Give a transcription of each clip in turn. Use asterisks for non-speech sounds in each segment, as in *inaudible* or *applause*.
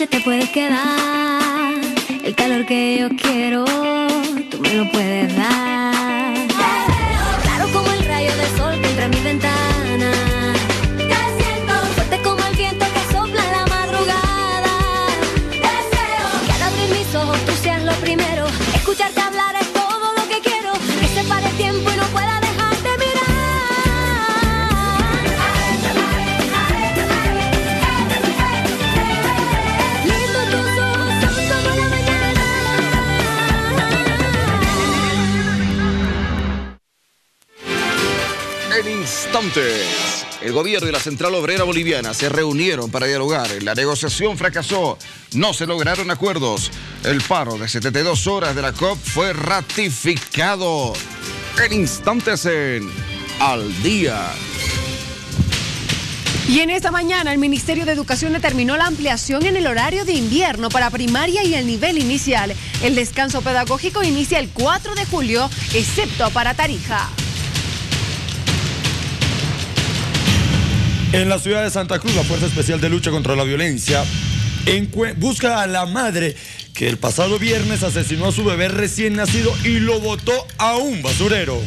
noche te puedes quedar. El calor que yo quiero, tú me lo puedes dar. Instantes, el gobierno y la Central Obrera Boliviana se reunieron para dialogar. La negociación fracasó. No se lograron acuerdos. El paro de 72 horas de la COP fue ratificado. En instantes en Al Día. Y en esta mañana el Ministerio de Educación determinó la ampliación en el horario de invierno para primaria y el nivel inicial. El descanso pedagógico inicia el 4 de julio, excepto para Tarija. En la ciudad de Santa Cruz, la Fuerza Especial de Lucha contra la Violencia busca a la madre que el pasado viernes asesinó a su bebé recién nacido y lo botó a un basurero.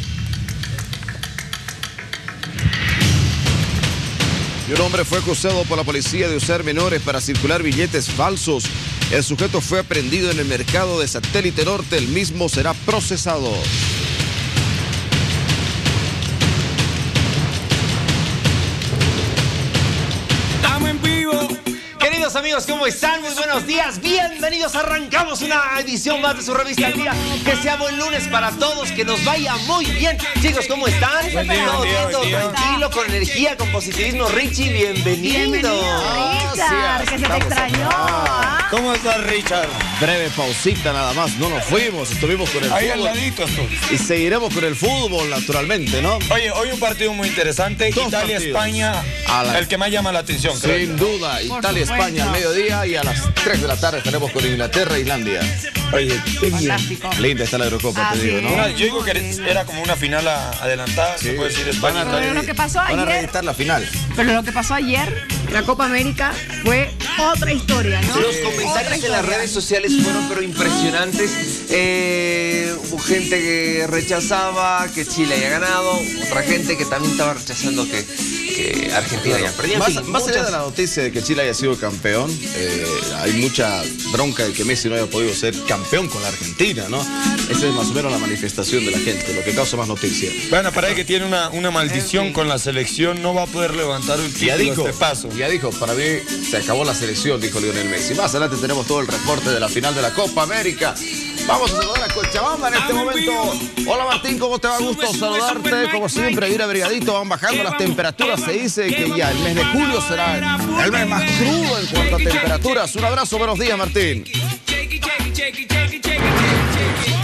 Y un hombre fue acusado por la policía de usar menores para circular billetes falsos. El sujeto fue aprendido en el mercado de Satélite Norte. El mismo será procesado. Queridos amigos, ¿cómo están? Muy buenos días. Bienvenidos. Arrancamos una edición más de su revista al día. Que sea buen lunes para todos, que nos vaya muy bien. Chicos, ¿cómo están? Buen día, Todo buen día, bien, todo tranquilo, con energía, con positivismo. Richie, bienvenido. Richard, que se te extrañó. ¿ah? ¿Cómo estás, Richard? Breve pausita nada más. No nos fuimos, estuvimos con el Ahí al fútbol. ladito tú. Y seguiremos con el fútbol, naturalmente, ¿no? Oye, hoy un partido muy interesante. Dos partidos. Italia-España, A la- el que más llama la atención, creo. Sin duda, Italia, España al mediodía y a las 3 de la tarde estaremos con Inglaterra e Islandia. Oye, qué bien. Fantástico. Linda está la Eurocopa, te Así digo. ¿no? Yo digo que era como una final a- adelantada, se puede decir Van a, España. Pero lo que pasó van a ayer- reeditar la final. Pero lo que pasó ayer, la Copa América, fue otra historia, ¿no? Los comentarios en las redes sociales fueron pero impresionantes. Eh, hubo gente que rechazaba que Chile haya ganado, otra gente que también estaba rechazando que, que Argentina haya perdido. En Más, fin, más allá de la noticia de que Chile haya sido campeón, eh, hay mucha bronca de que Messi no haya podido ser campeón con la Argentina, ¿no? Esa es más o menos la manifestación de la gente, lo que causa más noticia. Bueno, parece que tiene una, una maldición con la selección, no va a poder levantar un Ya título dijo, este paso. ya dijo, para mí se acabó la selección, dijo Lionel Messi. Más adelante tenemos todo el reporte de la final de la Copa América. Vamos a saludar a Cochabamba en este momento. Hola Martín, ¿cómo te va? Gusto saludarte. Como siempre, ir abrigadito, van bajando las temperaturas. Se dice que ya el mes de julio será el mes más crudo en cuanto a temperaturas. Un abrazo, buenos días Martín.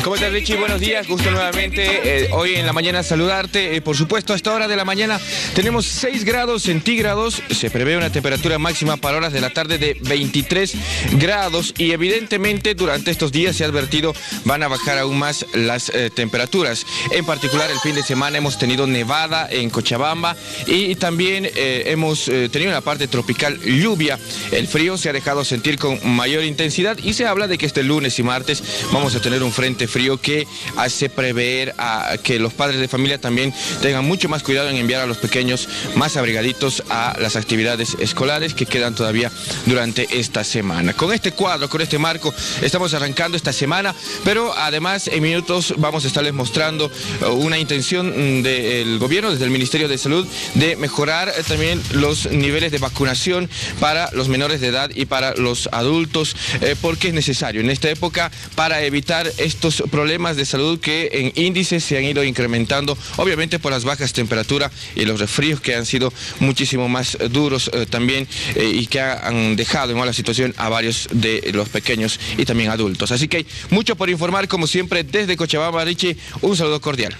¿Cómo estás, Richie? Buenos días, gusto nuevamente. eh, hoy en la mañana saludarte. Eh, por supuesto, a esta hora de la mañana tenemos 6 grados centígrados. Se prevé una temperatura máxima para horas de la tarde de 23 grados. Y evidentemente, durante estos días se ha advertido van a bajar aún más las eh, temperaturas. En particular, el fin de semana hemos tenido nevada en Cochabamba y también hemos tenido en la parte tropical lluvia. El frío se ha dejado sentir con mayor intensidad y se habla de que este lunes y martes vamos a tener un frente frío que hace prever a que los padres de familia también tengan mucho más cuidado en enviar a los pequeños más abrigaditos a las actividades escolares que quedan todavía durante esta semana. Con este cuadro, con este marco, estamos arrancando esta semana, pero además en minutos vamos a estarles mostrando eh, una intención mm, del gobierno, desde el Ministerio de Salud, de mejorar eh, también los niveles de vacunación para los menores de edad y para los adultos, eh, porque es necesario en esta época para evitar estos problemas de salud que en índices se han ido incrementando, obviamente por las bajas temperaturas y los resfríos que han sido muchísimo más eh, duros eh, también eh, y que ha- han dejado en mala situación a varios de los pequeños y también adultos. Así que hay mucho por informar, como siempre, desde Cochabamba, Richie, un saludo cordial.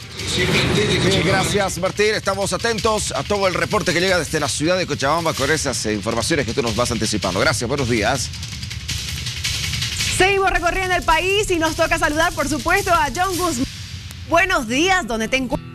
Gracias Martín. Estamos atentos a todo el reporte que llega desde la ciudad de Cochabamba con esas informaciones que tú nos vas anticipando. Gracias, buenos días. Seguimos recorriendo el país y nos toca saludar, por supuesto, a John Guzmán. Buenos días, ¿dónde te encuentras?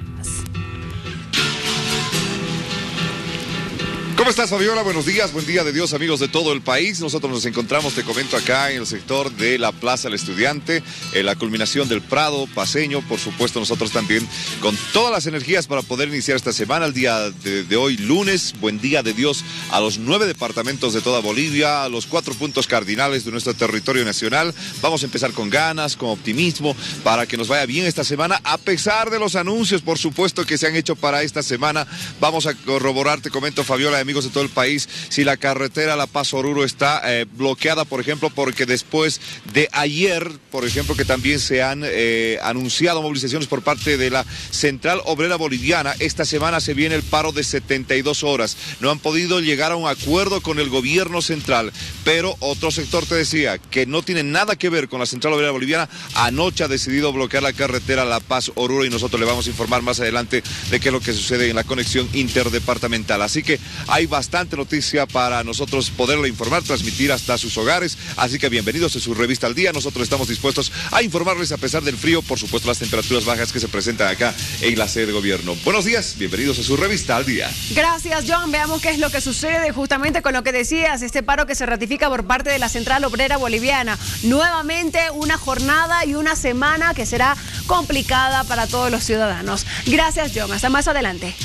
¿Cómo estás, Fabiola? Buenos días, buen día de Dios, amigos de todo el país. Nosotros nos encontramos, te comento, acá en el sector de la Plaza del Estudiante, en la culminación del Prado, Paseño, por supuesto, nosotros también, con todas las energías para poder iniciar esta semana, el día de, de hoy, lunes. Buen día de Dios a los nueve departamentos de toda Bolivia, a los cuatro puntos cardinales de nuestro territorio nacional. Vamos a empezar con ganas, con optimismo, para que nos vaya bien esta semana, a pesar de los anuncios, por supuesto, que se han hecho para esta semana. Vamos a corroborar, te comento, Fabiola, amigos de todo el país, si la carretera La Paz Oruro está eh, bloqueada, por ejemplo, porque después de ayer, por ejemplo, que también se han eh, anunciado movilizaciones por parte de la Central Obrera Boliviana, esta semana se viene el paro de 72 horas. No han podido llegar a un acuerdo con el gobierno central, pero otro sector te decía que no tiene nada que ver con la Central Obrera Boliviana, anoche ha decidido bloquear la carretera La Paz Oruro y nosotros le vamos a informar más adelante de qué es lo que sucede en la conexión interdepartamental. Así que hay bastante noticia para nosotros poderlo informar, transmitir hasta sus hogares. Así que bienvenidos a su revista al día. Nosotros estamos dispuestos a informarles a pesar del frío, por supuesto las temperaturas bajas que se presentan acá en la sede de gobierno. Buenos días, bienvenidos a su revista al día. Gracias, John. Veamos qué es lo que sucede justamente con lo que decías, este paro que se ratifica por parte de la Central Obrera Boliviana. Nuevamente una jornada y una semana que será complicada para todos los ciudadanos. Gracias, John. Hasta más adelante.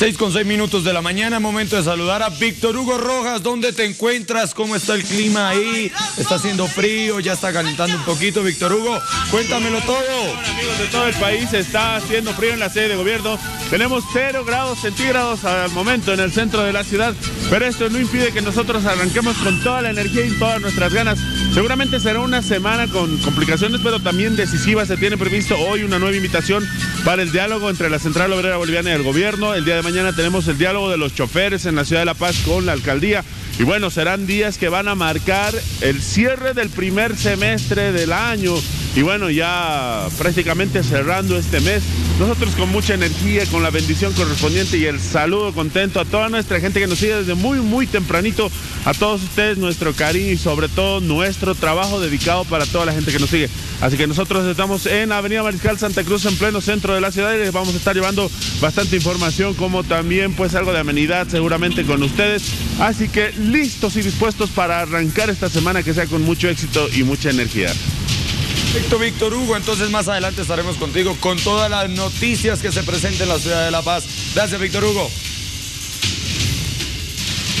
6 con 6 minutos de la mañana, momento de saludar a Víctor Hugo Rojas. ¿Dónde te encuentras? ¿Cómo está el clima ahí? ¿Está haciendo frío? ¿Ya está calentando un poquito, Víctor Hugo? Cuéntamelo todo. Amigos de todo el país, está haciendo frío en la sede de gobierno. Tenemos 0 grados centígrados al momento en el centro de la ciudad, pero esto no impide que nosotros arranquemos con toda la energía y todas nuestras ganas. Seguramente será una semana con complicaciones, pero también decisiva. Se tiene previsto hoy una nueva invitación para el diálogo entre la Central Obrera Boliviana y el gobierno. El día de mañana tenemos el diálogo de los choferes en la ciudad de La Paz con la alcaldía. Y bueno, serán días que van a marcar el cierre del primer semestre del año. Y bueno, ya prácticamente cerrando este mes, nosotros con mucha energía, con la bendición correspondiente y el saludo contento a toda nuestra gente que nos sigue desde muy, muy tempranito, a todos ustedes nuestro cariño y sobre todo nuestro trabajo dedicado para toda la gente que nos sigue. Así que nosotros estamos en Avenida Mariscal Santa Cruz, en pleno centro de la ciudad, y les vamos a estar llevando bastante información, como también pues algo de amenidad seguramente con ustedes. Así que listos y dispuestos para arrancar esta semana que sea con mucho éxito y mucha energía. Perfecto, Víctor Hugo. Entonces más adelante estaremos contigo con todas las noticias que se presenten en la ciudad de La Paz. Gracias, Víctor Hugo.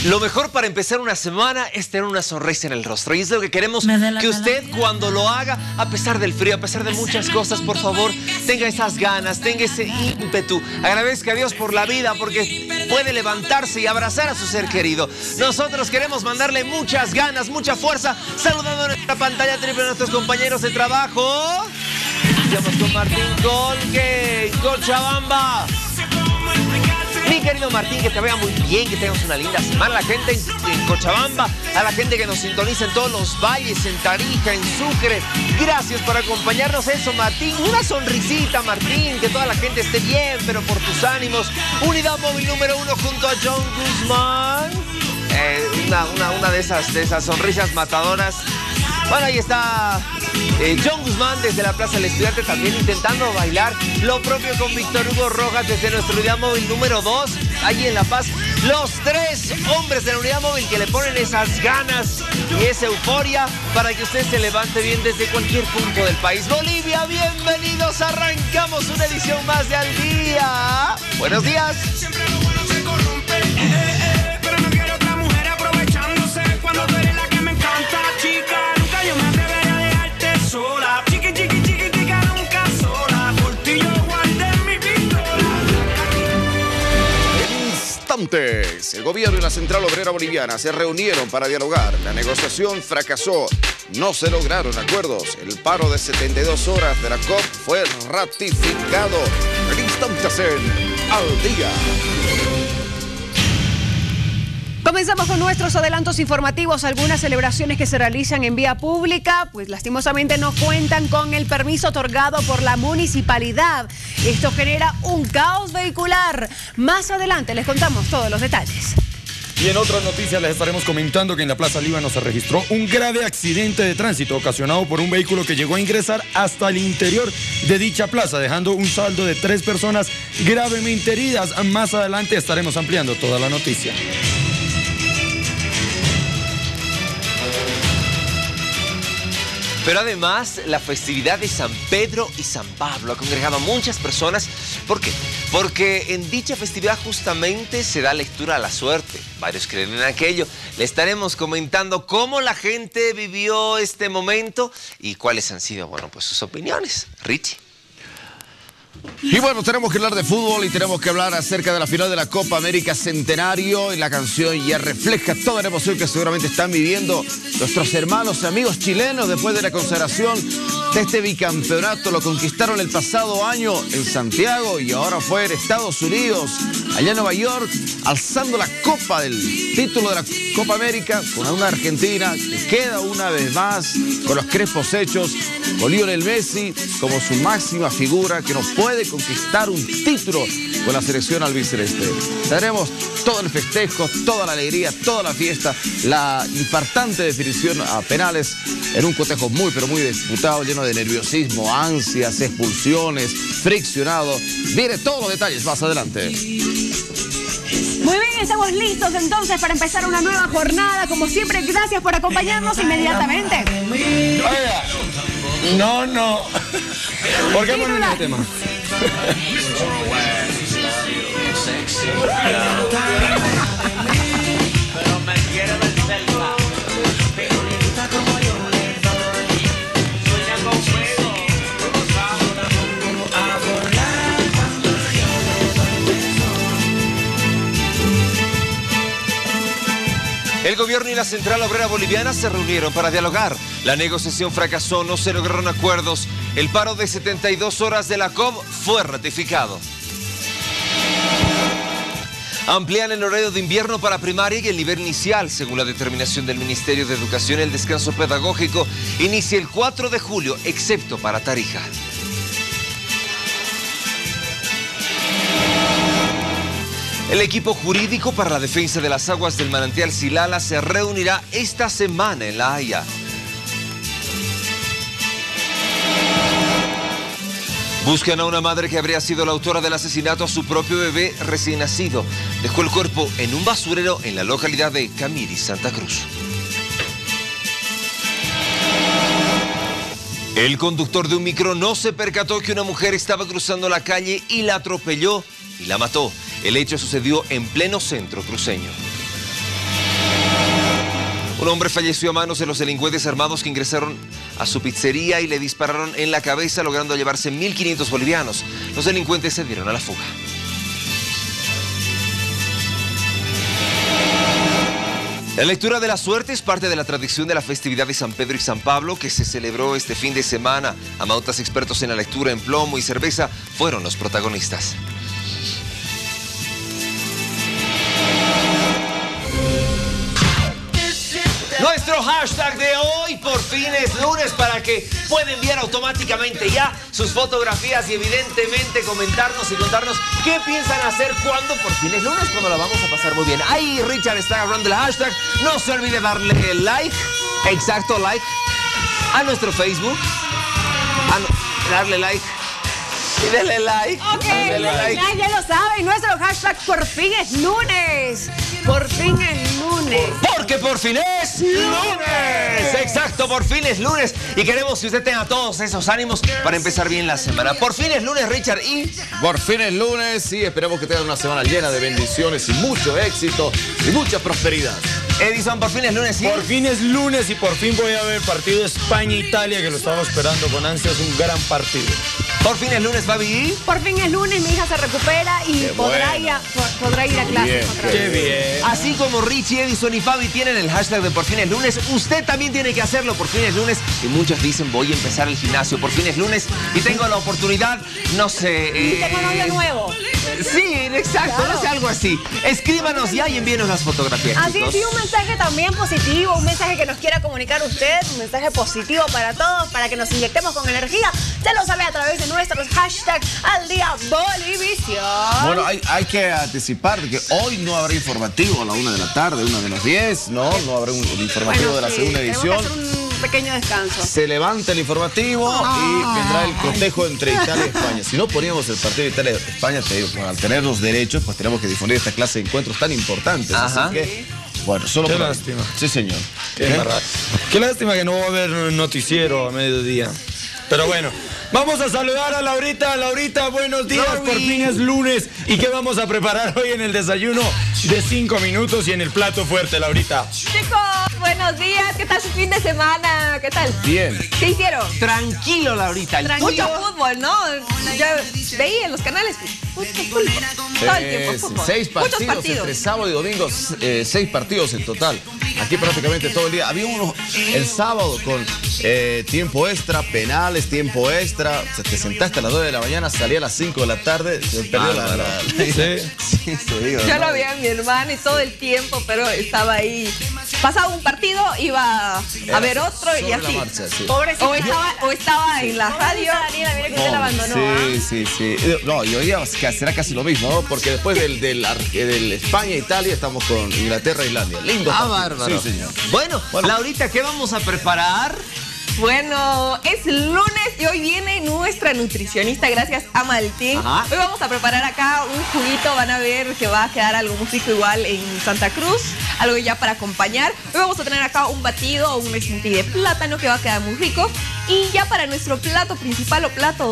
Lo mejor para empezar una semana es tener una sonrisa en el rostro. Y es lo que queremos que usted cuando lo haga, a pesar del frío, a pesar de muchas cosas, por favor, tenga esas ganas, tenga ese ímpetu. Agradezca a Dios por la vida porque puede levantarse y abrazar a su ser querido. Nosotros queremos mandarle muchas ganas, mucha fuerza, saludando a nuestra pantalla triple a nuestros compañeros de trabajo. Estamos con Martín Colque, Cochabamba. Mi querido Martín, que te vea muy bien, que tengas una linda semana. A la gente en, Cochabamba, a la gente que nos sintoniza en todos los valles, en Tarija, en Sucre. Gracias por acompañarnos. Eso, Martín. Una sonrisita, Martín. Que toda la gente esté bien, pero por tus ánimos. Unidad móvil número uno junto a John Guzmán. Eh, una, una, una de, esas, de esas sonrisas matadoras. Bueno, ahí está eh, John Guzmán desde la Plaza del Estudiante también intentando bailar. Lo propio con Víctor Hugo Rojas desde nuestra unidad móvil número 2, allí en La Paz. Los tres hombres de la unidad móvil que le ponen esas ganas y esa euforia para que usted se levante bien desde cualquier punto del país. Bolivia, bienvenidos. Arrancamos una edición más de Al Día. Buenos días. Siempre lo bueno se corrompe, el gobierno y la Central Obrera Boliviana se reunieron para dialogar. La negociación fracasó. No se lograron acuerdos. El paro de 72 horas de la COP fue ratificado. Instantes en Al Día. Comenzamos con nuestros adelantos informativos. Algunas celebraciones que se realizan en vía pública, pues lastimosamente no cuentan con el permiso otorgado por la municipalidad. Esto genera un caos vehicular. Más adelante les contamos todos los detalles. Y en otras noticias les estaremos comentando que en la Plaza Líbano se registró un grave accidente de tránsito ocasionado por un vehículo que llegó a ingresar hasta el interior de dicha plaza, dejando un saldo de tres personas gravemente heridas. Más adelante estaremos ampliando toda la noticia. Pero además, la festividad de San Pedro y San Pablo ha congregado a muchas personas. ¿Por qué? Porque en dicha festividad justamente se da lectura a la suerte. Varios creen en aquello. Le estaremos comentando cómo la gente vivió este momento y cuáles han sido, bueno, pues sus opiniones. Richie. Y bueno, tenemos que hablar de fútbol y tenemos que hablar acerca de la final de la Copa América Centenario. Y la canción ya refleja toda la emoción que seguramente están viviendo nuestros hermanos y amigos chilenos después de la consagración de este bicampeonato. Lo conquistaron el pasado año en Santiago y ahora fue en Estados Unidos, allá en Nueva York, alzando la copa del título de la Copa América con una Argentina que queda una vez más con los crespos hechos, con Lionel Messi como su máxima figura que nos puede conquistar un título con la selección albiceleste. Tendremos todo el festejo, toda la alegría, toda la fiesta, la infartante definición a penales en un cotejo muy pero muy disputado, lleno de nerviosismo, ansias, expulsiones, friccionado. Viene todos los detalles más adelante. Muy bien, estamos listos entonces para empezar una nueva jornada. Como siempre, gracias por acompañarnos inmediatamente. No, no. *laughs* ¿Por qué ponen el tema? *laughs* *laughs* El gobierno y la Central Obrera Boliviana se reunieron para dialogar. La negociación fracasó, no se lograron acuerdos. El paro de 72 horas de la COP fue ratificado. Amplían el horario de invierno para primaria y el nivel inicial. Según la determinación del Ministerio de Educación, el descanso pedagógico inicia el 4 de julio, excepto para Tarija. El equipo jurídico para la defensa de las aguas del manantial Silala se reunirá esta semana en La Haya. Buscan a una madre que habría sido la autora del asesinato a su propio bebé recién nacido. Dejó el cuerpo en un basurero en la localidad de Camiri, Santa Cruz. El conductor de un micro no se percató que una mujer estaba cruzando la calle y la atropelló y la mató. El hecho sucedió en pleno centro cruceño. Un hombre falleció a manos de los delincuentes armados que ingresaron a su pizzería y le dispararon en la cabeza logrando llevarse 1.500 bolivianos. Los delincuentes se dieron a la fuga. La lectura de la suerte es parte de la tradición de la festividad de San Pedro y San Pablo que se celebró este fin de semana. Amautas expertos en la lectura en plomo y cerveza fueron los protagonistas. Hashtag de hoy por fin es lunes para que pueda enviar automáticamente ya sus fotografías y evidentemente comentarnos y contarnos qué piensan hacer cuando por fin es lunes, cuando la vamos a pasar muy bien. Ahí Richard está agarrando el hashtag. No se olvide darle el like, exacto like, a nuestro Facebook. A no- darle like. Y denle like. Ok, Denle like. ya, ya lo saben, nuestro hashtag por fin es lunes. Por fin es lunes. Porque por fin es lunes. Exacto, por fin es lunes. Y queremos que usted tenga todos esos ánimos para empezar bien la semana. Por fin es lunes, Richard. Y Por fin es lunes y esperemos que tengan una semana llena de bendiciones y mucho éxito y mucha prosperidad. Edison, por fin es lunes. Y Por fin es lunes y por fin voy a ver el partido España-Italia que lo estaba esperando con ansias, un gran partido. Por fin es lunes, Fabi. Por fin es lunes, mi hija se recupera y podrá, bueno. ir a, po- podrá ir a clases Bien, otra qué vez. Qué bien. Así como Richie, Edison y Fabi tienen el hashtag de por fin es lunes, usted también tiene que hacerlo por fin es lunes. Y muchos dicen voy a empezar el gimnasio por fin es lunes y tengo la oportunidad, no sé. Y eh, tengo novio nuevo. Sí, exacto, Claro. no sé, algo así. Escríbanos ya y envíenos las fotografías. Así chicos. y un mensaje también positivo, un mensaje que nos quiera comunicar usted, un mensaje positivo para todos, para que nos inyectemos con energía. Ya lo sabe a través de nuestros hashtags al día Bolivisión. Bueno, hay, hay que anticipar que hoy no habrá informativo a la una de la tarde, una menos 10, ¿no? No habrá un, un informativo Bueno, de la sí, segunda edición. hacer un pequeño descanso. Se levanta el informativo y vendrá el cotejo entre Italia y España. Si no poníamos el partido de Italia y España, te digo, bueno, al tener los derechos, pues tenemos que difundir esta clase de encuentros tan importantes. Ajá. Así que, bueno, solo Qué por- lástima. Sí, señor. Qué, ¿Eh? Qué lástima que no va a haber noticiero a mediodía. Pero bueno, vamos a saludar a Laurita. Laurita, buenos días. Por fin es lunes. ¿Y qué vamos a preparar hoy en el desayuno de cinco minutos y en el plato fuerte, Laurita? Chicos, buenos días. ¿Qué tal su fin de semana? ¿Qué tal? Bien. ¿Qué hicieron? Tranquilo, Laurita. el Mucho fútbol, ¿no? Ya veí en los canales. Mucho fútbol. Todo el tiempo fútbol. seis partidos, Muchos partidos. entre sábado y domingo, eh, seis partidos en total. Aquí prácticamente todo el día. Había uno el sábado con eh, tiempo extra, penales, tiempo extra. Te sentaste a las 9 de la mañana, salía a las 5 de la tarde, se perdió la, la- la- Sí. *laughs* Sí, se digo, Yo ¿no? lo veía a mi hermana y todo el tiempo, pero estaba ahí. Pasaba un partido, iba a ver otro y así. marcha, sí. Pobrecito. O estaba, o estaba en la radio. Daniela, mira que usted la abandonó. Sí, ¿ah? sí, sí. No, y hoy día será casi lo mismo, ¿no? Porque después del, del, eh, del España e Italia estamos con Inglaterra e Islandia. Lindo. Ah, partido. bárbaro. Sí, señor. Bueno, Bueno. Laurita, ¿qué vamos a preparar? Bueno, es lunes y hoy viene nuestra nutricionista, gracias a Maltín. Ajá. Hoy vamos a preparar acá un juguito, van a ver que va a quedar algo muy rico igual en Santa Cruz, algo ya para acompañar. Hoy vamos a tener acá un batido o un smoothie de plátano que va a quedar muy rico. Y ya para nuestro plato principal o plato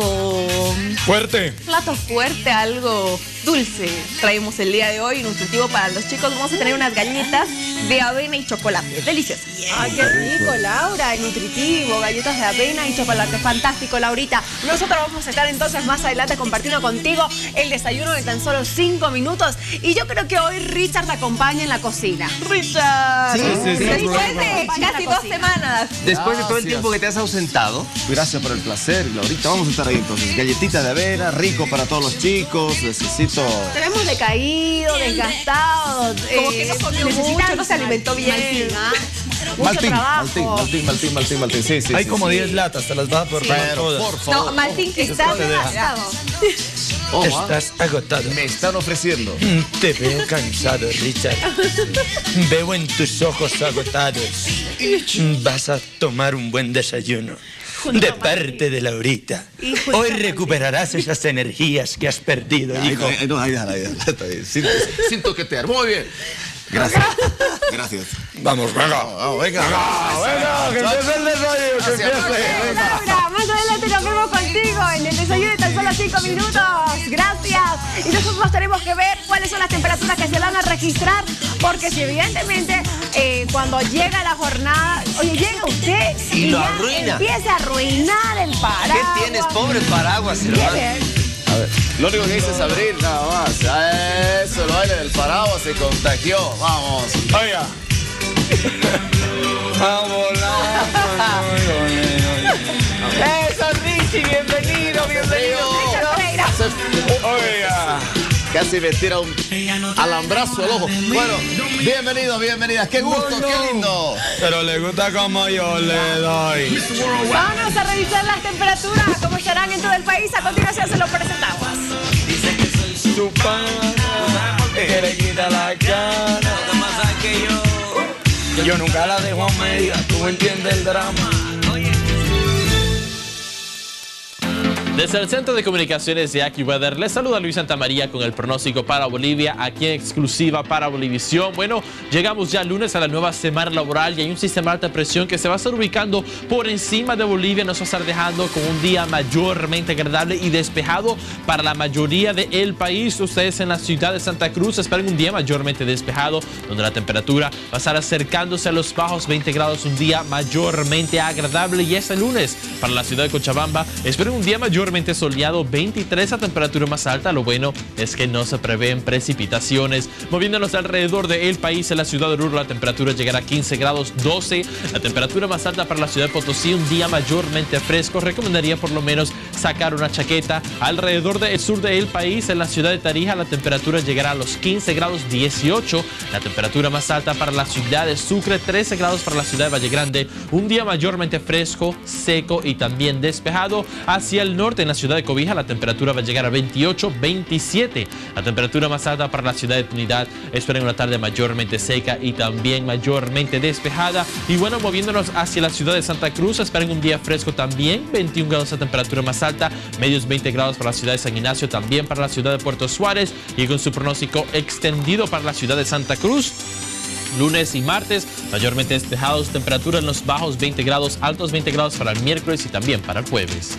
Fuerte. plato fuerte, algo dulce. Traemos el día de hoy, nutritivo para los chicos. Vamos a tener unas galletas de avena y chocolate. Deliciosas. Ay, qué rico, Laura, nutritivo, galletas de avena y chocolate. Fantástico, Laurita. Nosotros vamos a estar entonces más adelante compartiendo contigo el desayuno de tan solo cinco minutos. Y yo creo que hoy Richard te acompaña en la cocina. Richard. Sí, sí, sí. Después de casi dos semanas. Después de todo el tiempo que te has ausentado. Gracias por el placer, Laurita. Vamos a estar ahí entonces. Galletita de avena, rico para todos los chicos. Necesito. Te vemos decaído, desgastado. Como que no comió necesitas mucho, no se alimentó bien. Maltín, ¿ah? Mucho Maltín, trabajo. Maltín, Maltín, Maltín, Maltín, Maltín. Sí, sí. Hay sí, como sí. 10 latas, te las vas a Pero, todas. por favor. No, Martín, que Estás ¿ah? Estás agotado. Me están ofreciendo. Te veo cansado, Richard. Veo en tus ojos agotados. Vas a tomar un buen desayuno. De parte de Laurita. Hoy recuperarás esas energías que has perdido, Ahí, hijo. te armó muy bien. Gracias. Gracias. Vamos, venga. Vamos, venga. Venga, que empiece el desayuno, que empiece. Venga. Laura, más adelante nos vemos contigo en el desayuno de tan solo 5 minutos. Gracias. Y nosotros tenemos que ver cuáles son las temperaturas que se van a registrar, porque si evidentemente eh, cuando llega la jornada, oye, llega usted Y lo arruina. empieza a arruinar el paraguas. ¿Qué tienes, pobre paraguas, hermano? A ver, lo único que dice es abrir nada más. Eso, el baile del paraguas se contagió. Vamos. Oiga. *laughs* A volar. Eso, Richie, bienvenido, bienvenido. Oiga. Casi me tira un alambrazo al ojo. Bueno, bienvenidos, bienvenidas. Qué gusto, qué lindo. Pero le gusta como yo le doy. Vamos a revisar las temperaturas, cómo estarán en todo el país. A continuación se los presentamos. Su pana que le quita la cara. Yo nunca la dejo a media, tú entiendes el drama. Desde el Centro de Comunicaciones de AccuWeather, les saluda Luis Santamaría con el pronóstico para Bolivia, aquí en exclusiva para Bolivisión. Bueno, llegamos ya lunes a la nueva semana laboral y hay un sistema de alta presión que se va a estar ubicando por encima de Bolivia. Nos va a estar dejando con un día mayormente agradable y despejado para la mayoría del país. Ustedes en la ciudad de Santa Cruz esperen un día mayormente despejado, donde la temperatura va a estar acercándose a los bajos 20 grados, un día mayormente agradable. Y este lunes, para la ciudad de Cochabamba, esperen un día soleado, 23 a temperatura más alta. Lo bueno es que no se prevén precipitaciones. Moviéndonos alrededor del país, en la ciudad de Oruro, la temperatura llegará a 15 grados 12. La temperatura más alta para la ciudad de Potosí, un día mayormente fresco. Recomendaría por lo menos sacar una chaqueta. Alrededor del sur del país, en la ciudad de Tarija, la temperatura llegará a los 15 grados 18. La temperatura más alta para la ciudad de Sucre, 13 grados para la ciudad de Valle Grande. Un día mayormente fresco, seco y también despejado. Hacia el norte, en la ciudad de Cobija, la temperatura va a llegar a 28, 27. La temperatura más alta para la ciudad de Trinidad. Esperen una tarde mayormente seca y también mayormente despejada. Y bueno, moviéndonos hacia la ciudad de Santa Cruz, esperen un día fresco también. 21 grados de temperatura más alta, medios 20 grados para la ciudad de San Ignacio, también para la ciudad de Puerto Suárez y con su pronóstico extendido para la ciudad de Santa Cruz. Lunes y martes, mayormente despejados, temperatura en los bajos 20 grados, altos 20 grados para el miércoles y también para el jueves.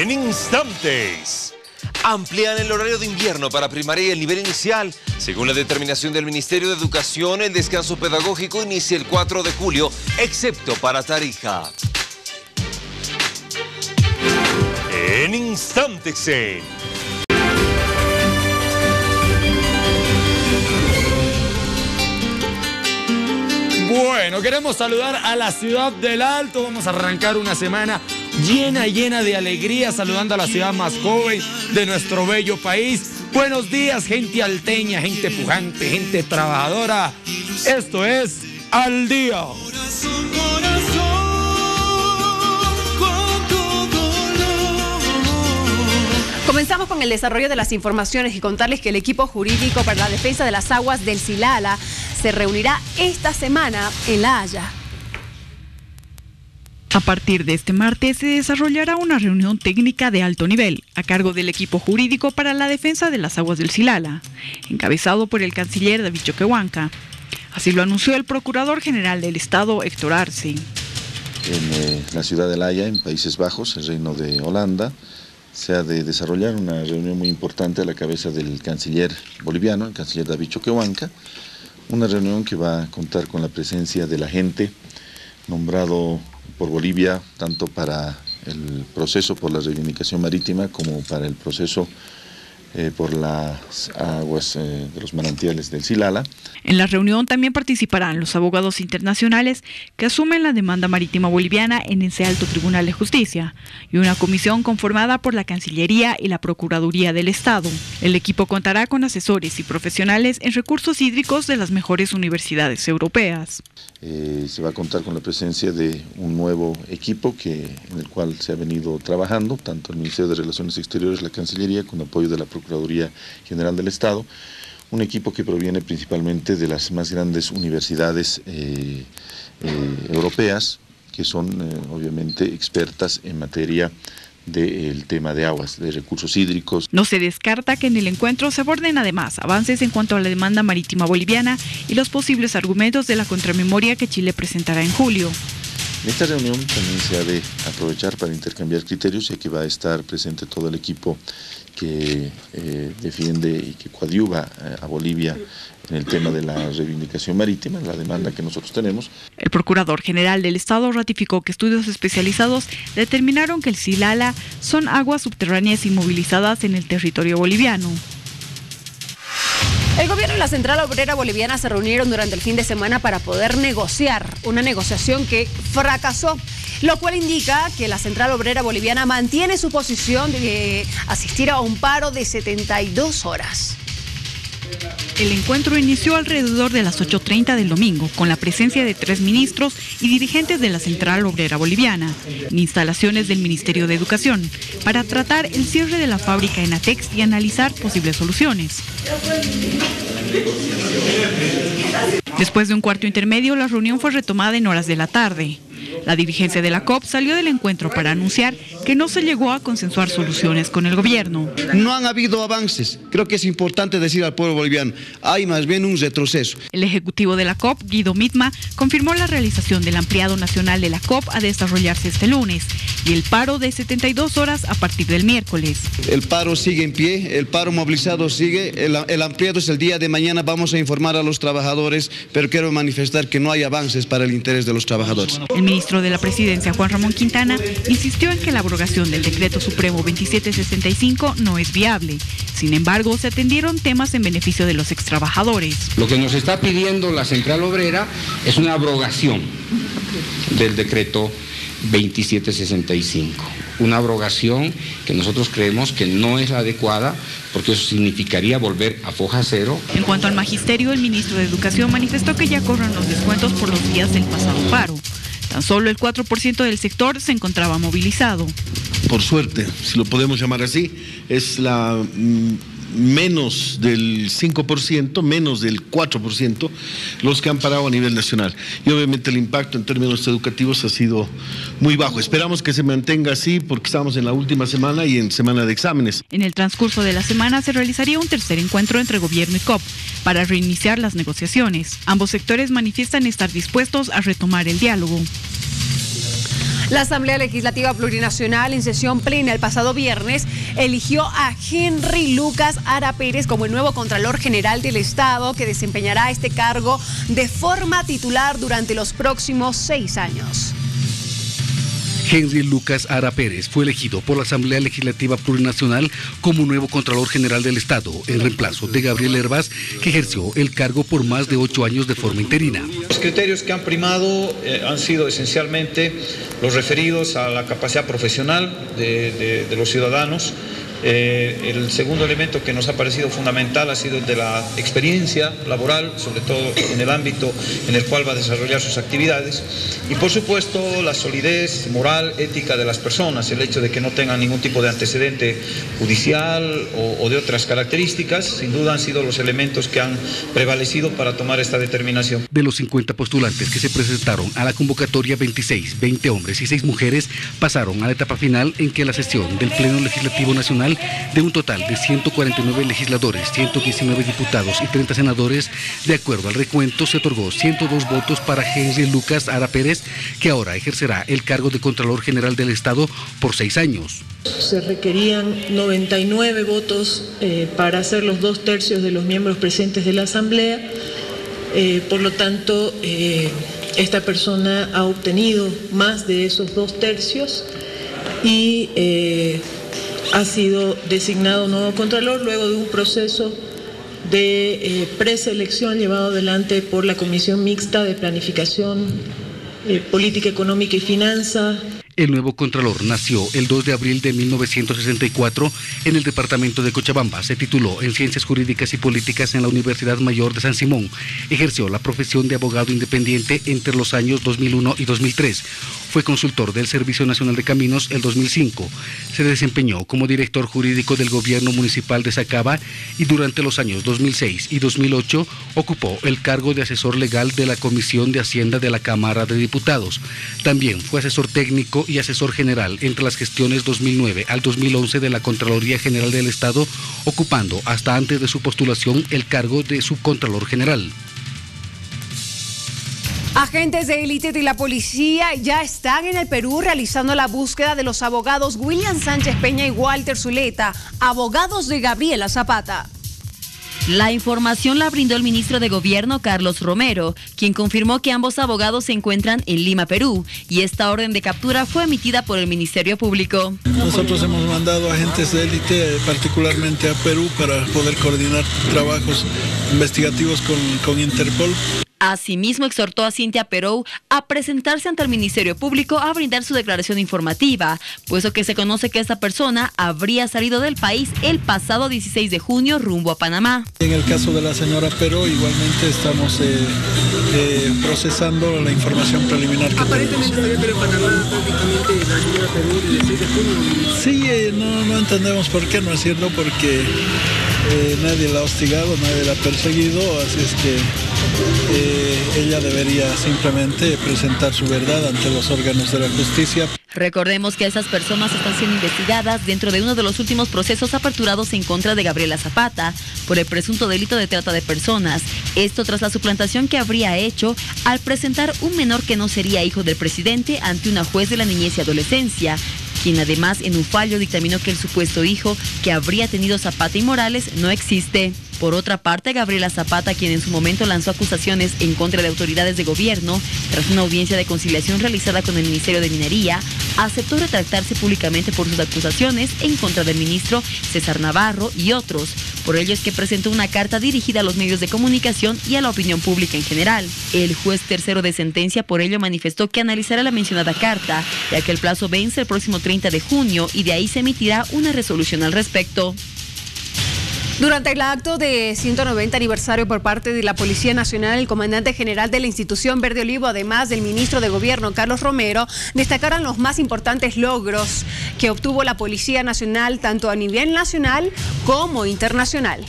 En instantes. Amplían el horario de invierno para primaria y el nivel inicial. Según la determinación del Ministerio de Educación, el descanso pedagógico inicia el 4 de julio, excepto para Tarija. En instantes Bueno, queremos saludar a la ciudad del Alto. Vamos a arrancar una semana llena, llena de alegría, saludando a la ciudad más joven de nuestro bello país. Buenos días, gente alteña, gente pujante, gente trabajadora. Esto es Al Día. Comenzamos con el desarrollo de las informaciones y contarles que el equipo jurídico para la defensa de las aguas del Silala se reunirá esta semana en La Haya. A partir de este martes se desarrollará una reunión técnica de alto nivel a cargo del equipo jurídico para la defensa de las aguas del Silala, encabezado por el canciller David Choquehuanca. Así lo anunció el Procurador General del Estado, Héctor Arce. En eh, la ciudad de La Haya, en Países Bajos, el Reino de Holanda, se ha de desarrollar una reunión muy importante a la cabeza del canciller boliviano, el canciller David Choquehuanca, una reunión que va a contar con la presencia del agente nombrado por Bolivia tanto para el proceso por la reivindicación marítima como para el proceso eh, por las aguas eh, de los manantiales del Silala. En la reunión también participarán los abogados internacionales que asumen la demanda marítima boliviana en ese alto Tribunal de Justicia y una comisión conformada por la Cancillería y la Procuraduría del Estado. El equipo contará con asesores y profesionales en recursos hídricos de las mejores universidades europeas. Eh, se va a contar con la presencia de un nuevo equipo que, en el cual se ha venido trabajando, tanto el Ministerio de Relaciones Exteriores, la Cancillería, con apoyo de la Procuraduría General del Estado, un equipo que proviene principalmente de las más grandes universidades eh, eh, europeas, que son obviamente expertas en materia del tema de aguas, de recursos hídricos. No se descarta que en el encuentro se aborden además avances en cuanto a la demanda marítima boliviana y los posibles argumentos de la contramemoria que Chile presentará en julio. En esta reunión también se ha de aprovechar para intercambiar criterios y que va a estar presente todo el equipo que eh, defiende y que coadyuva eh, a Bolivia en el tema de la reivindicación marítima, la demanda que nosotros tenemos. El Procurador General del Estado ratificó que estudios especializados determinaron que el Silala son aguas subterráneas inmovilizadas en el territorio boliviano. El gobierno y la Central Obrera Boliviana se reunieron durante el fin de semana para poder negociar, una negociación que fracasó, lo cual indica que la Central Obrera Boliviana mantiene su posición de asistir a un paro de 72 horas. El encuentro inició alrededor de las 8.30 del domingo, con la presencia de tres ministros y dirigentes de la Central Obrera Boliviana, en instalaciones del Ministerio de Educación, para tratar el cierre de la fábrica en Atex y analizar posibles soluciones. Después de un cuarto intermedio, la reunión fue retomada en horas de la tarde. La dirigencia de la COP salió del encuentro para anunciar que no se llegó a consensuar soluciones con el gobierno. No han habido avances. Creo que es importante decir al pueblo boliviano, hay más bien un retroceso. El ejecutivo de la COP, Guido Mitma, confirmó la realización del ampliado nacional de la COP a desarrollarse este lunes y el paro de 72 horas a partir del miércoles. El paro sigue en pie, el paro movilizado sigue, el, el ampliado es el día de mañana, vamos a informar a los trabajadores, pero quiero manifestar que no hay avances para el interés de los trabajadores. El ministro de la Presidencia, Juan Ramón Quintana, insistió en que la abrogación del decreto supremo 2765 no es viable. Sin embargo, se atendieron temas en beneficio de los extrabajadores. Lo que nos está pidiendo la Central Obrera es una abrogación del decreto 2765. Una abrogación que nosotros creemos que no es adecuada porque eso significaría volver a foja cero. En cuanto al magisterio, el ministro de Educación manifestó que ya cobran los descuentos por los días del pasado paro. Tan solo el 4% del sector se encontraba movilizado. Por suerte, si lo podemos llamar así, es la mm, menos del 5%, menos del 4% los que han parado a nivel nacional. Y obviamente el impacto en términos educativos ha sido muy bajo. Esperamos que se mantenga así porque estamos en la última semana y en semana de exámenes. En el transcurso de la semana se realizaría un tercer encuentro entre gobierno y COP para reiniciar las negociaciones. Ambos sectores manifiestan estar dispuestos a retomar el diálogo. La Asamblea Legislativa Plurinacional en sesión plena el pasado viernes eligió a Henry Lucas Ara Pérez como el nuevo Contralor General del Estado que desempeñará este cargo de forma titular durante los próximos seis años. Henry Lucas Ara Pérez fue elegido por la Asamblea Legislativa Plurinacional como nuevo Contralor General del Estado, en reemplazo de Gabriel Herbaz, que ejerció el cargo por más de ocho años de forma interina. Los criterios que han primado eh, han sido esencialmente los referidos a la capacidad profesional de, los ciudadanos. Eh, el segundo elemento que nos ha parecido fundamental ha sido el de la experiencia laboral, sobre todo en el ámbito en el cual va a desarrollar sus actividades. Y por supuesto la solidez moral, ética de las personas, el hecho de que no tengan ningún tipo de antecedente judicial o, o de otras características, sin duda han sido los elementos que han prevalecido para tomar esta determinación. De los 50 postulantes que se presentaron a la convocatoria, 26, 20 hombres y 6 mujeres pasaron a la etapa final en que la sesión del Pleno Legislativo Nacional de un total de 149 legisladores, 119 diputados y 30 senadores, de acuerdo al recuento, se otorgó 102 votos para Henry Lucas Ara Pérez, que ahora ejercerá el cargo de Contralor General del Estado por seis años. Se requerían 99 votos eh, para ser los dos tercios de los miembros presentes de la Asamblea. Eh, por lo tanto, eh, esta persona ha obtenido más de esos dos tercios y ha sido designado nuevo Contralor luego de un proceso de eh, preselección llevado adelante por la Comisión Mixta de Planificación eh, Política Económica y Finanza, El nuevo Contralor nació el 2 de abril de 1964 en el departamento de Cochabamba. Se tituló en Ciencias Jurídicas y Políticas en la Universidad Mayor de San Simón. Ejerció la profesión de abogado independiente entre los años 2001 y 2003. Fue consultor del Servicio Nacional de Caminos el 2005. Se desempeñó como director jurídico del gobierno municipal de Sacaba y durante los años 2006 y 2008 ocupó el cargo de asesor legal de la Comisión de Hacienda de la Cámara de Diputados. También fue asesor técnico y asesor general entre las gestiones 2009 al 2011 de la Contraloría General del Estado, ocupando hasta antes de su postulación el cargo de subcontralor general. Agentes de élite de la policía ya están en el Perú realizando la búsqueda de los abogados William Sánchez Peña y Walter Zuleta, abogados de Gabriela Zapata. La información la brindó el ministro de Gobierno Carlos Romero, quien confirmó que ambos abogados se encuentran en Lima, Perú, y esta orden de captura fue emitida por el Ministerio Público. Nosotros hemos mandado agentes de élite, eh, particularmente a Perú, para poder coordinar trabajos investigativos con, con Interpol. Asimismo, exhortó a Cintia Perou a presentarse ante el Ministerio Público a brindar su declaración informativa, puesto que se conoce que esta persona habría salido del país el pasado 16 de junio rumbo a Panamá. En el caso de la señora Perú, igualmente estamos eh, eh, procesando la información preliminar que Aparentemente pero en Panamá prácticamente la señora Perú el 16 de junio. Sí, eh, no, no entendemos por qué, ¿no es cierto? Porque eh, nadie la ha hostigado, nadie la ha perseguido, así es que ella debería simplemente presentar su verdad ante los órganos de la justicia. Recordemos que esas personas están siendo investigadas dentro de uno de los últimos procesos aperturados en contra de Gabriela Zapata por el presunto delito de trata de personas. Esto tras la suplantación que habría hecho al presentar un menor que no sería hijo del presidente ante una juez de la niñez y adolescencia. quien además en un fallo dictaminó que el supuesto hijo que habría tenido Zapata y Morales no existe. Por otra parte, Gabriela Zapata, quien en su momento lanzó acusaciones en contra de autoridades de gobierno tras una audiencia de conciliación realizada con el Ministerio de Minería, aceptó retractarse públicamente por sus acusaciones en contra del ministro César Navarro y otros. Por ello es que presentó una carta dirigida a los medios de comunicación y a la opinión pública en general. El juez tercero de sentencia por ello manifestó que analizará la mencionada carta, ya que el plazo vence el próximo 30 de junio y de ahí se emitirá una resolución al respecto. Durante el acto de 190 aniversario por parte de la Policía Nacional, el comandante general de la institución Verde Olivo, además del ministro de Gobierno Carlos Romero, destacaron los más importantes logros que obtuvo la Policía Nacional tanto a nivel nacional como internacional.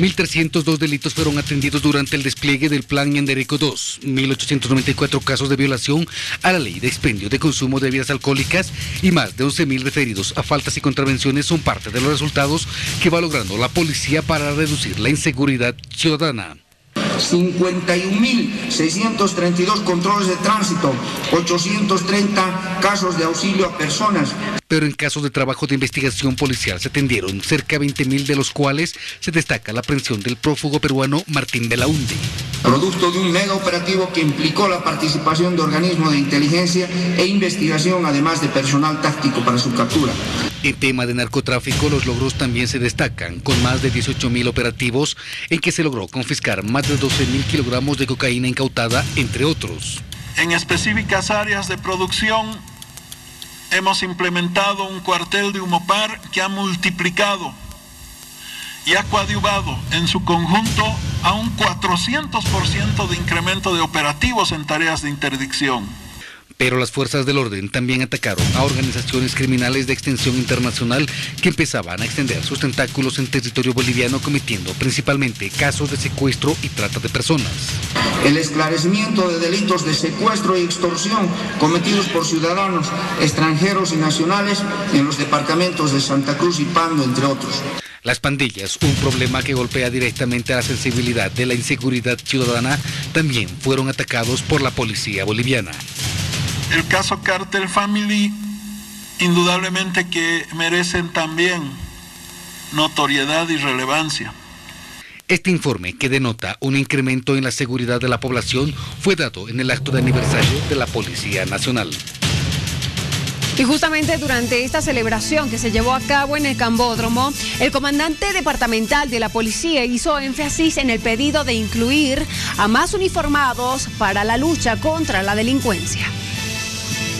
1.302 delitos fueron atendidos durante el despliegue del Plan Ñanderico 2, 1.894 casos de violación a la ley de expendio de consumo de bebidas alcohólicas y más de 11.000 referidos a faltas y contravenciones son parte de los resultados que va logrando la policía para reducir la inseguridad ciudadana. 51.632 controles de tránsito, 830 casos de auxilio a personas. Pero en casos de trabajo de investigación policial se atendieron cerca de 20.000 de los cuales se destaca la aprehensión del prófugo peruano Martín Belaunde. Producto de un mega operativo que implicó la participación de organismos de inteligencia e investigación, además de personal táctico para su captura. En tema de narcotráfico, los logros también se destacan, con más de 18.000 operativos en que se logró confiscar más de 12.000 kilogramos de cocaína incautada, entre otros. En específicas áreas de producción hemos implementado un cuartel de Humopar que ha multiplicado y ha coadyuvado en su conjunto a un 400% de incremento de operativos en tareas de interdicción. Pero las fuerzas del orden también atacaron a organizaciones criminales de extensión internacional que empezaban a extender sus tentáculos en territorio boliviano cometiendo principalmente casos de secuestro y trata de personas. El esclarecimiento de delitos de secuestro y extorsión cometidos por ciudadanos extranjeros y nacionales en los departamentos de Santa Cruz y Pando, entre otros. Las pandillas, un problema que golpea directamente a la sensibilidad de la inseguridad ciudadana, también fueron atacados por la policía boliviana. El caso Cartel Family, indudablemente que merecen también notoriedad y relevancia. Este informe, que denota un incremento en la seguridad de la población, fue dado en el acto de aniversario de la Policía Nacional. Y justamente durante esta celebración que se llevó a cabo en el Cambódromo, el comandante departamental de la policía hizo énfasis en el pedido de incluir a más uniformados para la lucha contra la delincuencia.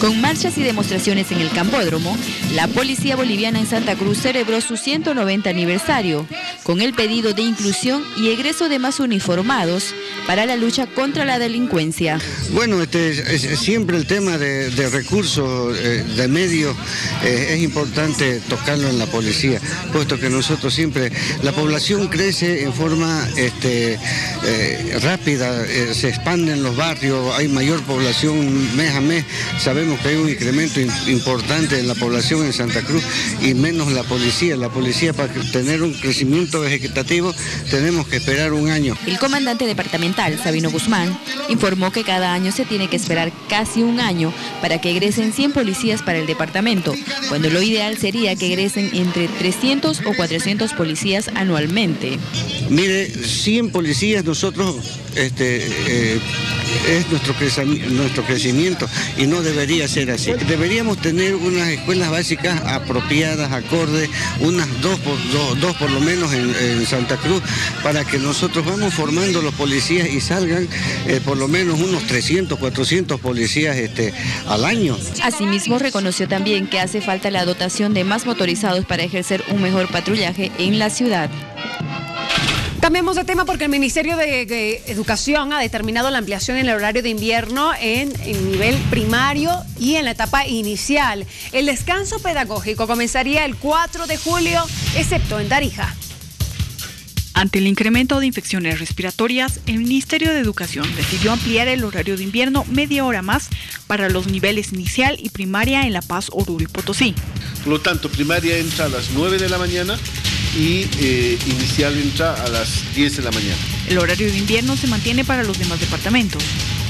Con marchas y demostraciones en el Campódromo, la Policía Boliviana en Santa Cruz celebró su 190 aniversario, con el pedido de inclusión y egreso de más uniformados para la lucha contra la delincuencia. Bueno, este, es- siempre el tema de, recursos, eh, de medios, eh, es importante tocarlo en la policía, puesto que nosotros siempre, la población crece en forma este, eh, rápida, se expande en los barrios, hay mayor población mes a mes, sabemos que hay un incremento in- importante en la población en Santa Cruz y menos la policía. La policía para tener un crecimiento vegetativo tenemos que esperar un año. El comandante departamental, Sabino Guzmán, informó que cada año se tiene que esperar casi un año para que egresen 100 policías para el departamento, cuando lo ideal sería que egresen entre 300 o 400 policías anualmente. Mire, 100 policías nosotros este, eh, es nuestro, creci- nuestro crecimiento y no debería ser así. Deberíamos tener unas escuelas básicas apropiadas, acordes, unas dos por, por lo menos en, en Santa Cruz, para que nosotros vamos formando los policías y salgan eh, por lo menos unos 300, 400 policías este, al año. Asimismo, reconoció también que hace falta la dotación de más motorizados para ejercer un mejor patrullaje en la ciudad. Cambiemos de tema porque el Ministerio de, Educación ha determinado la ampliación en el horario de invierno en, en nivel primario y en la etapa inicial. El descanso pedagógico comenzaría el 4 de julio, excepto en Tarija. Ante el incremento de infecciones respiratorias, el Ministerio de Educación decidió ampliar el horario de invierno media hora más para los niveles inicial y primaria en La Paz, Oruro y Potosí. Por lo tanto, primaria entra a las 9 de la mañana y eh, inicial entra a las 10 de la mañana. El horario de invierno se mantiene para los demás departamentos,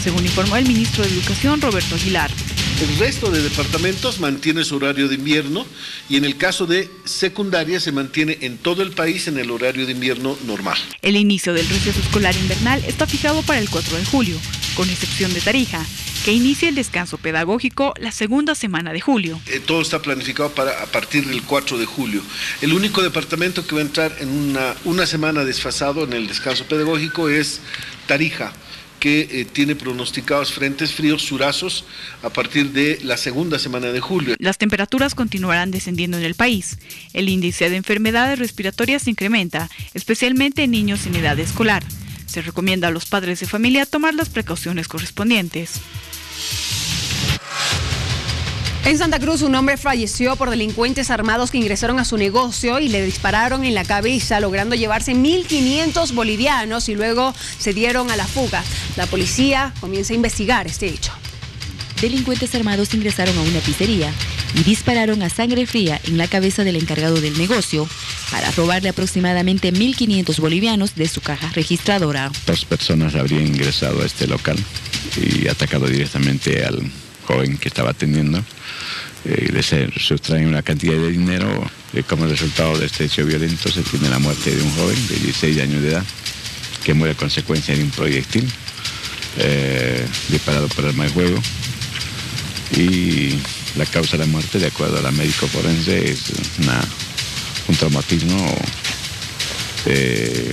según informó el ministro de Educación, Roberto Aguilar. El resto de departamentos mantiene su horario de invierno y en el caso de secundaria se mantiene en todo el país en el horario de invierno normal. El inicio del receso escolar invernal está fijado para el 4 de julio, con excepción de Tarija, que inicia el descanso pedagógico la segunda semana de julio. Eh, todo está planificado para a partir del 4 de julio. El único departamento que va a entrar en una, una semana desfasado en el descanso pedagógico es Tarija que eh, tiene pronosticados frentes fríos surazos a partir de la segunda semana de julio. Las temperaturas continuarán descendiendo en el país. El índice de enfermedades respiratorias incrementa, especialmente en niños en edad escolar. Se recomienda a los padres de familia tomar las precauciones correspondientes. En Santa Cruz, un hombre falleció por delincuentes armados que ingresaron a su negocio y le dispararon en la cabeza, logrando llevarse 1.500 bolivianos y luego se dieron a la fuga. La policía comienza a investigar este hecho. Delincuentes armados ingresaron a una pizzería y dispararon a sangre fría en la cabeza del encargado del negocio para robarle aproximadamente 1.500 bolivianos de su caja registradora. Dos personas habrían ingresado a este local y atacado directamente al joven que estaba atendiendo. Eh, le se- sustraen una cantidad de dinero. Eh, como resultado de este hecho violento se tiene la muerte de un joven de 16 años de edad que muere a consecuencia de un proyectil eh, disparado por arma de juego. Y la causa de la muerte, de acuerdo a la médico forense, es un traumatismo, eh,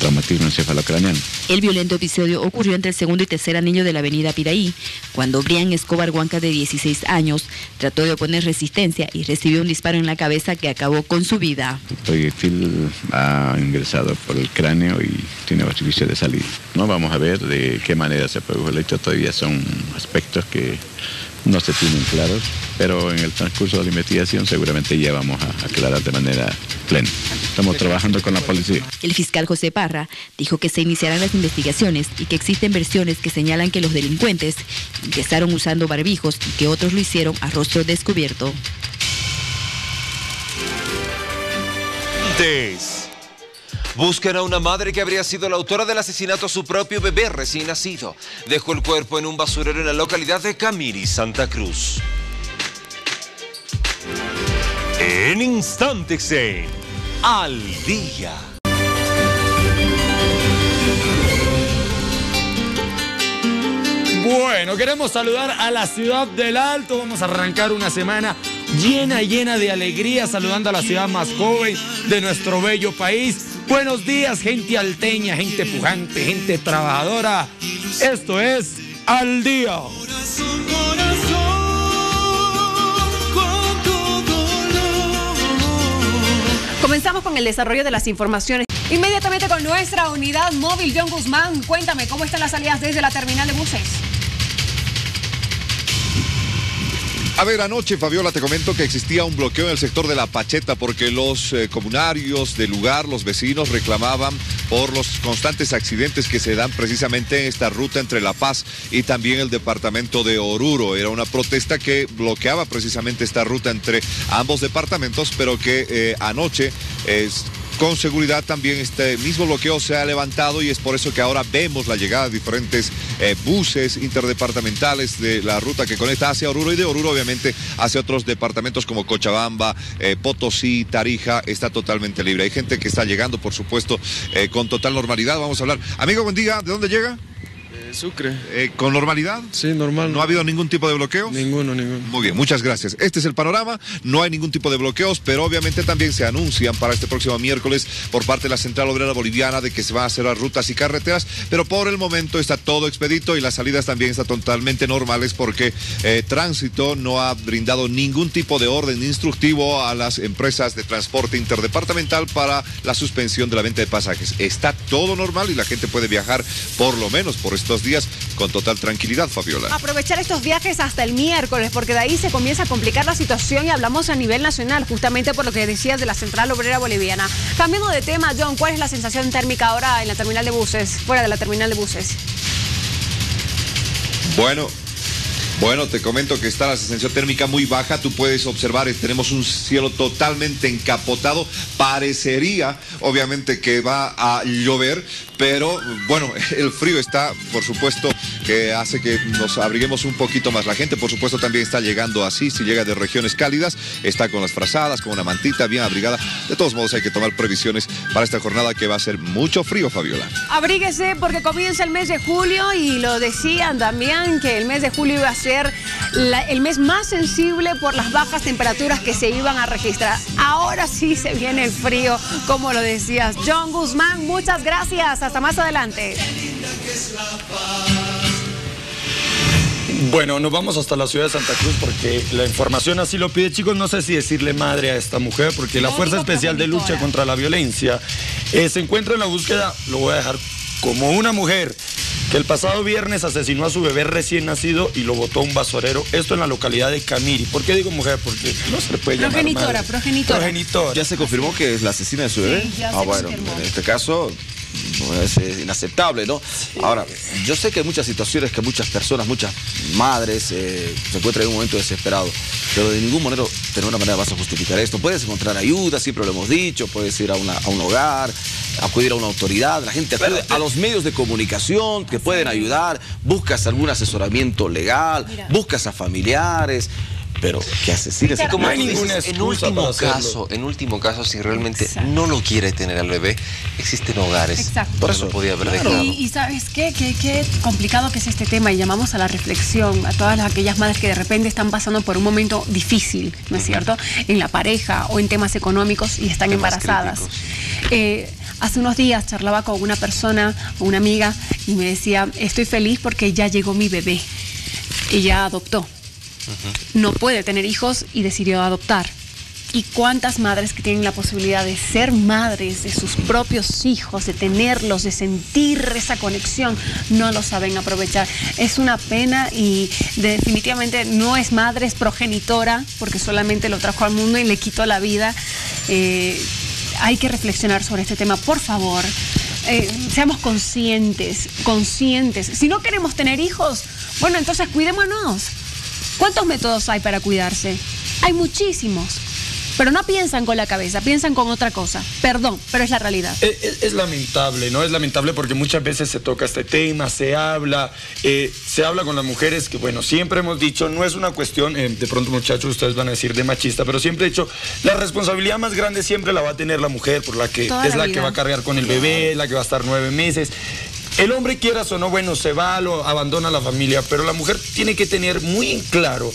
traumatismo encefalocraneano. El violento episodio ocurrió entre el segundo y tercer anillo de la avenida Piraí, cuando Brian Escobar Huanca, de 16 años, trató de oponer resistencia y recibió un disparo en la cabeza que acabó con su vida. El proyectil ha ingresado por el cráneo y tiene servicio de salida. No vamos a ver de qué manera se produjo el hecho, todavía son aspectos que no se tienen claros, pero en el transcurso de la investigación seguramente ya vamos a aclarar de manera plena. Estamos trabajando con la policía. El fiscal José Parra dijo que se iniciarán las investigaciones y que existen versiones que señalan que los delincuentes ingresaron usando barbijos y que otros lo hicieron a rostro descubierto. Buscan a una madre que habría sido la autora del asesinato a su propio bebé recién nacido. Dejó el cuerpo en un basurero en la localidad de Camiri, Santa Cruz. En instantes en Al Día. Bueno, queremos saludar a la ciudad del Alto. Vamos a arrancar una semana llena, llena de alegría, saludando a la ciudad más joven de nuestro bello país. Buenos días, gente alteña, gente pujante, gente trabajadora. Esto es Al Día. Comenzamos con el desarrollo de las informaciones. Inmediatamente con nuestra unidad móvil, John Guzmán. Cuéntame, ¿cómo están las salidas desde la terminal de buses? A ver, anoche, Fabiola, te comento que existía un bloqueo en el sector de La Pacheta porque los eh, comunarios del lugar, los vecinos, reclamaban por los constantes accidentes que se dan precisamente en esta ruta entre La Paz y también el departamento de Oruro. Era una protesta que bloqueaba precisamente esta ruta entre ambos departamentos, pero que eh, anoche es con seguridad también este mismo bloqueo se ha levantado y es por eso que ahora vemos la llegada de diferentes eh, buses interdepartamentales de la ruta que conecta hacia Oruro y de Oruro obviamente hacia otros departamentos como Cochabamba, eh, Potosí, Tarija, está totalmente libre. Hay gente que está llegando, por supuesto, eh, con total normalidad. Vamos a hablar. Amigo, buen día. ¿De dónde llega? Sucre. Eh, ¿Con normalidad? Sí, normal. ¿No ha habido ningún tipo de bloqueo? Ninguno, ninguno. Muy bien, muchas gracias. Este es el panorama. No hay ningún tipo de bloqueos, pero obviamente también se anuncian para este próximo miércoles por parte de la Central Obrera Boliviana de que se van a cerrar rutas y carreteras, pero por el momento está todo expedito y las salidas también están totalmente normales porque eh, Tránsito no ha brindado ningún tipo de orden instructivo a las empresas de transporte interdepartamental para la suspensión de la venta de pasajes. Está todo normal y la gente puede viajar por lo menos por estos días con total tranquilidad, Fabiola. Aprovechar estos viajes hasta el miércoles, porque de ahí se comienza a complicar la situación y hablamos a nivel nacional, justamente por lo que decías de la Central Obrera Boliviana. Cambiando de tema, John, ¿cuál es la sensación térmica ahora en la terminal de buses, fuera de la terminal de buses? Bueno, bueno, te comento que está la sensación térmica muy baja. Tú puedes observar, eh, tenemos un cielo totalmente encapotado. Parecería, obviamente, que va a llover, pero bueno, *laughs* el frío está, por supuesto, que hace que nos abriguemos un poquito más. La gente, por supuesto, también está llegando así, si llega de regiones cálidas, está con las frazadas, con una mantita bien abrigada. De todos modos, hay que tomar previsiones para esta jornada que va a ser mucho frío, Fabiola. Abríguese porque comienza el mes de julio y lo decían también que el mes de julio iba a ser el mes más sensible por las bajas temperaturas que se iban a registrar. Ahora sí se viene el frío, como lo decías. John Guzmán, muchas gracias. Más adelante. Bueno, nos vamos hasta la ciudad de Santa Cruz porque la información así lo pide. Chicos, no sé si decirle madre a esta mujer porque la Fuerza Especial de Lucha contra la Violencia eh, se encuentra en la búsqueda, lo voy a dejar como una mujer que el pasado viernes asesinó a su bebé recién nacido y lo botó a un basurero. Esto en la localidad de Camiri. ¿Por qué digo mujer? Porque no se le puede llamar Progenitora, madre. progenitora. Progenitora. ¿Ya se confirmó que es la asesina de su bebé? Sí, ya se ah, bueno, confirmó. en este caso es, inaceptable, ¿no? Ahora, yo sé que hay muchas situaciones que muchas personas, muchas madres eh, se encuentran en un momento desesperado, pero de ningún manera, de ninguna manera vas a justificar esto. Puedes encontrar ayuda, siempre lo hemos dicho, puedes ir a, una- a un hogar, acudir a una autoridad, la gente acude a los medios de comunicación que pueden ayudar, buscas algún asesoramiento legal, buscas a familiares, pero que asesines Y como No hay ninguna dices, en último caso, en último caso, si realmente no lo quiere tener al bebé, existen hogares. Exacto. Por eso lo podía haber dejado. Y, y sabes qué, qué, qué complicado que es este tema y llamamos a la reflexión a todas las- aquellas madres que de repente están pasando por un momento difícil, ¿no es cierto? En la pareja o en temas económicos y están Temas embarazadas. Eh, hace unos días charlaba con una persona, una amiga, y me decía, estoy feliz porque ya llegó mi bebé. Ella adoptó. No puede tener hijos y decidió adoptar. ¿Y cuántas madres que tienen la posibilidad de ser madres de sus propios hijos, de tenerlos, de sentir esa conexión, no lo saben aprovechar? Es una pena y definitivamente no es madre, es progenitora, porque solamente lo trajo al mundo y le quitó la vida. Eh, hay que reflexionar sobre este tema, por favor. Eh, seamos conscientes, conscientes. Si no queremos tener hijos, bueno, entonces cuidémonos. ¿Cuántos métodos hay para cuidarse? Hay muchísimos. Pero no piensan con la cabeza, piensan con otra cosa. Perdón, pero es la realidad. Es, es- es lamentable, ¿no? Es lamentable porque muchas veces se toca este tema, se habla, eh, se habla con las mujeres que, bueno, siempre hemos dicho, no es una cuestión, eh, de pronto muchachos ustedes van a decir de machista, pero siempre he dicho, la responsabilidad más grande siempre la va a tener la mujer, por la que Toda es la que va a cargar con el bebé, la que va a estar nueve meses. El hombre quieras o no, bueno, se va, lo abandona la familia, pero la mujer tiene que tener muy en claro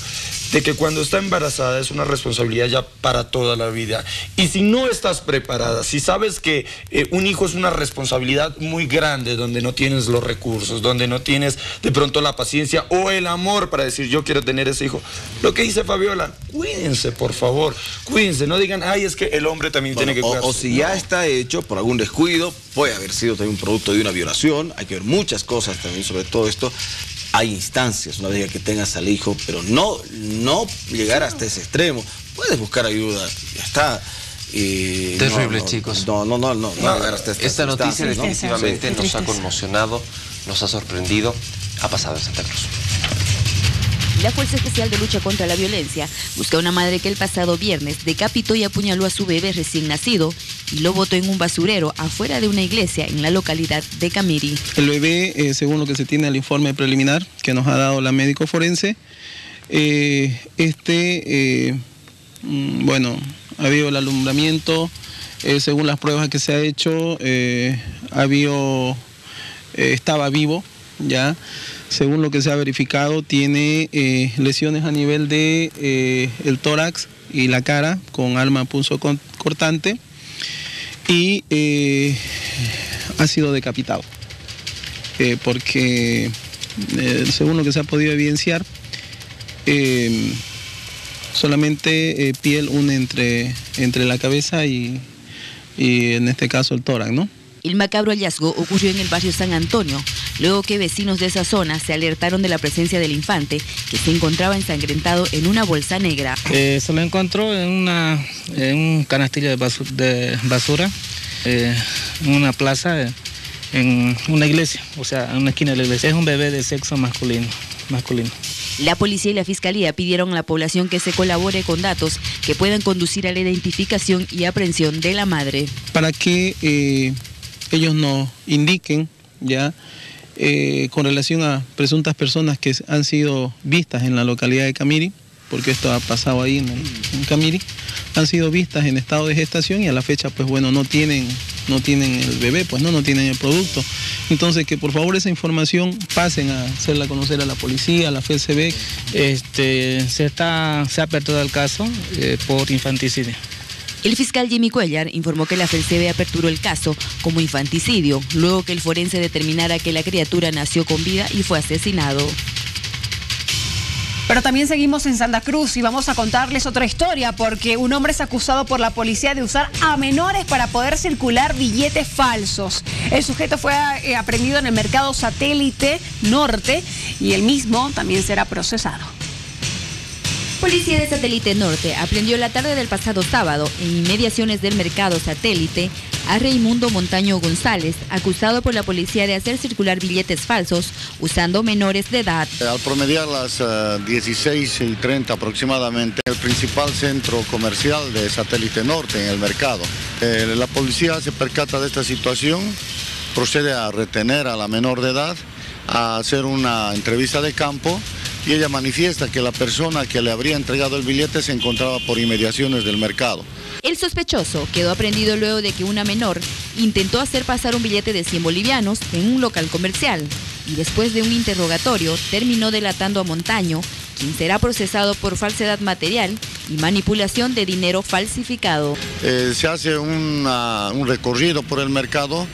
de que cuando está embarazada es una responsabilidad ya para toda la vida. Y si no estás preparada, si sabes que eh, un hijo es una responsabilidad muy grande, donde no tienes los recursos, donde no tienes de pronto la paciencia o el amor para decir yo quiero tener ese hijo, lo que dice Fabiola, cuídense por favor, cuídense, no digan, ay, es que el hombre también Bueno, tiene que cuidarse. o si ya está hecho por algún descuido, puede haber sido también un producto de una violación, hay que ver muchas cosas también sobre todo esto. Hay instancias, una vez que tengas al hijo, pero no, no llegar hasta ese extremo. Puedes buscar ayuda, ya está. Y Terrible, no, no, chicos. No, no, no, no, no No, llegar hasta estas esta noticia definitivamente Sí. nos ha conmocionado, nos ha sorprendido. Ha pasado en Santa Cruz. La Fuerza Especial de Lucha contra la Violencia busca a una madre que el pasado viernes decapitó y apuñaló a su bebé recién nacido y lo botó en un basurero afuera de una iglesia en la localidad de Camiri. El bebé, eh, según lo que se tiene al informe preliminar que nos ha dado la médico forense, eh, este, eh, mm, bueno, ha habido el alumbramiento, según las pruebas que se ha hecho, ha habido, estaba vivo, ya. Según lo que se ha verificado, tiene eh, lesiones a nivel de eh, el tórax y la cara con arma punzo cortante y eh, ha sido decapitado. Porque según lo que se ha podido evidenciar, solamente piel une entre, entre la cabeza y, y en este caso el tórax, ¿no? El macabro hallazgo ocurrió en el barrio San Antonio, luego que vecinos de esa zona se alertaron de la presencia del infante, que se encontraba ensangrentado en una bolsa negra. Eh, se lo encontró en, una, en un canastillo de basu- de basura, eh, en una plaza, eh, en una iglesia, o sea, en una esquina de la iglesia. Es un bebé de sexo masculino. masculino. La policía y la fiscalía pidieron a la población que se colabore con datos que puedan conducir a la identificación y aprehensión de la madre. para que eh, ellos nos indiquen ya eh, con relación a presuntas personas que han sido vistas en la localidad de Camiri, porque esto ha pasado ahí en, Camiri, han sido vistas en estado de gestación y a la fecha, pues bueno, no tienen, no tienen el bebé, pues no, no tienen el producto. Entonces, que por favor esa información pasen a hacerla conocer a la policía, a la FSB. Este, se, está, se ha aperturado el caso eh, por infanticidio. El fiscal Jimmy Cuellar informó que la FELCB aperturó el caso como infanticidio, luego que el forense determinara que la criatura nació con vida y fue asesinado. Pero también seguimos en Santa Cruz y vamos a contarles otra historia porque un hombre es acusado por la policía de usar a menores para poder circular billetes falsos. El sujeto fue eh, aprendido en el mercado satélite norte y el mismo también será procesado. Policía de Satélite Norte aprendió la tarde del pasado sábado en inmediaciones del mercado satélite a Raimundo Montaño González, acusado por la policía de hacer circular billetes falsos usando menores de edad. Al promediar las eh, 16 y 30 aproximadamente, el principal centro comercial de Satélite Norte en el mercado. Eh, la policía se percata de esta situación, procede a retener a la menor de edad, a hacer una entrevista de campo y ella manifiesta que la persona que le habría entregado el billete se encontraba por inmediaciones del mercado. El sospechoso quedó aprendido luego de que una menor intentó hacer pasar un billete de 100 bolivianos en un local comercial y después de un interrogatorio terminó delatando a Montaño, quien será procesado por falsedad material y manipulación de dinero falsificado. Eh, se hace una- un recorrido por el mercado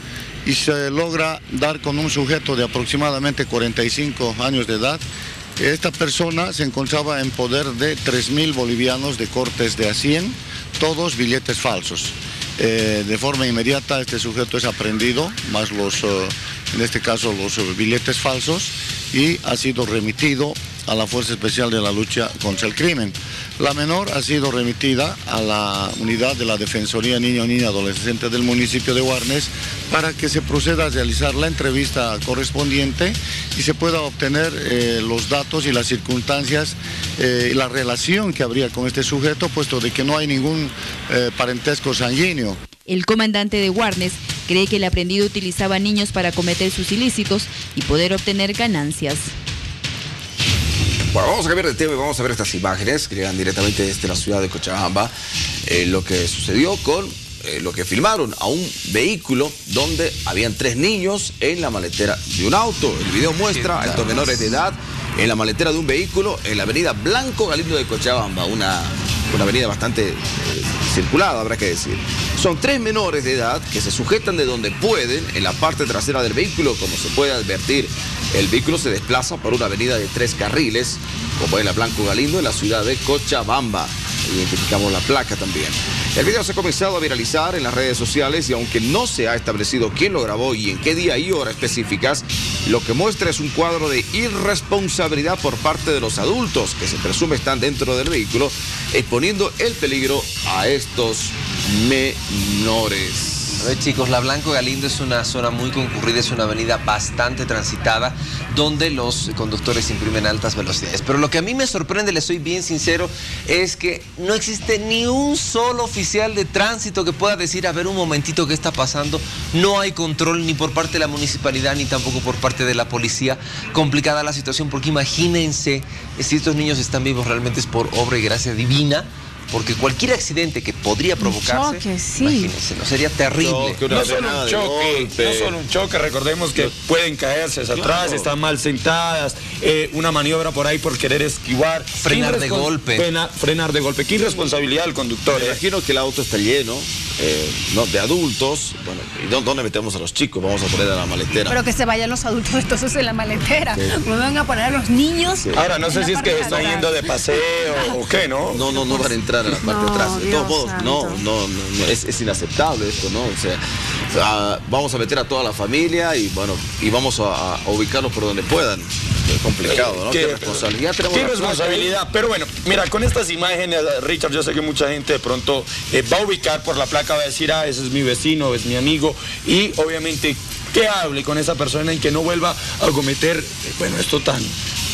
y se logra dar con un sujeto de aproximadamente 45 años de edad. Esta persona se encontraba en poder de 3.000 bolivianos de cortes de a 100, todos billetes falsos. Eh, de forma inmediata este sujeto es aprendido, más los, eh, en este caso los eh, billetes falsos, y ha sido remitido a la Fuerza Especial de la Lucha contra el Crimen. La menor ha sido remitida a la unidad de la Defensoría Niño, Niña, Adolescente del municipio de Guarnes para que se proceda a realizar la entrevista correspondiente y se pueda obtener eh, los datos y las circunstancias eh, y la relación que habría con este sujeto, puesto de que no hay ningún eh, parentesco sanguíneo. El comandante de Warnes cree que el aprendido utilizaba niños para cometer sus ilícitos y poder obtener ganancias. Bueno, vamos a cambiar de tema y vamos a ver estas imágenes que llegan directamente desde la ciudad de Cochabamba. eh, lo que sucedió con eh, lo que filmaron a un vehículo donde habían tres niños en la maletera de un auto. El video muestra a estos menores de edad en la maletera de un vehículo en la avenida Blanco Galindo de Cochabamba, una, una avenida bastante eh, circulada, habrá que decir. Son tres menores de edad que se sujetan de donde pueden en la parte trasera del vehículo, como se puede advertir. El vehículo se desplaza por una avenida de tres carriles, como es la Blanco Galindo, en la ciudad de Cochabamba. Identificamos la placa también. El video se ha comenzado a viralizar en las redes sociales y aunque no se ha establecido quién lo grabó y en qué día y hora específicas, lo que muestra es un cuadro de irresponsabilidad por parte de los adultos que se presume están dentro del vehículo, el peligro a estos menores. A chicos, la Blanco Galindo es una zona muy concurrida, es una avenida bastante transitada donde los conductores imprimen altas velocidades. Pero lo que a mí me sorprende, les soy bien sincero, es que no existe ni un solo oficial de tránsito que pueda decir, a ver un momentito qué está pasando. No hay control ni por parte de la municipalidad ni tampoco por parte de la policía. Complicada la situación porque imagínense si estos niños están vivos realmente es por obra y gracia divina. Porque cualquier accidente que podría provocarse, choque, sí. imagínense, no sería terrible. No solo un choque, no solo un choque, recordemos que pueden caerse hacia atrás, Claro. están mal sentadas, eh, una maniobra por ahí por querer esquivar. Frenar ¿Qué de golpe. Frena- frenar de golpe. ¿Qué irresponsabilidad del conductor? Me eh? imagino que el auto está lleno eh, ¿no? de adultos. Bueno, ¿y dó- dónde metemos a los chicos? Vamos a poner a la maletera. Pero que se vayan los adultos *laughs* entonces en la maletera. Sí. No van a poner a los niños. Ahora, no sé si es que están yendo de paseo o qué, ¿no? No, no, no a entrar a la parte No, de atrás. De Dios todos modos, no, no, no, no, es, es inaceptable esto, ¿no? O sea, ah, vamos a meter a toda la familia y bueno, y vamos a, a ubicarlos por donde puedan. Es complicado, ¿no? Qué- Qué responsabilidad tenemos. Qué placa responsabilidad. Pero bueno, mira, con estas imágenes, Richard, yo sé que mucha gente de pronto eh, va a ubicar por la placa, va a decir, ah, ese es mi vecino, es mi amigo. Y obviamente que hable con esa persona y que no vuelva a cometer, eh, bueno, esto tan,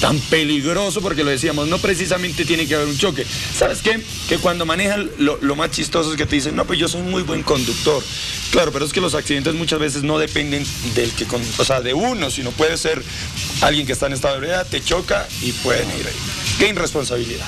tan peligroso, porque lo decíamos, no precisamente tiene que haber un choque. ¿Sabes qué? Que cuando manejan, lo, lo más chistoso es que te dicen, no, pues yo soy muy buen conductor. Claro, pero es que los accidentes muchas veces no dependen del que, con- o sea, de uno, sino puede ser alguien que está en estado de ebriedad, te choca y pueden ir ahí. Qué irresponsabilidad.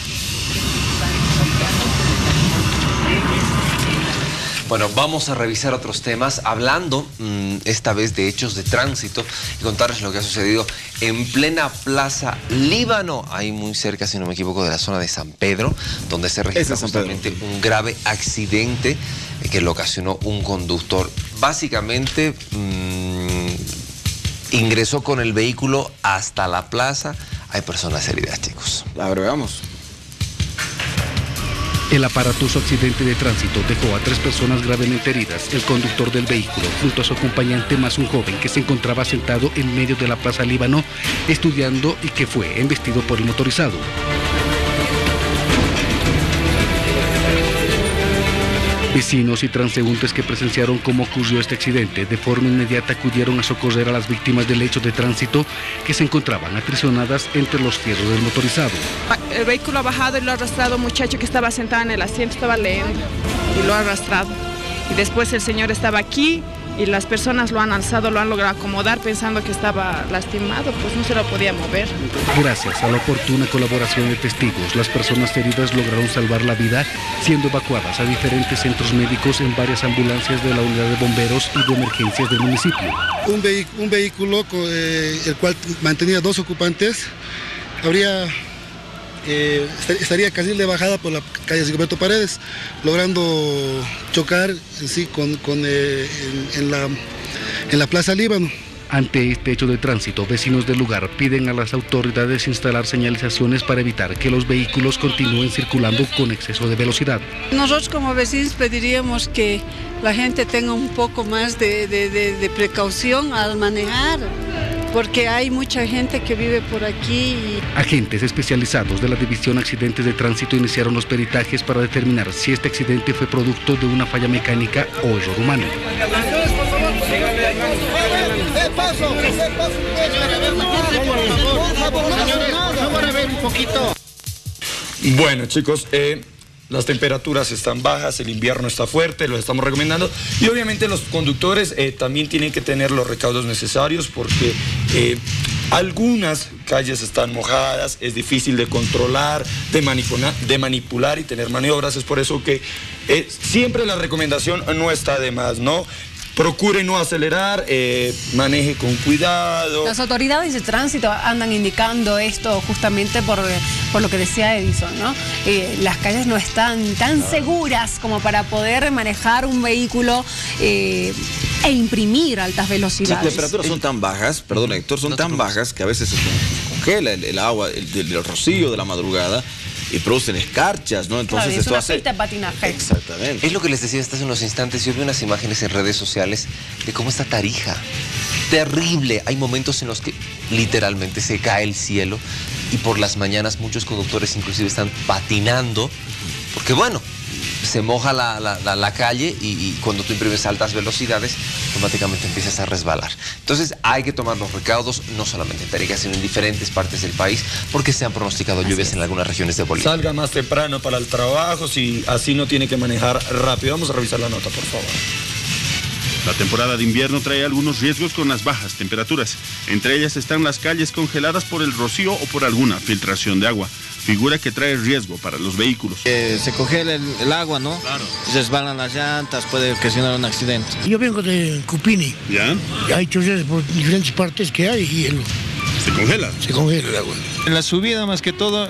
Bueno, vamos a revisar otros temas, hablando mm, esta vez de hechos de tránsito y contarles lo que ha sucedido en plena Plaza Líbano, ahí muy cerca, si no me equivoco, de la zona de San Pedro, donde se Pedro. justamente un grave accidente que lo ocasionó un conductor. Básicamente mm, ingresó con el vehículo hasta la plaza. Hay personas heridas, chicos. La veamos. El aparatoso accidente de tránsito dejó a tres personas gravemente heridas, el conductor del vehículo, junto a su acompañante más un joven que se encontraba sentado en medio de la Plaza Líbano estudiando y que fue embestido por el motorizado. Vecinos y transeúntes que presenciaron cómo ocurrió este accidente de forma inmediata acudieron a socorrer a las víctimas del hecho de tránsito que se encontraban aprisionadas entre los fierros del motorizado. El vehículo ha bajado y lo ha arrastrado un muchacho que estaba sentado en el asiento, estaba leyendo y lo ha arrastrado. Y después el señor estaba aquí y las personas lo han alzado, lo han logrado acomodar pensando que estaba lastimado, pues no se lo podía mover. Gracias a la oportuna colaboración de testigos, las personas heridas lograron salvar la vida siendo evacuadas a diferentes centros médicos en varias ambulancias de la unidad de bomberos y de emergencias del municipio. un, vehi- un vehículo eh, el cual mantenía dos ocupantes habría eh, est- estaría casi de bajada por la calle Gilberto Paredes logrando chocar en sí con, con, eh, en, en la, en la Plaza Líbano Ante este hecho de tránsito, vecinos del lugar piden a las autoridades instalar señalizaciones para evitar que los vehículos continúen circulando con exceso de velocidad. Nosotros como vecinos pediríamos que la gente tenga un poco más de, de- de- de precaución al manejar, porque hay mucha gente que vive por aquí y Agentes especializados de la División Accidentes de Tránsito iniciaron los peritajes para determinar si este accidente fue producto de una falla mecánica o error humano. Bueno, chicos, eh, las temperaturas están bajas, el invierno está fuerte, lo estamos recomendando. Y obviamente los conductores eh, también tienen que tener los recaudos necesarios porque eh, algunas calles están mojadas, es difícil de controlar, de manipular y tener maniobras. Es por eso que eh, siempre la recomendación no está de más, ¿no? Procure no acelerar, eh, maneje con cuidado. Las autoridades de tránsito andan indicando esto justamente por, por lo que decía Edison, ¿no? Eh, las calles no están tan seguras como para poder manejar un vehículo eh, e imprimir altas Las velocidades. temperaturas son tan bajas, perdón Héctor, son tan bajas que a veces se con- congela el, el agua el, rocío de la madrugada y producen escarchas, ¿no? Entonces Claro, es esto una hace... pista de patinaje. Exactamente. Es lo que les decía hasta hace unos instantes. Yo vi unas imágenes en redes sociales de cómo está Tarija. Terrible. Hay momentos en los que literalmente se cae el cielo y por las mañanas muchos conductores inclusive están patinando porque bueno, se moja la, la- la- la calle y, y cuando tú imprimes altas velocidades automáticamente empiezas a resbalar. Entonces hay que tomar los recaudos no solamente en Tarija sino en diferentes partes del país porque se han pronosticado lluvias en algunas regiones de Bolivia. Salga más temprano para el trabajo, si así no tiene que manejar rápido. Vamos a revisar la nota, por favor. La temporada de invierno trae algunos riesgos con las bajas temperaturas. Entre ellas están las calles congeladas por el rocío o por alguna filtración de agua, figura que trae riesgo para los vehículos. se congela el, el agua, ¿no? Claro. Resbalan las llantas, puede ocasionar un accidente. Yo vengo de Cupini. ¿Ya? Y hay chorreras por diferentes partes que hay hielo. ¿Se congela? Se congela el agua. En la subida más que todo,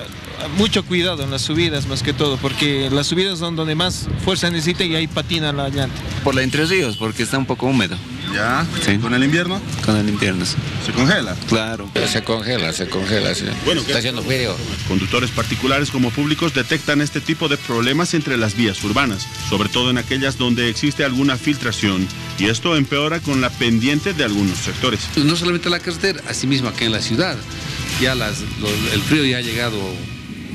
mucho cuidado en las subidas más que todo, porque las subidas son donde más fuerza necesita y ahí patina la llanta. Por la Entre Ríos, porque está un poco húmedo. ¿Ya? Sí. ¿Con el invierno? Con el invierno. sí. ¿Se congela? Claro. Se congela, se congela, sí. Bueno, ¿qué? está haciendo frío. Conductores particulares como públicos detectan este tipo de problemas entre las vías urbanas, sobre todo en aquellas donde existe alguna filtración, y esto empeora con la pendiente de algunos sectores. Pues no solamente la carretera, así mismo aquí en la ciudad. Ya las- el frío ya ha llegado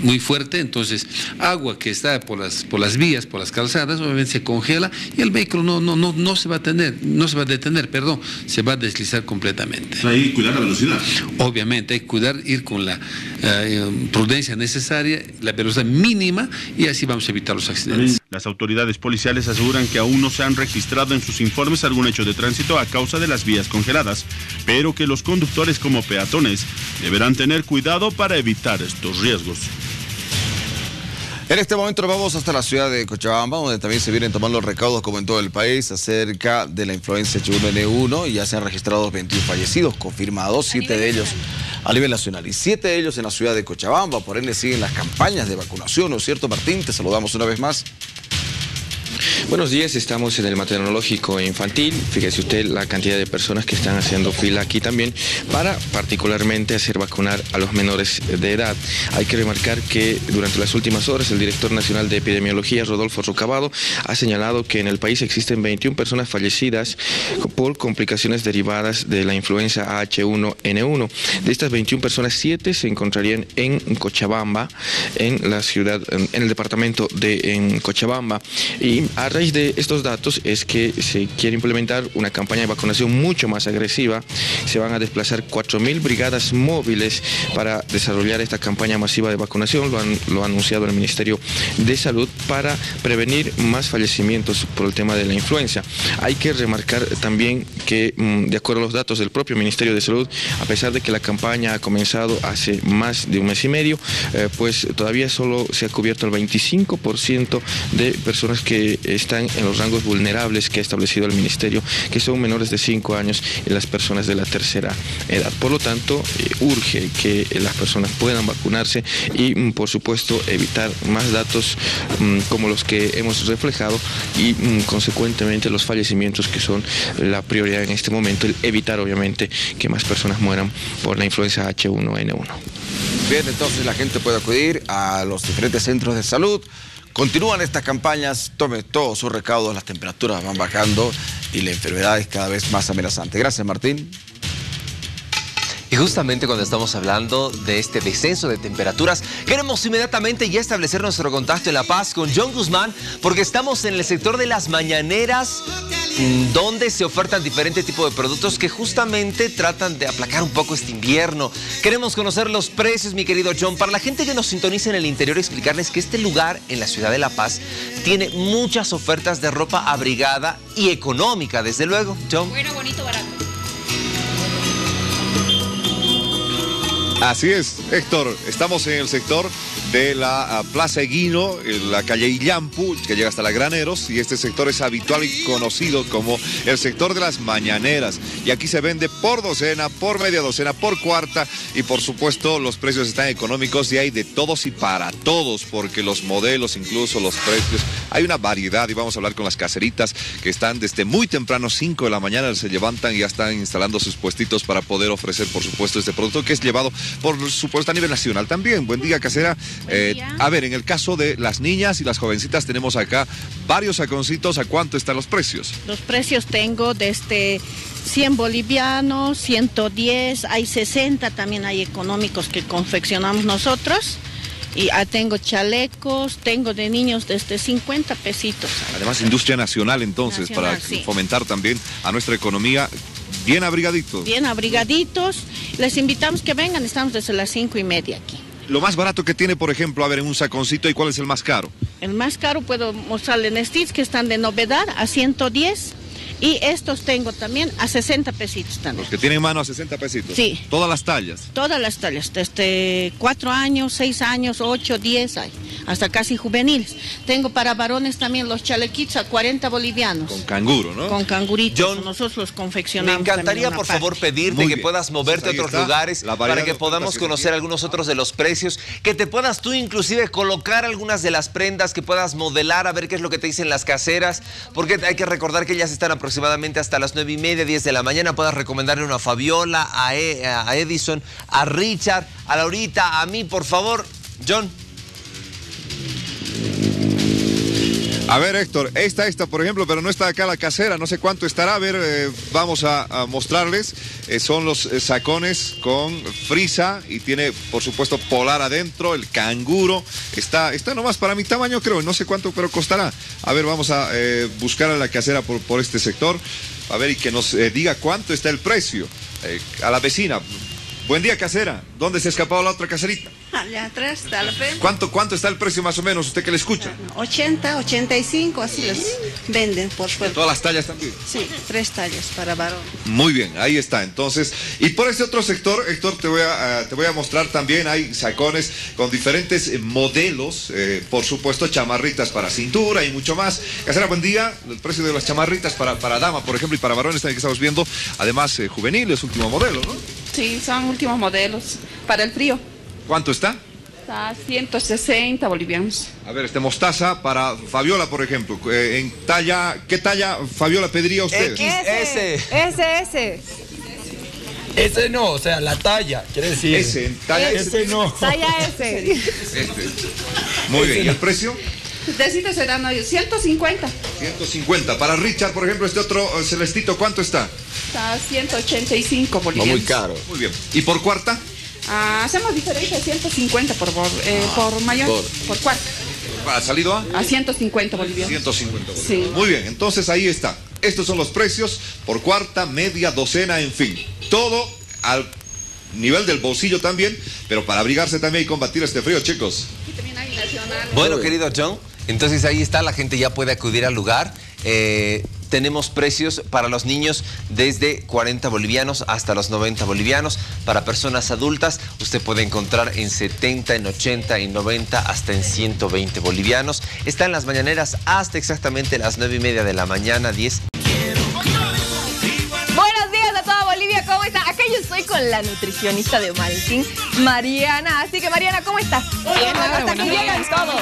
muy fuerte, entonces agua que está por las, por las vías, por las calzadas, obviamente se congela y el vehículo no, no, no, no se va a tener, no se va a detener, perdón, se va a deslizar completamente. Ahí cuidar la velocidad. Obviamente hay que cuidar, ir con la eh, prudencia necesaria, la velocidad mínima y así vamos a evitar los accidentes. Las autoridades policiales aseguran que aún no se han registrado en sus informes algún hecho de tránsito a causa de las vías congeladas, pero que los conductores como peatones deberán tener cuidado para evitar estos riesgos. En este momento nos vamos hasta la ciudad de Cochabamba, donde también se vienen tomando recaudos, como en todo el país, acerca de la influencia H1N1 y ya se han registrado 21 fallecidos, confirmados, siete de ellos a nivel nacional y siete de ellos en la ciudad de Cochabamba. Por ende siguen las campañas de vacunación, ¿no es cierto, Martín? Te saludamos una vez más. Buenos días, estamos en el maternológico infantil. Fíjese usted la cantidad de personas que están haciendo fila aquí también para particularmente hacer vacunar a los menores de edad. Hay que remarcar que durante las últimas horas el director nacional de epidemiología, Rodolfo Rocabado, ha señalado que en el país existen 21 personas fallecidas por complicaciones derivadas de la influenza H1N1. De estas 21 personas, 7 se encontrarían en Cochabamba, en la ciudad, en el departamento de Cochabamba. Y raíz de estos datos es que se quiere implementar una campaña de vacunación mucho más agresiva. Se van a desplazar 4.000 brigadas móviles para desarrollar esta campaña masiva de vacunación. Lo, han, lo ha anunciado el Ministerio de Salud para prevenir más fallecimientos por el tema de la influenza. Hay que remarcar también que, mm, de acuerdo a los datos del propio Ministerio de Salud, a pesar de que la campaña ha comenzado hace más de un mes y medio, eh, pues todavía solo se ha cubierto el 25% de personas que están en los rangos vulnerables que ha establecido el Ministerio, que son menores de 5 años y las personas de la tercera edad. Por lo tanto, eh, urge que las personas puedan vacunarse y, mm, por supuesto, evitar más datos mm, como los que hemos reflejado y, mm, consecuentemente, los fallecimientos que son la prioridad en este momento, el evitar, obviamente, que más personas mueran por la influenza H1N1. Bien, entonces la gente puede acudir a los diferentes centros de salud. Continúan estas campañas, tome todos sus recaudos, las temperaturas van bajando y la enfermedad es cada vez más amenazante. Gracias, Martín. Y justamente cuando estamos hablando de este descenso de temperaturas, queremos inmediatamente ya establecer nuestro contacto en La Paz con John Guzmán, porque estamos en el sector de las mañaneras, donde se ofertan diferentes tipos de productos que justamente tratan de aplacar un poco este invierno. Queremos conocer los precios, mi querido John, para la gente que nos sintoniza en el interior, explicarles que este lugar en la ciudad de La Paz tiene muchas ofertas de ropa abrigada y económica, desde luego, John. Bueno, bonito, barato. Así es, Héctor. Estamos en el sector de la ah, Plaza Eguino, la calle Illampu, que llega hasta la Graneros, y este sector es habitual y conocido como el sector de las mañaneras. Y aquí se vende por docena, por media docena, por cuarta, y por supuesto los precios están económicos y hay de todos y para todos, porque los modelos, incluso los precios, hay una variedad y vamos a hablar con las caseritas que están desde muy temprano, 5 de la mañana, se levantan y ya están instalando sus puestitos para poder ofrecer, por supuesto, este producto que es llevado por supuesto a nivel nacional también. Buen día, casera. Eh, a ver, en el caso de las niñas y las jovencitas tenemos acá varios saconcitos. ¿A cuánto están los precios? Los precios tengo desde 100 bolivianos, 110, hay 60 también hay económicos que confeccionamos nosotros. Y ah, tengo chalecos, tengo de niños desde 50 pesitos. Además, industria nacional entonces, Nacional, para sí. fomentar también a nuestra economía bien abrigaditos. Bien abrigaditos. Les invitamos que vengan, estamos desde las 5 y media aquí. Lo más barato que tiene, por ejemplo, a ver, en un saconcito, ¿y cuál es el más caro? El más caro puedo mostrarle en Stitch que están de novedad a 110 y estos tengo también a 60 pesitos también. Los que tienen mano a 60 pesitos. Sí. Todas las tallas. Todas las tallas, desde 4 años, 6 años, 8, 10 hay, hasta casi juveniles. Tengo para varones también los chalequitos a 40 bolivianos. Con canguro, ¿no? Con canguritos, nosotros los Me confeccionamos. encantaría, también una por parte. favor, pedirte Muy que bien. puedas moverte a otros está lugares para que podamos conocer algunos otros de los precios, que te puedas tú inclusive colocar algunas de las prendas, que puedas modelar, a ver qué es lo que te dicen las caseras, porque hay que recordar que ellas están aproximadamente hasta las nueve y media, 10 de la mañana. Puedas recomendarle una Fabiola, a, E- a Edison, a Richard, a Laurita, a mí, por favor. John. A ver, Héctor, esta, esta, por ejemplo, pero no está acá la casera, no sé cuánto estará. A ver, eh, vamos a, mostrarles. Eh, son los eh, sacones con frisa y tiene, por supuesto, polar adentro, el canguro. Está, está nomás para mi tamaño, creo, no sé cuánto, pero costará. A ver, vamos a buscar a la casera por, este sector. A ver, y que nos diga cuánto está el precio. A la vecina. Buen día, casera. ¿Dónde se ha escapado la otra caserita? Allá atrás está la fe. ¿Cuánto, ¿Cuánto está el precio más o menos? ¿Usted que le escucha? 80, 85, así los venden por por- Todas las tallas también. Sí, tres tallas para varón. Muy bien, ahí está. Entonces, y por este otro sector, Héctor, te voy a, te voy a mostrar también, hay sacones con diferentes eh, modelos, eh, por supuesto, chamarritas para cintura y mucho más. Casera, buen día. El precio de las chamarritas para, para dama, por ejemplo, y para varones también que estamos viendo, además eh, juveniles, último modelo, ¿no? Sí, son últimos modelos. Para el frío, ¿Cuánto está? está 160 bolivianos. A ver, este mostaza para Fabiola, por ejemplo, eh, en talla, ¿qué talla Fabiola pediría usted? Ese, ese, ese. Ese no, o sea, la talla, quiere decir. Ese, en talla Ese no. Talla ese. Este. Muy bien, ¿y el precio? Decito serán 150. 150. Para Richard, por ejemplo, este otro eh, celestito, ¿cuánto está? Está 185 bolivianos. Muy bien. ¿Y por cuarta? Ah, hacemos diferencia 150 por, bor- eh, por mayor, Por. por cuarto. ¿Ha salido a? A 150 bolivianos. 150. Sí. Muy bien, entonces ahí está. Estos son los precios por cuarta, media, docena, en fin. Todo al nivel del bolsillo también, pero para abrigarse también y combatir este frío, chicos. Bueno, querido John, entonces ahí está, la gente ya puede acudir al lugar. Eh, tenemos precios para los niños desde 40 bolivianos hasta los 90 bolivianos. Para personas adultas, usted puede encontrar en 70, en 80, en 90, hasta en 120 bolivianos. Está en las mañaneras hasta exactamente las 9 y media de la mañana, 10 con la nutricionista de Malkin, Mariana. Así que Mariana, ¿cómo estás? Bien, hasta que llegan todos.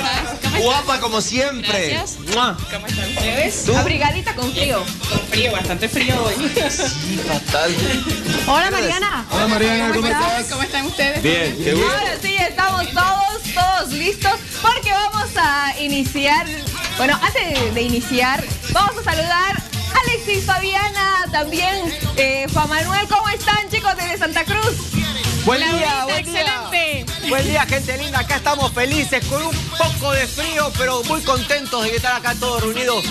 Guapa como siempre. Gracias. ¡Mua! ¿Cómo están ustedes? ¿Tú? Abrigadita con frío. Con frío, bastante frío hoy. Fatal. Hola Mariana. Hola, Mariana, ¿cómo estás? ¿Cómo están ustedes? Bien, qué bueno. Ahora sí, estamos todos, todos listos porque vamos a iniciar. Bueno, antes de iniciar, vamos a saludar Alexis, Fabiana, también eh, Juan Manuel. ¿Cómo están, chicos, desde Santa Cruz? Buen día, buen día. excelente. Buen día, gente linda. Acá estamos felices con un poco de frío, pero muy contentos de estar acá todos reunidos.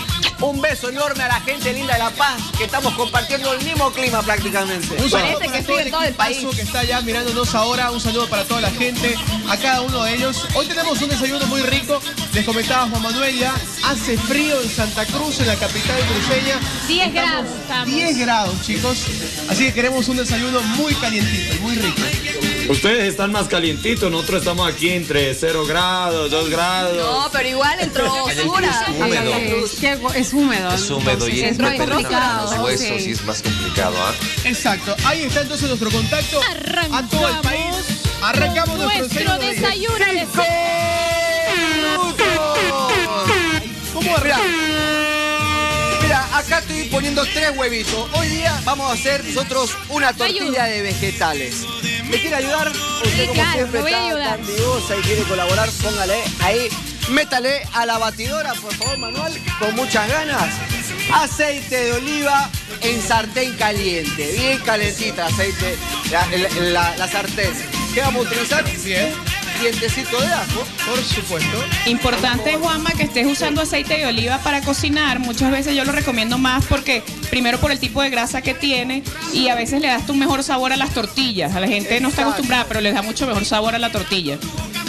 Un beso enorme a la gente linda de La Paz, que estamos compartiendo el mismo clima prácticamente. Un saludo para todo el equipazo que está allá mirándonos ahora. Un saludo para toda la gente, a cada uno de ellos. Hoy tenemos un desayuno muy rico. Les comentaba Juan Manuel ya, hace frío en Santa Cruz, en la capital cruceña. 10 Estamos grados estamos. 10 grados, chicos. Así que queremos un desayuno muy calientito y muy rico. Ustedes están más calientitos, nosotros estamos aquí entre 0 grados, 2 grados. No, pero igual entró *laughs* oscura. es húmedo. Es húmedo. Es húmedo y los complicado, huesos sí. y es más complicado, ¿ah? Exacto. Ahí está entonces nuestro contacto a todo el país. Arrancamos nuestro, desayuno. de cinco ¿Cómo mira, acá estoy poniendo tres huevitos. Hoy día vamos a hacer nosotros una tortilla de vegetales. ¿Me quiere ayudar? Usted Sí, como claro, siempre está tan vivosa y quiere colaborar, póngale ahí. Métale a la batidora, por favor, Manuel, con muchas ganas. Aceite de oliva en sartén caliente, bien calentita aceite, la, la- la- la sartén. ¿Qué vamos a utilizar? Bien. Dientecito de ajo. Por supuesto. Importante, Juanma, que estés usando aceite de oliva para cocinar. Muchas veces yo lo recomiendo más porque, primero, por el tipo de grasa que tiene y a veces le das un mejor sabor a las tortillas. A la gente no está acostumbrada, pero les da mucho mejor sabor a la tortilla.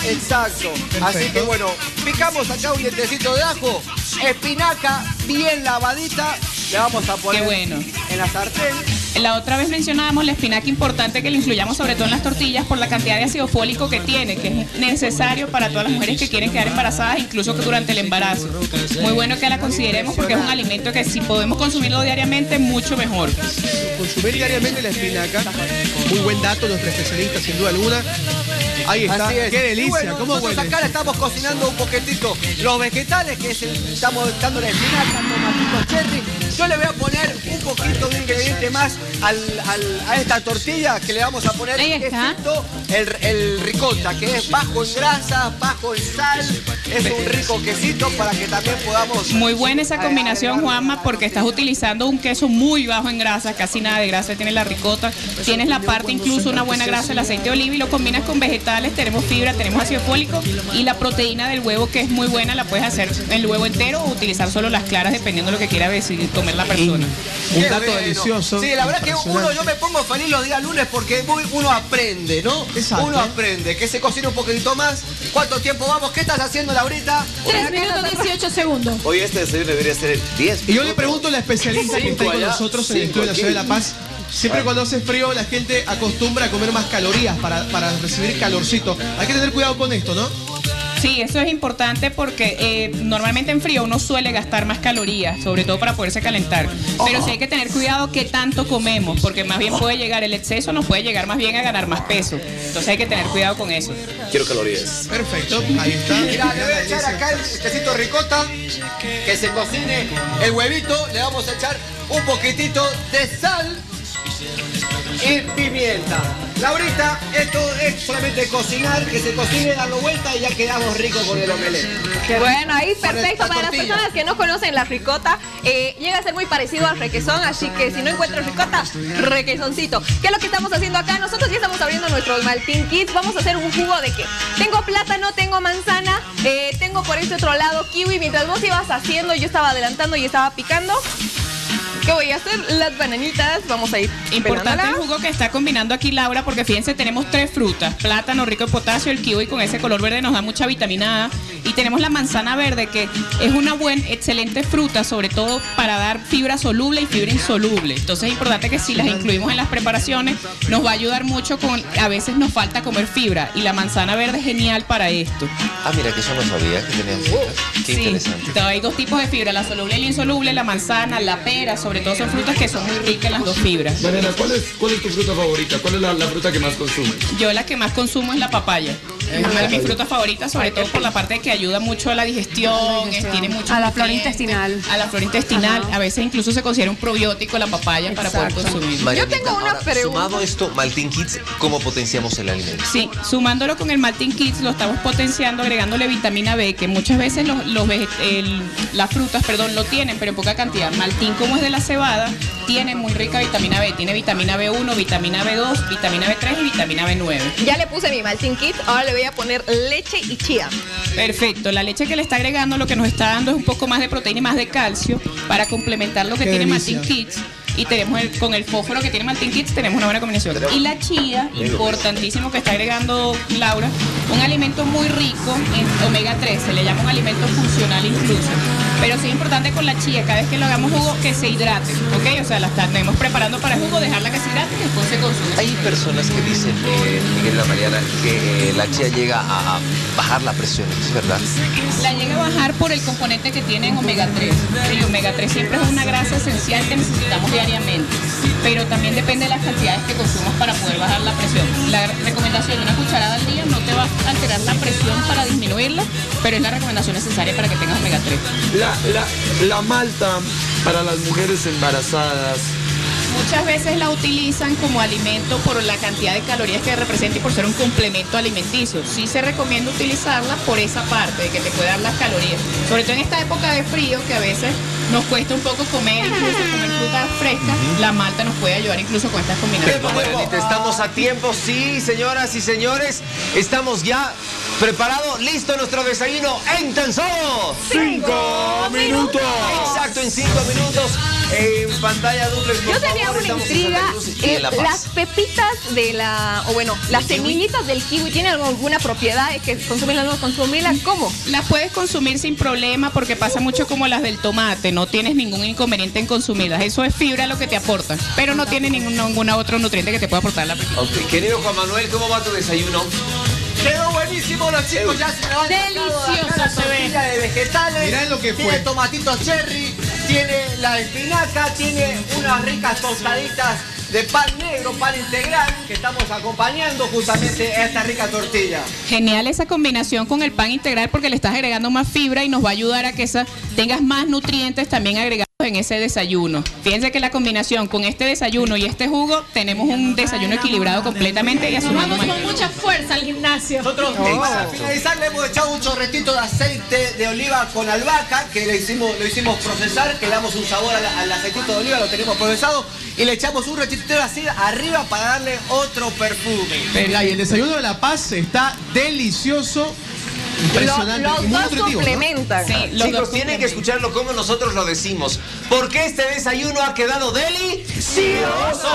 Exacto. Así que bueno, picamos acá un dientecito de ajo, espinaca bien lavadita, le vamos a poner Qué bueno. en la sartén. La otra vez mencionábamos la espinaca importante que le incluyamos sobre todo en las tortillas por la cantidad de ácido fólico que tiene, que es necesario para todas las mujeres que quieren quedar embarazadas, incluso que durante el embarazo. Muy bueno que la consideremos porque es un alimento que si podemos consumirlo diariamente, mucho mejor. Consumir diariamente la espinaca. Muy buen dato, nuestro especialista, sin duda alguna. Ahí está. Así es. Qué Y delicia. bueno, ¿Cómo nosotros huele? acá le estamos cocinando un poquitito los vegetales, que es el- estamos dando la espinaca, tomatito cherry. Yo le voy a poner un poquito de ingrediente más al- al- a esta tortilla que le vamos a poner quesito, el, el ricota, que es bajo en grasa, bajo en sal, es un rico quesito para que también podamos... Muy buena esa combinación, Juanma, porque estás utilizando un queso muy bajo en grasa, casi nada de grasa, tienes la ricota, tienes la parte incluso una buena grasa, el aceite de oliva y lo combinas con vegetales, tenemos fibra, tenemos ácido fólico y la proteína del huevo que es muy buena, la puedes hacer el huevo entero o utilizar solo las claras dependiendo de lo que quiera decidir comer la persona. Qué bueno. Sí, la verdad que uno, yo me pongo feliz los días lunes porque muy- uno aprende, ¿no? Exacto. Uno aprende, que se cocine un poquitito más. ¿Cuánto tiempo vamos? ¿Qué estás haciendo, Laurita? 3 minutos 18 segundos. Hoy este desayuno debería ser el 10. Y yo le pregunto a la especialista que está ahí con nosotros en el estudio de la Ciudad de La. Paz. Siempre cuando hace frío la gente acostumbra a comer más calorías para, para recibir calorcito. Hay que tener cuidado con esto, ¿no? Sí, eso es importante porque eh, normalmente en frío uno suele gastar más calorías, sobre todo para poderse calentar. Pero sí hay que tener cuidado qué tanto comemos, porque más bien puede llegar el exceso, nos puede llegar más bien a ganar más peso. Entonces hay que tener cuidado con eso. Quiero calorías. Perfecto, ahí está. Mira, le voy a echar acá el quesito ricota, que se cocine el huevito, le vamos a echar un poquitito de sal y pimienta. Laurita, esto es solamente cocinar, que se cocine, darlo vuelta y ya quedamos ricos con el omelette. Qué bueno, ahí perfecto. Para las personas que no conocen la ricota, eh, llega a ser muy parecido al requesón, así que si no encuentras ricota, requesoncito. ¿Qué es lo que estamos haciendo acá? Nosotros ya estamos abriendo nuestros Maltín Kits. Vamos a hacer un jugo de qué? Tengo plátano, tengo manzana, eh, tengo por este otro lado kiwi. Mientras vos ibas haciendo, yo estaba adelantando y estaba picando. ¿Qué voy a hacer? Las bananitas, vamos a ir. Importante el jugo que está combinando aquí Laura, porque fíjense, tenemos tres frutas, plátano rico en potasio, el kiwi con ese color verde nos da mucha vitamina A, y tenemos la manzana verde que es una buena, excelente fruta, sobre todo para dar fibra soluble y fibra insoluble. Entonces es importante que si las incluimos en las preparaciones, nos va a ayudar mucho con, a veces nos falta comer fibra, y la manzana verde es genial para esto. Ah, mira, que eso no sabía que tenían fibra. Qué Sí, interesante. hay dos tipos de fibra, la soluble y la insoluble, la manzana, la pera, sobre todo son frutas que son muy ricas en las dos fibras. Mariana, ¿cuál es, ¿cuál es tu fruta favorita? ¿Cuál es la, la fruta que más consumes? Yo la que más consumo es la papaya. Es una de mis frutas favoritas, sobre todo por la parte de que ayuda mucho a la digestión, eh, tiene mucho A la flora intestinal. A la flora intestinal. A veces incluso se considera un probiótico la papaya para poder consumir. Marianita, tengo una ahora, pregunta. Sumado esto, Maltin Kids, ¿cómo potenciamos el alimento? Sí, sumándolo con el Maltin Kids lo estamos potenciando, agregándole vitamina B, que muchas veces los, los el- las frutas, perdón, lo tienen, pero en poca cantidad. Maltín, como es de la cebada, tiene muy rica vitamina B. Tiene vitamina B1, vitamina B2, vitamina B3 y vitamina B9. Ya le puse mi Maltín Kit, ahora le voy a poner leche y chía. Perfecto, la leche que le está agregando lo que nos está dando es un poco más de proteína y más de calcio para complementar lo que Qué tiene. Maltin Kids. Y tenemos el- con el fósforo que tiene Maltin Kids tenemos una buena combinación. Y la chía, importantísimo que está agregando Laura, un alimento muy rico en omega 3, se le llama un alimento funcional incluso. Pero sí es importante con la chía, cada vez que lo hagamos jugo, que se hidrate, ¿ok? O sea, la estamos preparando para jugo, dejarla que se hidrate y después se consume. Hay personas que dicen, eh, Miguel y la Mariana, que eh, la chía llega a, bajar la presión, ¿es verdad? La llega a bajar por el componente que tiene en omega 3. Sí, omega 3 siempre es una grasa esencial que necesitamos diariamente, pero también depende de las cantidades que consumas para poder bajar la presión. La recomendación de una cucharada al día no te va a alterar la presión para disminuirla, pero es la recomendación necesaria para que tengas omega 3. La, la, la malta para las mujeres embarazadas. Muchas veces la utilizan como alimento por la cantidad de calorías que representa y por ser un complemento alimenticio. Sí se recomienda utilizarla por esa parte, de que te puede dar las calorías. Sobre todo en esta época de frío, que a veces nos cuesta un poco comer, incluso comer frutas frescas, la malta nos puede ayudar incluso con estas combinaciones. Estamos a tiempo, sí, señoras y señores, estamos ya preparados, listo nuestro desayuno en tan solo ¡Cinco minutos! Exacto, en cinco minutos. En pantalla doble. por Yo tenía favor, una intriga. Eh, La las pepitas de la, o bueno, las semillitas del kiwi, ¿tienen alguna propiedad de que consumirlas o no consumirlas? ¿Cómo? Las puedes consumir sin problema porque pasa mucho como las del tomate, no tienes ningún inconveniente en consumirlas. Eso es fibra lo que te aporta, pero no tiene ningún, ningún otro nutriente que te pueda aportar la pepita. Ok, Querido Juan Manuel, ¿cómo va tu desayuno? Quedó buenísimo, los chicos ya se me van Delicioso se ve. de vegetales. Mirá lo que tiene fue. tomatitos cherry, tiene la espinaca, tiene unas ricas tostaditas de pan negro, pan integral, que estamos acompañando justamente a esta rica tortilla. Genial esa combinación con el pan integral porque le estás agregando más fibra y nos va a ayudar a que esa, tengas más nutrientes también agregados en ese desayuno. Fíjense que la combinación con este desayuno y este jugo, tenemos un desayuno equilibrado completamente y asumando Vamos con mucha fuerza al gimnasio. Nosotros eh, para finalizar le hemos echado un chorretito de aceite de oliva con albahaca que le hicimos, lo hicimos procesar, que le damos un sabor al, al aceitito de oliva, lo tenemos procesado y le echamos un rechitero así arriba para darle otro perfume. Mira, y el desayuno de La Paz está delicioso. Impresionante. Los y muy dos nutritivo, ¿no? complementan. Sí, los Chicos, dos tienen que escucharlo como nosotros lo decimos. Porque este desayuno ha quedado delicioso.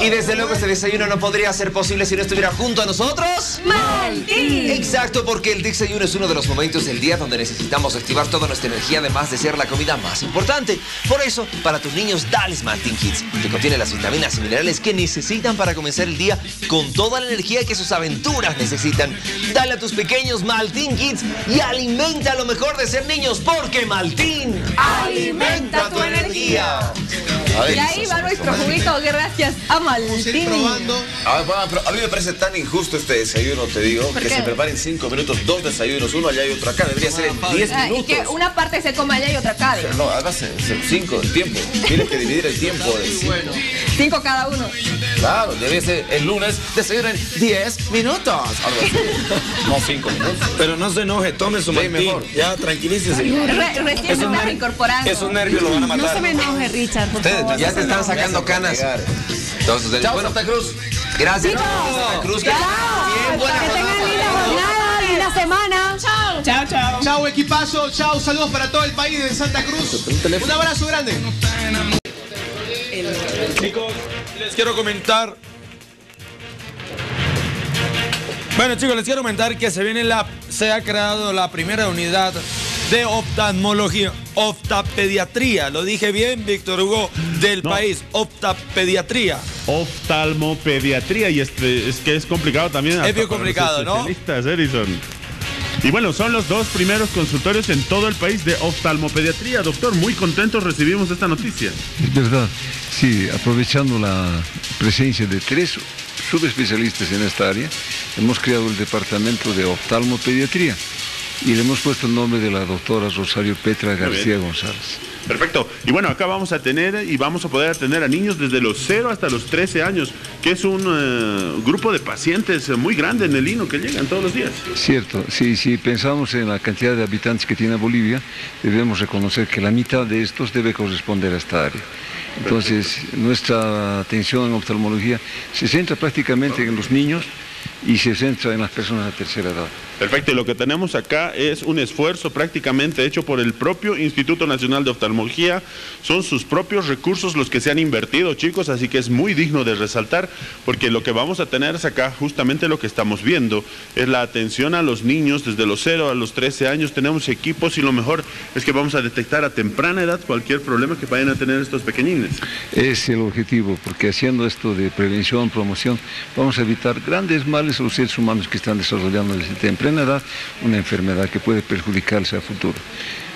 Y desde luego este desayuno no podría ser posible si no estuviera junto a nosotros. Maltín. Exacto, porque el desayuno es uno de los momentos del día donde necesitamos activar toda nuestra energía, además de ser la comida más importante. Por eso, para tus niños, dales Maltin Kids, que contiene las vitaminas y minerales que necesitan para comenzar el día con toda la energía que sus aventuras necesitan. Dale a tus pequeños Maltin Kids y alimenta lo mejor de ser niños, porque Maltín alimenta tu energía. Y ahí va nuestro juguito gracias a Maltín. A, ver, pero a mí me parece tan injusto este desayuno, te digo, ¿Por que qué? se preparen cinco minutos, dos desayunos, uno allá y otro acá. Debería ser en 10 Ah, y minutos. que una parte se come allá y otra acá. No, hágase es cinco el tiempo. Tienes que dividir el tiempo de cinco. Cinco cada uno. Claro, debe ser el lunes desayuno en 10 minutos. Algo así. *laughs* No cinco minutos. Pero no se enoje, tome su Sí, mejor. Ya, tranquilícese. Re- recién se ner- incorporando. Esos nervios lo van a No matar. se me enoje, Richard, por Ustedes favor. ya te están sacando canas. Ustedes. Chao, Bueno, Santa Cruz. gracias. Chicos. Santa Cruz. que- Chao. Bien, buena Que tengan jornada. linda jornada, linda semana. Chao. Chao, chao. Chao equipazo, chao, saludos para todo el país de Santa Cruz. Un abrazo grande. Chicos, les quiero comentar. Bueno, chicos, les quiero comentar que se viene la. Se ha creado la primera unidad de oftalmología, oftapediatría. Lo dije bien, Víctor Hugo, del país. Oftapediatría. Oftalmopediatría y este, es que es complicado también. hasta bien complicado, ¿no? Edison. Y bueno, son los dos primeros consultorios en todo el país de oftalmopediatría. Doctor, muy contentos recibimos esta noticia. Es verdad, sí, aprovechando la presencia de tres subespecialistas en esta área, hemos creado el departamento de oftalmopediatría y le hemos puesto el nombre de la doctora Rosario Petra. García González. Perfecto. Y bueno, acá vamos a tener y vamos a poder atender a niños desde los 0 hasta los 13 años, que es un eh, grupo de pacientes muy grande en el Lino que llegan todos los días. Cierto, si pensamos en la cantidad de habitantes que tiene Bolivia, debemos reconocer que la mitad de estos debe corresponder a esta área. Entonces, nuestra atención en oftalmología se centra prácticamente en los niños y se centra en las personas de tercera edad. Perfecto, y lo que tenemos acá es un esfuerzo prácticamente hecho por el propio Instituto Nacional de Oftalmología. Son sus propios recursos los que se han invertido, chicos, así que es muy digno de resaltar, porque lo que vamos a tener es acá justamente lo que estamos viendo, es la atención a los niños desde los 0 a los 13 años. Tenemos equipos y lo mejor es que vamos a detectar a temprana edad cualquier problema que vayan a tener estos pequeñines. Es el objetivo, porque haciendo esto de prevención, promoción, vamos a evitar grandes males a los seres humanos que están desarrollando desde temprana edad una enfermedad que puede perjudicarse a futuro.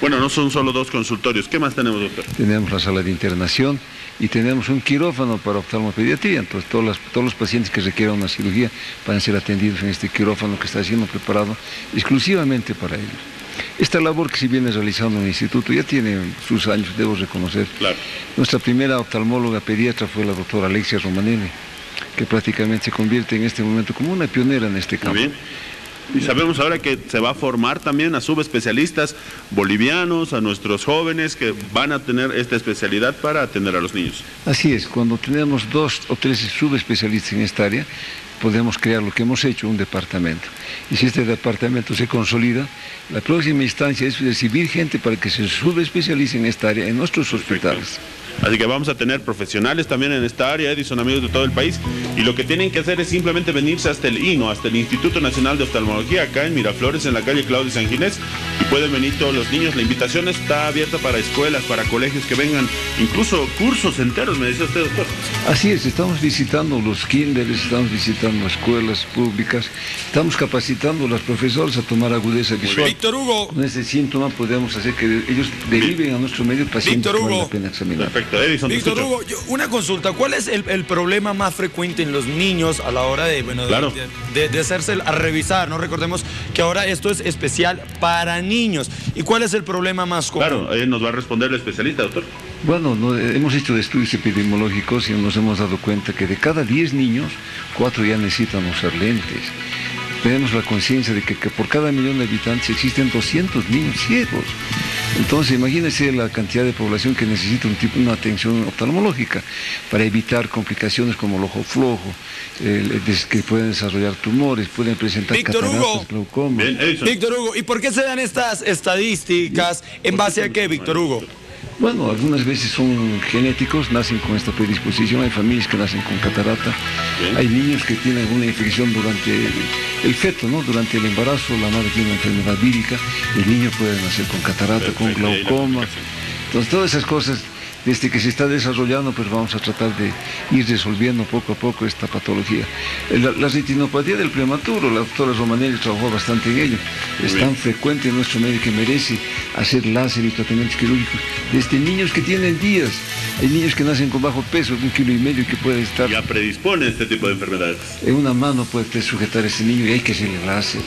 Bueno, no son solo dos consultorios, ¿qué más tenemos, doctor? Tenemos la sala de internación y tenemos un quirófano para oftalmopediatría. Entonces, todos, los pacientes que requieran una cirugía van a ser atendidos en este quirófano que está siendo preparado exclusivamente para ellos. Esta labor que se viene realizando en el instituto ya tiene sus años, debo reconocer. Claro. Nuestra primera oftalmóloga pediatra fue la doctora Alexia Romanelli, que prácticamente se convierte en este momento como una pionera en este campo. Muy bien. Y sabemos ahora que se va a formar también a subespecialistas bolivianos, a nuestros jóvenes que van a tener esta especialidad para atender a los niños. Así es, cuando tenemos dos o tres subespecialistas en esta área, podemos crear lo que hemos hecho, un departamento. Y si este departamento se consolida, la próxima instancia es recibir gente para que se subespecialice en esta área en nuestros hospitales. Así que vamos a tener profesionales también en esta área, Edison, amigos de todo el país. Y lo que tienen que hacer es simplemente venirse hasta el INO, hasta el Instituto Nacional de Oftalmología, acá en Miraflores, en la calle Claudio San Ginés. Y pueden venir todos los niños. La invitación está abierta para escuelas, para colegios que vengan, incluso cursos enteros, me decía usted, doctor. Así es, estamos visitando los kinders, estamos visitando escuelas públicas, estamos capacitando a los profesores a tomar agudeza visual. Víctor Hugo. Con ese síntoma podemos hacer que ellos deriven a nuestro medio pacientes Víctor que vale Hugo. la pena examinar. Perfecto, Edison, te Víctor. Hugo, yo- una consulta. ¿Cuál es el, el problema más frecuente en los niños a la hora de, bueno, de- Claro. de, de hacerse a revisar? No recordemos que ahora esto es especial para niños. ¿Y cuál es el problema más común? Claro, eh, nos va a responder el especialista, doctor. Bueno, no, eh, hemos hecho estudios epidemiológicos y nos hemos dado cuenta que de cada 10 niños, 4 ya necesitan usar lentes. Tenemos la conciencia de que, que por cada millón de habitantes existen 200 niños ciegos. Entonces, imagínense la cantidad de población que necesita un tipo, una atención oftalmológica para evitar complicaciones como el ojo flojo, el- el- que pueden desarrollar tumores, pueden presentar Víctor Hugo. cataratas, glaucoma. Víctor Hugo, ¿y por qué se dan estas estadísticas? ¿En base a qué, Víctor Hugo? Bueno, algunas veces son genéticos, nacen con esta predisposición, hay familias que nacen con catarata, hay niños que tienen alguna infección durante el, el feto, ¿no? Durante el embarazo, la madre tiene una enfermedad vírica, el niño puede nacer con catarata, con Perfecto, glaucoma. Entonces, todas esas cosas, desde que se está desarrollando, pues vamos a tratar de ir resolviendo poco a poco esta patología. Eh, La, la retinopatía del prematuro, la doctora Romanelli trabajó bastante en ello. Es bien. tan frecuente en nuestro medio que merece hacer láser y tratamientos quirúrgicos. Desde niños que tienen días, hay niños que nacen con bajo peso, un kilo y medio, que puede estar Ya predispone este tipo de enfermedades. en una mano puede sujetar a ese niño y hay que hacerle láser.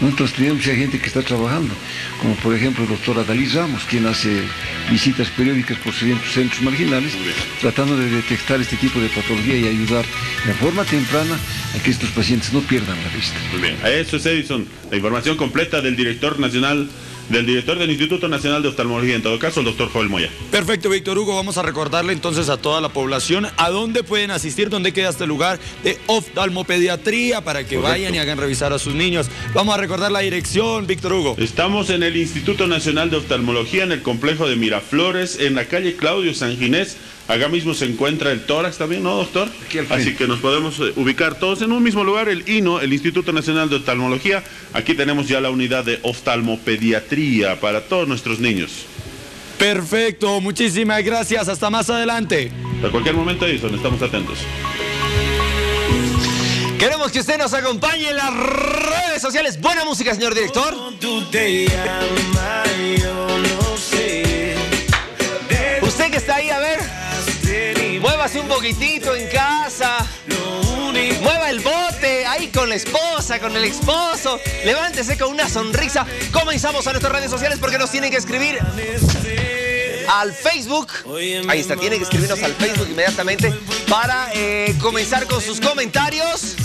Nosotros tenemos mucha gente que está trabajando, como por ejemplo el doctor Adalí Ramos, quien hace visitas periódicas por centros, centros marginales, tratando de detectar este tipo de patología y ayudar de forma temprana a que estos pacientes no pierdan la vista. Muy bien, eso es Edison. La información completa del director nacional, del director del Instituto Nacional de Oftalmología, en todo caso, el doctor Joel Moya. Perfecto, Víctor Hugo. Vamos a recordarle entonces a toda la población a dónde pueden asistir, dónde queda este lugar de oftalmopediatría para que Correcto. vayan y hagan revisar a sus niños. Vamos a recordar la dirección, Víctor Hugo. Estamos en el Instituto Nacional de Oftalmología, en el complejo de Miraflores, en la calle Claudio San Ginés. Acá mismo se encuentra el tórax también, ¿no, doctor? Así que nos podemos eh, ubicar todos en un mismo lugar, el INO, el Instituto Nacional de Oftalmología. Aquí tenemos ya la unidad de oftalmopediatría para todos nuestros niños. Perfecto, muchísimas gracias. Hasta más adelante. A cualquier momento, Edison, estamos atentos. Queremos que usted nos acompañe en las redes sociales. Buena música, señor director. Muévase un poquitito en casa. Mueva el bote ahí con la esposa, con el esposo. Levántese con una sonrisa. Comenzamos a nuestras redes sociales porque nos tienen que escribir al Facebook. Ahí está, tienen que escribirnos al Facebook inmediatamente para eh, comenzar con sus comentarios.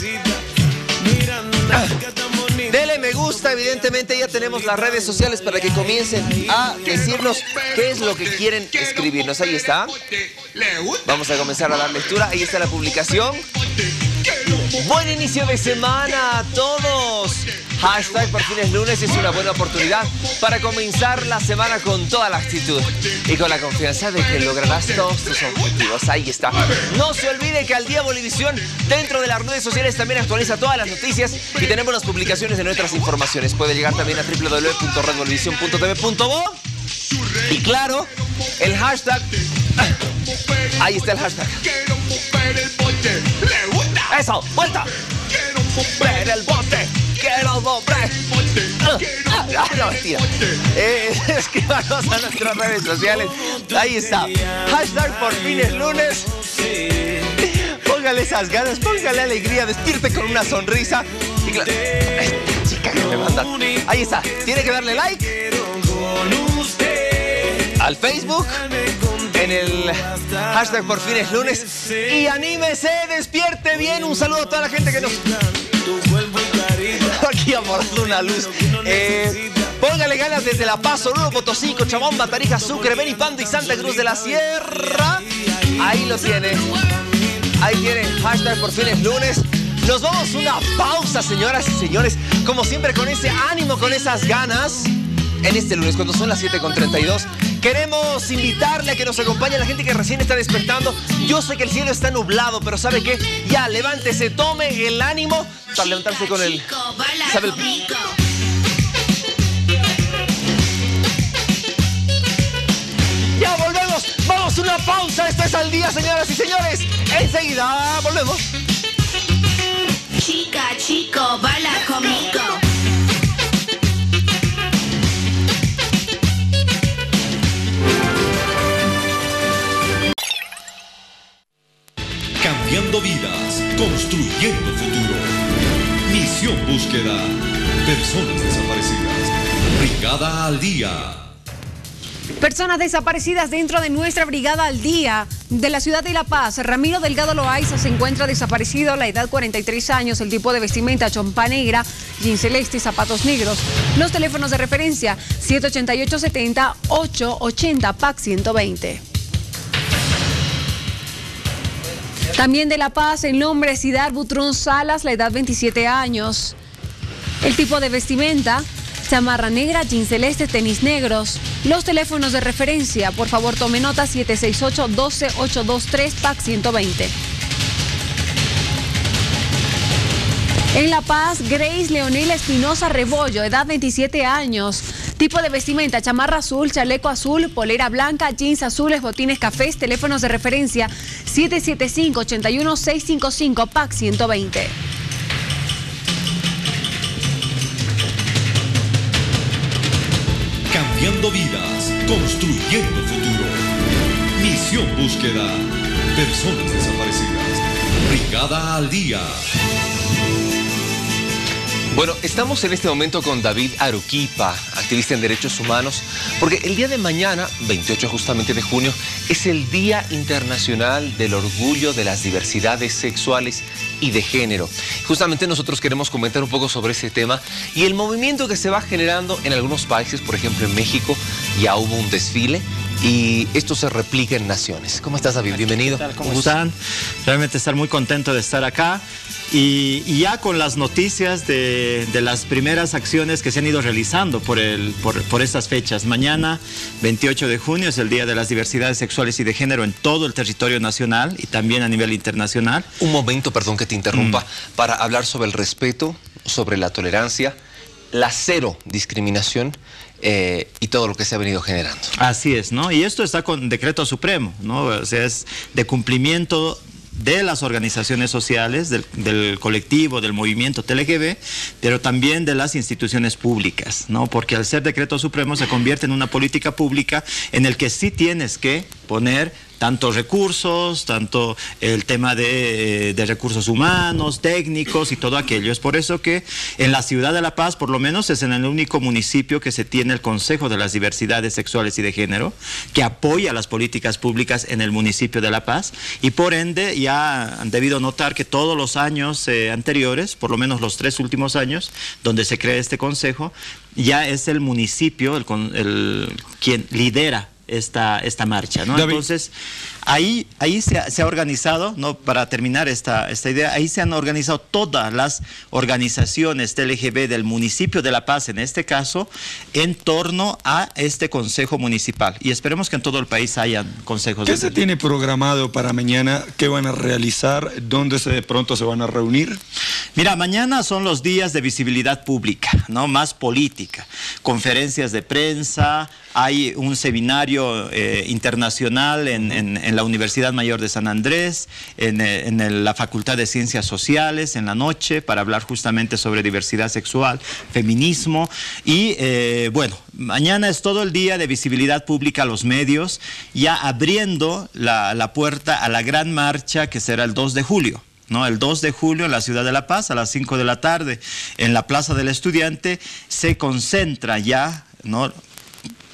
Ah, Dele me gusta, evidentemente ya tenemos las redes sociales para que comiencen a decirnos qué es lo que quieren escribirnos. Ahí está. Vamos a comenzar a dar lectura. Ahí está la publicación. Buen inicio de semana a todos. Hashtag por fin es lunes es una buena oportunidad para comenzar la semana con toda la actitud y con la confianza de que lograrás todos tus objetivos. Ahí está. No se olvide que al día Bolivisión dentro de las redes sociales también actualiza todas las noticias y tenemos las publicaciones de nuestras informaciones. Puede llegar también a www.redbolivisión.tv.bo y claro, el hashtag. Ahí está el hashtag. Eso, vuelta. Ver el bote, quiero doble. Ah, no, mentira. Eh, *laughs* escríbanos a nuestras redes sociales. Ahí está. Hashtag por fines lunes. Póngale esas ganas, póngale alegría, despierte con una sonrisa. Esta chica que me manda. Ahí está. Tiene que darle like al Facebook en el hashtag por fines lunes y anímese, despierte bien. Un saludo a toda la gente que nos *laughs* aquí abordando una luz. Eh, póngale ganas desde La Paz, Oruro, Potosí, Cochabamba, Tarija, Sucre, Benipando y Santa Cruz de la Sierra. Ahí lo tiene. Ahí tiene hashtag por fines lunes. Nos vamos una pausa, señoras y señores. Como siempre, con ese ánimo, con esas ganas. En este lunes, cuando son las 7.32, queremos invitarle a que nos acompañe a la gente que recién está despertando. Yo sé que el cielo está nublado, pero ¿sabe qué? Ya, levántese, tome el ánimo para levantarse con el... ¿Sabe el... Ya volvemos, vamos a una pausa. Esto es al día, señoras y señores. En Enseguida volvemos. Chica, chico, baila conmigo. Vidas, construyendo futuro. Misión búsqueda. Personas desaparecidas. Brigada al día. Personas desaparecidas dentro de nuestra brigada al día de la ciudad de La Paz. Ramiro Delgado Loaiza se encuentra desaparecido, la edad 43 años, el tipo de vestimenta chompa negra, jean celeste y zapatos negros. Los teléfonos de referencia 788-70-880 PAC 120. También de La Paz, el nombre Sidar Butrón Salas, la edad 27 años. El tipo de vestimenta, chamarra negra, jean celeste, tenis negros. Los teléfonos de referencia, por favor tome nota 768-12823 PAC 120. En La Paz, Grace Leonela Espinosa Rebollo, edad 27 años. Tipo de vestimenta, chamarra azul, chaleco azul, polera blanca, jeans azules, botines cafés, teléfonos de referencia 775-81655 PAC 120. Cambiando vidas, construyendo futuro. Misión búsqueda. Personas desaparecidas. Brigada al día. Bueno, estamos en este momento con David Aruquipa, activista en derechos humanos, porque el día de mañana, 28 justamente de junio, es el Día Internacional del Orgullo de las Diversidades Sexuales y de Género. Justamente nosotros queremos comentar un poco sobre ese tema y el movimiento que se va generando en algunos países, por ejemplo en México, ya hubo un desfile y esto se replica en naciones. ¿Cómo estás, David? Bienvenido. ¿Cómo están? Realmente estar muy contento de estar acá. Y, y ya con las noticias de, de, las primeras acciones que se han ido realizando por, el, por, por, estas fechas. Mañana, 28 de junio, es el Día de las Diversidades Sexuales y de Género en todo el territorio nacional y también a nivel internacional. Un momento, perdón que te interrumpa, mm. para hablar sobre el respeto, sobre la tolerancia, la cero discriminación eh, y todo lo que se ha venido generando. Así es, ¿no? Y esto está con decreto supremo, ¿no? O sea, es de cumplimiento de las organizaciones sociales, del, colectivo, del movimiento TLGB, pero también de las instituciones públicas, ¿no? Porque al ser decreto supremo se convierte en una política pública en el que sí tienes que poner tanto recursos, tanto el tema de, de, recursos humanos, técnicos y todo aquello. Es por eso que en la ciudad de La Paz, por lo menos, es en el único municipio que se tiene el Consejo de las Diversidades Sexuales y de Género, que apoya las políticas públicas en el municipio de La Paz y por ende ya han debido notar que todos los años eh, anteriores, por lo menos los tres últimos años, donde se crea este consejo, ya es el municipio el, el quien lidera esta, esta marcha, ¿no? David. Entonces, ahí, ahí se, ha, se, ha, organizado, ¿no? Para terminar esta, esta idea, ahí se han organizado todas las organizaciones TLGB del municipio de La Paz, en este caso, en torno a este consejo municipal. Y esperemos que en todo el país hayan consejos. ¿Qué se tiene programado para mañana? ¿Qué van a realizar? ¿Dónde se, de pronto se van a reunir? Mira, mañana son los días de visibilidad pública, ¿no? Más política. Conferencias de prensa, hay un seminario eh, internacional en, en, en, la Universidad Mayor de San Andrés, en, en el, la Facultad de Ciencias Sociales en la noche para hablar justamente sobre diversidad sexual, feminismo y eh, bueno, mañana es todo el día de visibilidad pública a los medios, ya abriendo la, la puerta a la gran marcha que será el 2 de julio. ¿no? El 2 de julio en la ciudad de La Paz, a las 5 de la tarde, en la Plaza del Estudiante, se concentra ya, ¿no?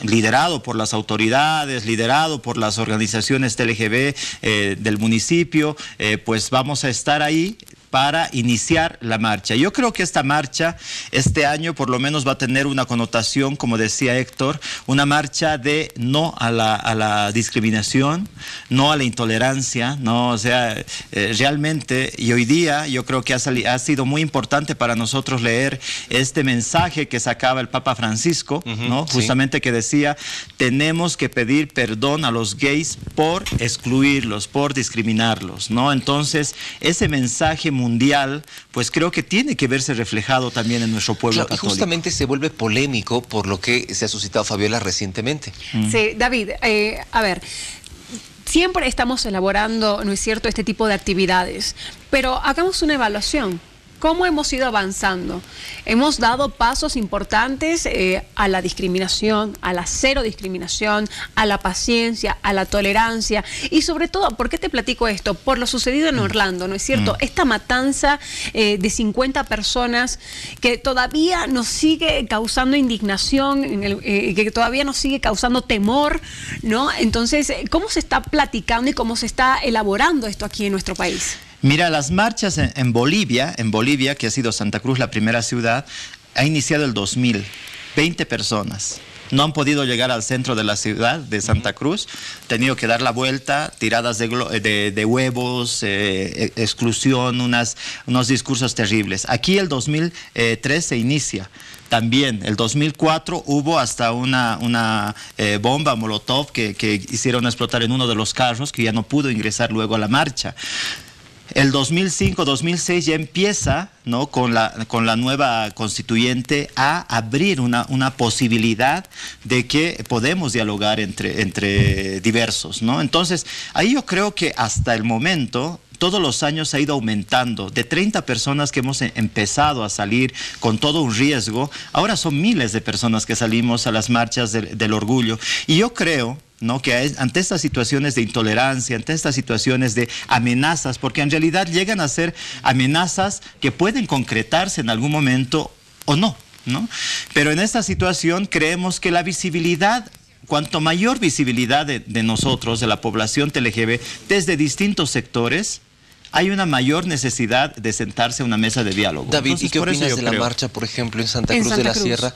Liderado por las autoridades, liderado por las organizaciones TLGB eh, del municipio, eh, pues vamos a estar ahí para iniciar la marcha. Yo creo que esta marcha este año por lo menos va a tener una connotación, como decía Héctor, una marcha de no a la, a la discriminación, no a la intolerancia, no, o sea, eh, realmente y hoy día yo creo que ha, ha, sido muy importante para nosotros leer este mensaje que sacaba el Papa Francisco, uh -huh, ¿no? Justamente que decía, tenemos que pedir perdón a los gays por excluirlos, por discriminarlos, ¿no? Entonces, ese mensaje mundial, pues creo que tiene que verse reflejado también en nuestro pueblo claro, católico. Y justamente se vuelve polémico por lo que se ha suscitado Fabiola recientemente. Mm. Sí, David, eh, a ver, siempre estamos elaborando, ¿no es cierto?, este tipo de actividades, pero hagamos una evaluación. ¿Cómo hemos ido avanzando? Hemos dado pasos importantes eh, a la discriminación, a la cero discriminación, a la paciencia, a la tolerancia y sobre todo, ¿por qué te platico esto? Por lo sucedido en Orlando, ¿no es cierto? Mm. Esta matanza eh, de 50 personas que todavía nos sigue causando indignación, en el- eh, que todavía nos sigue causando temor, ¿no? Entonces, ¿cómo se está platicando y cómo se está elaborando esto aquí en nuestro país? Mira, las marchas en, en Bolivia, en Bolivia, que ha sido Santa Cruz la primera ciudad, ha iniciado el 2000, 20 personas. No han podido llegar al centro de la ciudad de Santa Cruz, tenido que dar la vuelta, tiradas de, de- de huevos, eh, e- exclusión, unas, unos discursos terribles. Aquí el 2003 se inicia. También, el 2004 hubo hasta una, una eh, bomba molotov que, que hicieron explotar en uno de los carros que ya no pudo ingresar luego a la marcha. El 2005-2006 ya empieza ¿no? con, la, con la nueva constituyente a abrir una, una posibilidad de que podemos dialogar entre, entre diversos. ¿no? Entonces, ahí yo creo que hasta el momento todos los años ha ido aumentando. De 30 personas que hemos e- empezado a salir con todo un riesgo, ahora son miles de personas que salimos a las marchas del, orgullo. Y yo creo ¿no? que ante estas situaciones de intolerancia, ante estas situaciones de amenazas, porque en realidad llegan a ser amenazas que pueden concretarse en algún momento o no. ¿no? Pero en esta situación creemos que la visibilidad cuanto mayor visibilidad de, de nosotros, de la población TLGB, desde distintos sectores, hay una mayor necesidad de sentarse a una mesa de diálogo. David, ¿y qué opinas de la creo- marcha, por ejemplo, en Santa En Cruz de la Cruz. Sierra,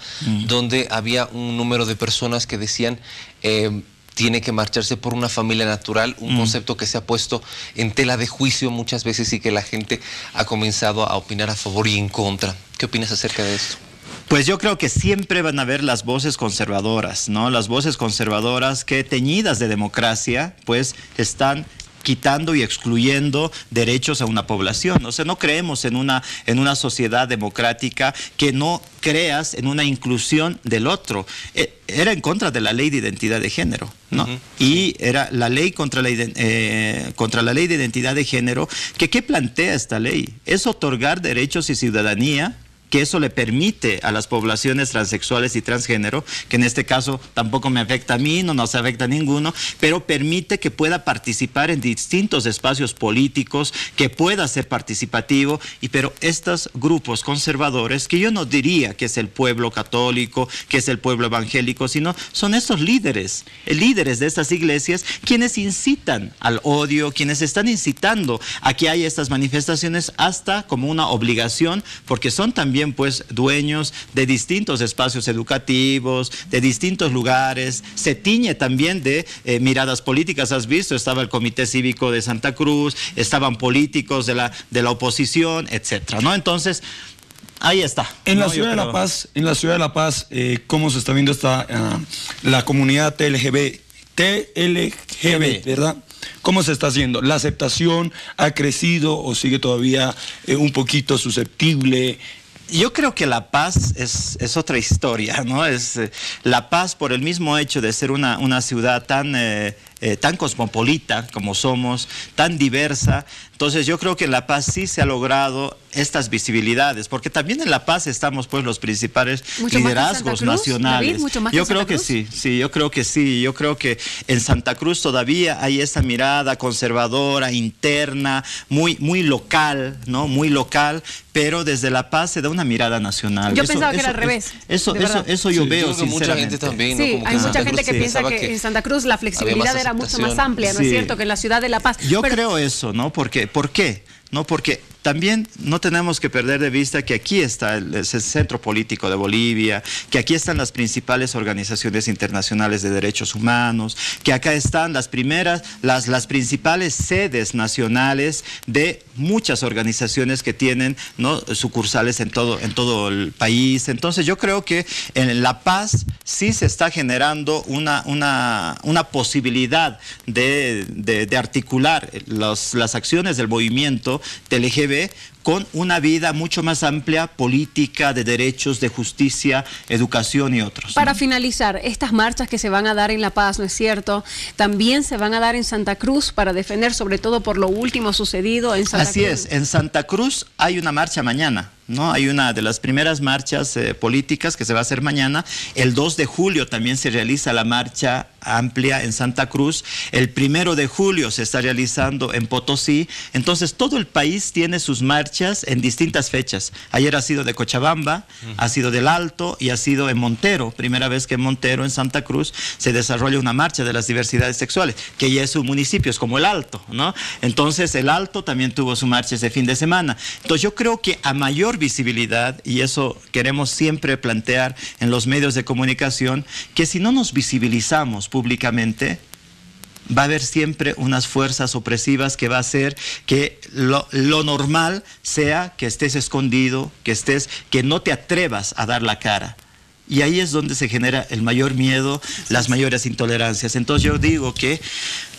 donde había un número de personas que decían... eh, tiene que marcharse por una familia natural, un Mm. concepto que se ha puesto en tela de juicio muchas veces y que la gente ha comenzado a opinar a favor y en contra. ¿Qué opinas acerca de esto? Pues yo creo que siempre van a haber las voces conservadoras, ¿no? Las voces conservadoras que teñidas de democracia, pues están quitando y excluyendo derechos a una población. O sea, no creemos en una, en una sociedad democrática que no creas en una inclusión del otro. Eh, Era en contra de la ley de identidad de género, ¿no? Y era la ley contra la, eh, contra la ley de identidad de género, que ¿qué plantea esta ley? Es otorgar derechos y ciudadanía que eso le permite a las poblaciones transexuales y transgénero, que en este caso tampoco me afecta a mí, no nos afecta a ninguno, pero permite que pueda participar en distintos espacios políticos, que pueda ser participativo, y pero estos grupos conservadores, que yo no diría que es el pueblo católico, que es el pueblo evangélico, sino son estos líderes, líderes de estas iglesias, quienes incitan al odio, quienes están incitando a que haya estas manifestaciones hasta como una obligación, porque son también pues dueños de distintos espacios educativos, de distintos lugares, se tiñe también de eh, miradas políticas, has visto, estaba el Comité Cívico de Santa Cruz, estaban políticos de la, de la oposición, etcétera, ¿no? Entonces, ahí está. En la ciudad de La Paz, en la ciudad de La Paz, eh, ¿cómo se está viendo esta ah, la comunidad TLGB? TLGB, ¿verdad? ¿Cómo se está haciendo? ¿La aceptación ha crecido o sigue todavía eh, un poquito susceptible? Yo creo que La Paz es, es otra historia, ¿no? Es eh, La Paz por el mismo hecho de ser una, una ciudad tan, eh, eh, tan cosmopolita como somos, tan diversa. Entonces yo creo que en La Paz sí se ha logrado estas visibilidades, porque también en La Paz estamos pues los principales Mucho liderazgos Cruz, nacionales. David, mucho más yo creo Santa que Cruz. sí, sí, yo creo que sí, yo creo que en Santa Cruz todavía hay esta mirada conservadora, interna, muy, muy local, ¿no? Muy local, pero desde La Paz se da una mirada nacional. Yo Eso- pensaba que eso- era al revés, Eso, yo Sí, veo yo creo que mucha sinceramente. gente también, ¿no? Sí, Como que hay mucha Santa gente Cruz que piensa que, que en Santa Cruz la flexibilidad era mucho más amplia, ¿no es cierto?, que en la ciudad de La Paz. Yo Pero- creo eso, ¿no? Porque, ¿Por qué? No, porque también no tenemos que perder de vista que aquí está el, centro político de Bolivia, que aquí están las principales organizaciones internacionales de derechos humanos, que acá están las primeras, las, las principales sedes nacionales de muchas organizaciones que tienen sucursales en todo, en todo el país. Entonces yo creo que en La Paz sí se está generando una, una, una posibilidad de, de- articular los- las acciones del movimiento movimiento Con una vida mucho más amplia, política, de derechos, de justicia, educación y otros. Para finalizar, estas marchas que se van a dar en La Paz, ¿no es cierto? También se van a dar en Santa Cruz para defender sobre todo por lo último sucedido en Santa Así Cruz. es, en Santa Cruz hay una marcha mañana. ¿No? Hay una de las primeras marchas eh, políticas que se va a hacer mañana. El 2 de julio también se realiza la marcha amplia en Santa Cruz. El primero de julio se está realizando en Potosí. Entonces todo el país tiene sus marchas en distintas fechas. Ayer ha sido de Cochabamba, ha sido del Alto y ha sido en Montero. Primera vez que en Montero, en Santa Cruz, se desarrolla una marcha de las diversidades sexuales, que ya es un municipio, es como el Alto, ¿no? Entonces el Alto también tuvo su marcha ese fin de semana. Entonces yo creo que a mayor visibilidad, y eso queremos siempre plantear en los medios de comunicación, que si no nos visibilizamos públicamente, va a haber siempre unas fuerzas opresivas que va a hacer que lo, lo, normal sea que estés escondido, que estés, que no te atrevas a dar la cara. Y ahí es donde se genera el mayor miedo, las mayores intolerancias. Entonces yo digo que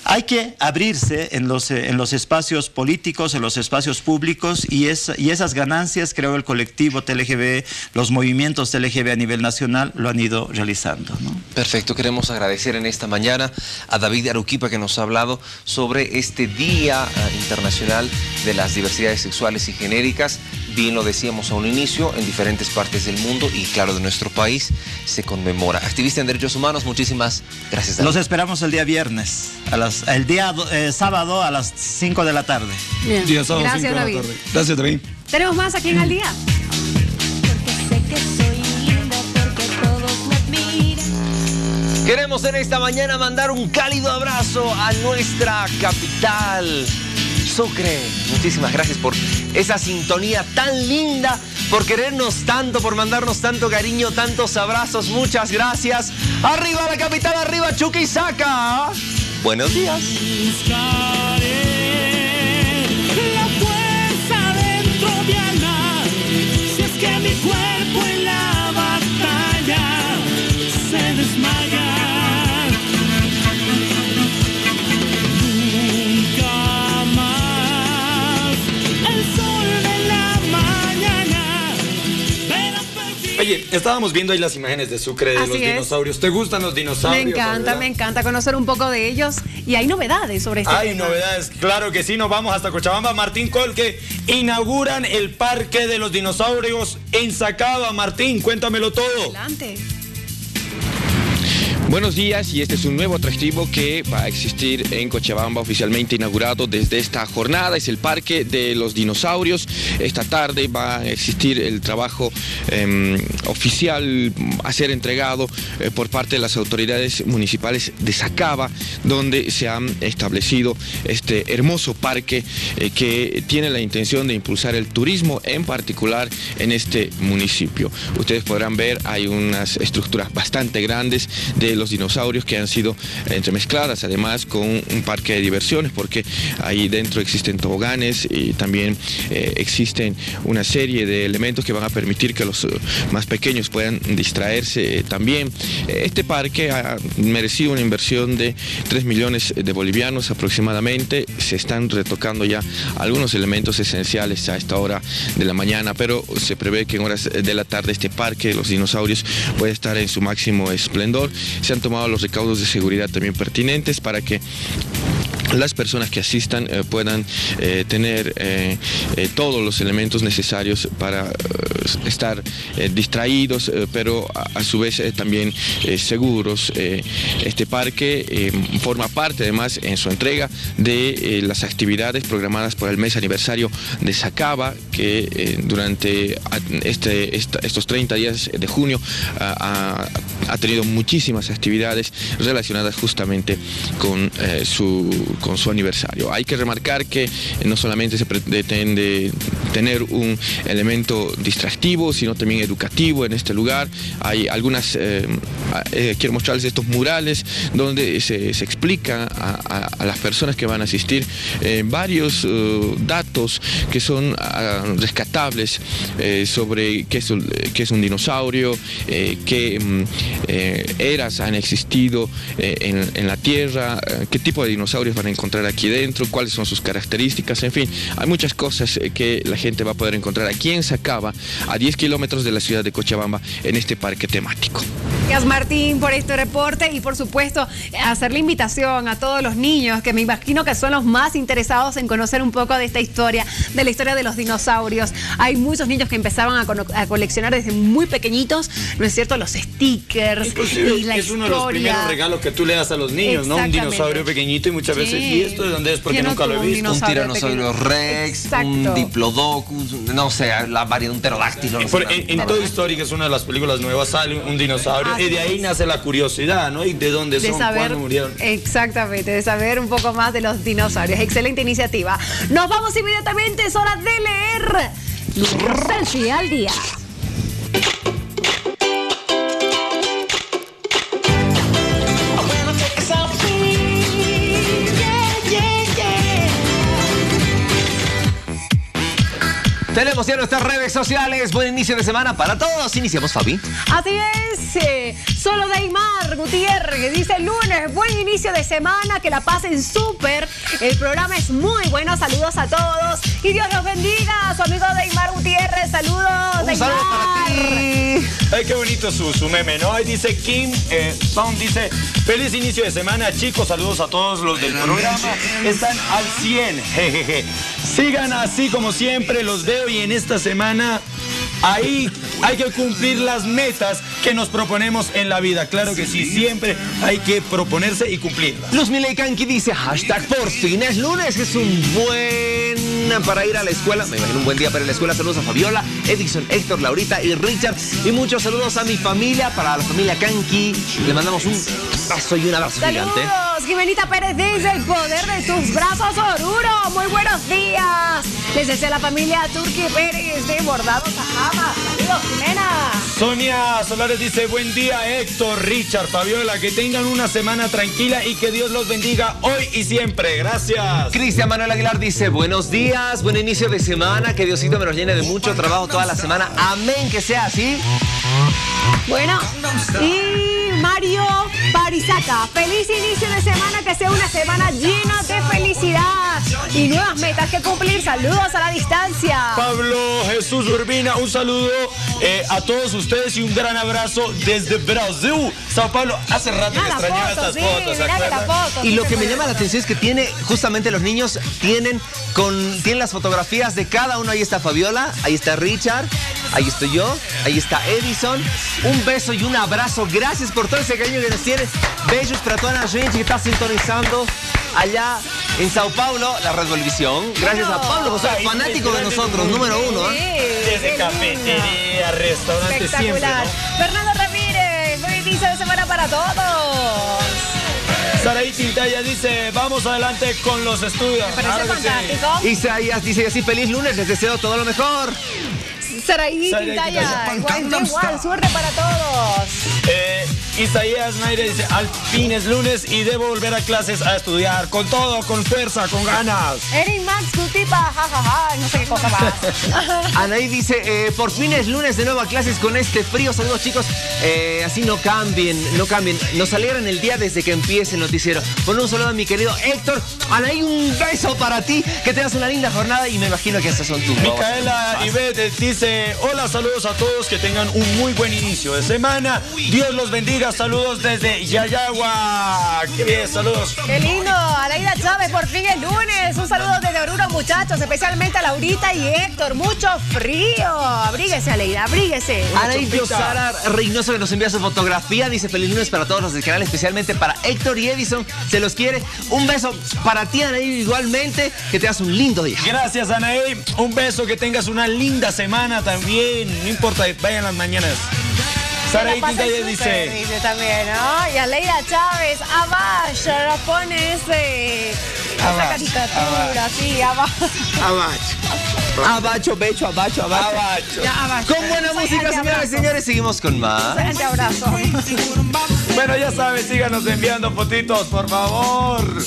hay que abrirse en los, eh, en los espacios políticos, en los espacios públicos y, es, y esas ganancias creo el colectivo TLGB, los movimientos TLGB a nivel nacional lo han ido realizando. Perfecto, queremos agradecer en esta mañana a David Aruquipa que nos ha hablado sobre este Día uh, Internacional de las Diversidades Sexuales y Genéricas. Bien lo decíamos a un inicio, en diferentes partes del mundo y claro de nuestro país se conmemora. Activista en Derechos Humanos, muchísimas gracias. David. Los esperamos el día viernes, a las, el día eh, sábado a las 5 de la tarde. Bien. Día sábado, Gracias, cinco de la David. tarde. Gracias, David. Tenemos más aquí en Al Día. Queremos en esta mañana mandar un cálido abrazo a nuestra capital, Sucre. Muchísimas gracias por esa sintonía tan linda, por querernos tanto, por mandarnos tanto cariño, tantos abrazos. Muchas gracias. Arriba la capital, arriba Chuquisaca. Buenos días. Estábamos viendo ahí las imágenes de Sucre de Así los es. dinosaurios. ¿Te gustan los Me dinosaurios? encanta, Fabiola? me encanta conocer un poco de ellos y hay novedades sobre este Hay tema. novedades, claro que sí, nos vamos hasta Cochabamba. Martín Colque, inauguran el Parque de los Dinosaurios en Sacaba. Martín, cuéntamelo todo. Adelante. Buenos días y este es un nuevo atractivo que va a existir en Cochabamba oficialmente inaugurado desde esta jornada. Es el Parque de los Dinosaurios. Esta tarde va a existir el trabajo eh, oficial a ser entregado eh, por parte de las autoridades municipales de Sacaba, donde se ha establecido este hermoso parque eh, que tiene la intención de impulsar el turismo, en particular en este municipio. Ustedes podrán ver, hay unas estructuras bastante grandes de los dinosaurios que han sido entremezcladas además con un parque de diversiones porque ahí dentro existen toboganes y también eh, existen una serie de elementos que van a permitir que los eh, más pequeños puedan distraerse eh, también. Eh, Este parque ha merecido una inversión de 3 millones de bolivianos aproximadamente. Se están retocando ya algunos elementos esenciales a esta hora de la mañana, pero se prevé que en horas de la tarde este parque de los dinosaurios puede estar en su máximo esplendor. Se han tomado los recaudos de seguridad también pertinentes para que las personas que asistan eh, puedan eh, tener eh, todos los elementos necesarios para estar distraídos, pero a, su vez también seguros. Este parque forma parte además en su entrega de las actividades programadas por el mes aniversario de Sacaba, que durante este, esta- estos 30 días de junio ha, ha- ha tenido muchísimas actividades relacionadas justamente con eh, su con su aniversario. Hay que remarcar que no solamente se pretende tener un elemento distractivo, sino también educativo en este lugar. Hay algunas, eh, eh, quiero mostrarles estos murales donde se, explica a, las personas que van a asistir varios datos que son ah, rescatables sobre qué es, qué es un dinosaurio, qué mm, eras han existido eh, en, en la Tierra, eh, qué tipo de dinosaurios van a encontrar aquí dentro, cuáles son sus características, en fin, hay muchas cosas eh, que la gente va a poder encontrar aquí en Sacaba, a 10 kilómetros de la ciudad de Cochabamba, en este parque temático. Gracias Martín por este reporte y por supuesto hacer la invitación a todos los niños que me imagino que son los más interesados en conocer un poco de esta historia, de la historia de los dinosaurios. Hay muchos niños que empezaban a, coleccionar desde muy pequeñitos, ¿no es cierto? Los stickers Inclusive y la es uno de los primeros regalos que tú le das a los niños, ¿no? Un dinosaurio pequeñito y muchas veces, Sí. ¿y esto de dónde es? Porque ¿Quién no nunca lo he un visto. Un tiranosaurio rex, Exacto. un diplodocus, no sé, la variedad, un pterodáctilo. no Por- en, en Toy Story, que es una de las películas nuevas, sale un dinosaurio Así y de ahí es. nace la curiosidad, ¿no? Y de dónde de son, saber cuándo murieron. exactamente, de saber un poco más de los dinosaurios. Excelente iniciativa. Nos vamos inmediatamente, es hora de leer selfie al día. Tenemos ya nuestras redes sociales. Buen inicio de semana para todos. Iniciamos, Fabi. Así es, eh, solo Neymar Gutiérrez dice lunes, buen inicio de semana, que la pasen súper. El programa es muy bueno, saludos a todos y Dios los bendiga. Su amigo Neymar Gutiérrez, saludos. Un Neymar. saludo para ti. Ay, qué bonito su, su meme, ¿no? Ahí dice Kim eh, Sound, dice, feliz inicio de semana, chicos, saludos a todos los del programa. Están al 100, jejeje. Sigan así como siempre, los veo y en esta semana ahí hay que cumplir las metas que nos proponemos en la vida. Claro que sí, siempre hay que proponerse y cumplirlas. Luz Kanki dice hashtag por fin es lunes. Es un buen para ir a la escuela. Me imagino un buen día para ir a la escuela. Saludos a Fabiola, Edison, Héctor, Laurita y Richard. Y muchos saludos a mi familia, para la familia Kanki. Le mandamos un beso y un abrazo gigante. Saludos, Jimenita Pérez dice el poder de tus brazos, Oruro. Muy buenos días. Les desea la familia Turki Pérez de Bordados Ajama. Saludos, Jimena. Sonia Solares dice, buen día Héctor, Richard, Fabiola, que tengan una semana tranquila y que Dios los bendiga hoy y siempre. Gracias. Cristian Manuel Aguilar dice, buenos días, buen inicio de semana, que Diosito me los llene de mucho trabajo toda la semana. Amén, que sea así. Bueno, y Mario Parizaca, feliz inicio de semana, que sea una semana llena de felicidad y nuevas metas que cumplir. Saludos a la distancia. Pablo Jesús Urbina, un saludo eh, a todos ustedes y un gran abrazo desde Brasil. Sao Paulo, hace rato que Ah, extrañaba foto, estas sí, fotos. Y sí lo que me llama la atención es que tiene, justamente los niños tienen con tienen las fotografías de cada uno. Ahí está Fabiola, ahí está Richard, ahí estoy yo, ahí está Edison. Un beso y un abrazo. Gracias por todo ese cariño que nos tienes. Besos para toda la gente que está sintonizando allá en Sao Paulo, la Redvolvisión. Gracias a Pablo, Ahí, fanático de nosotros, número uno. ¿eh? Desde cafetería, restaurante, siempre. Fernando Ramírez, buen inicio de semana para todos. Saraí Quintaya dice, vamos adelante con los estudios. Me parece fantástico. Isaías dice así, feliz lunes, les deseo todo lo mejor. Saraí Quintaya, igual, igual, suerte para todos. Eh, Isaías Naire dice, al fin es lunes y debo volver a clases a estudiar con todo, con fuerza, con ganas. Eric Max Cutipa, jajaja, no sé qué cosa más. *laughs* Anaí dice, eh, por fin es lunes de nuevo a clases con este frío. Saludos chicos, Eh, así no cambien, no cambien. Nos alegran el día desde que empiece el noticiero. Pon un saludo a mi querido Héctor. Anaí, un beso para ti. Que tengas una linda jornada y me imagino que estas son tus Micaela Ibet dice, hola, saludos a todos, que tengan un muy buen inicio de semana. Dios los bendiga, saludos desde Yayagua. Qué bien, saludos. Qué lindo, Aleida Chávez, por fin es lunes. Un saludo desde Oruro, muchachos, especialmente a Laurita y Héctor. Mucho frío. Abríguese, Aleida, abríguese. Anaí Diosara Reynoso que nos envía su fotografía. Dice feliz lunes para todos los del canal, especialmente para Héctor y Edison. Se los quiere. Un beso para ti, Anaí, igualmente. Que tengas un lindo día. Gracias, Anaí. Un beso, que tengas una linda semana también. No importa, vayan las mañanas. Sara súper, dice, dice también, ¿no? Y Aleida Chávez, abajo, lo pone ese, esa Abajo, caricatura, sí, abajo. Abacho. Abacho, becho, abacho, abacho. Ya, abacho. Con buena Soy música, señoras y señores, seguimos con más. Abrazo. bueno, ya sabes, síganos enviando fotitos, por favor.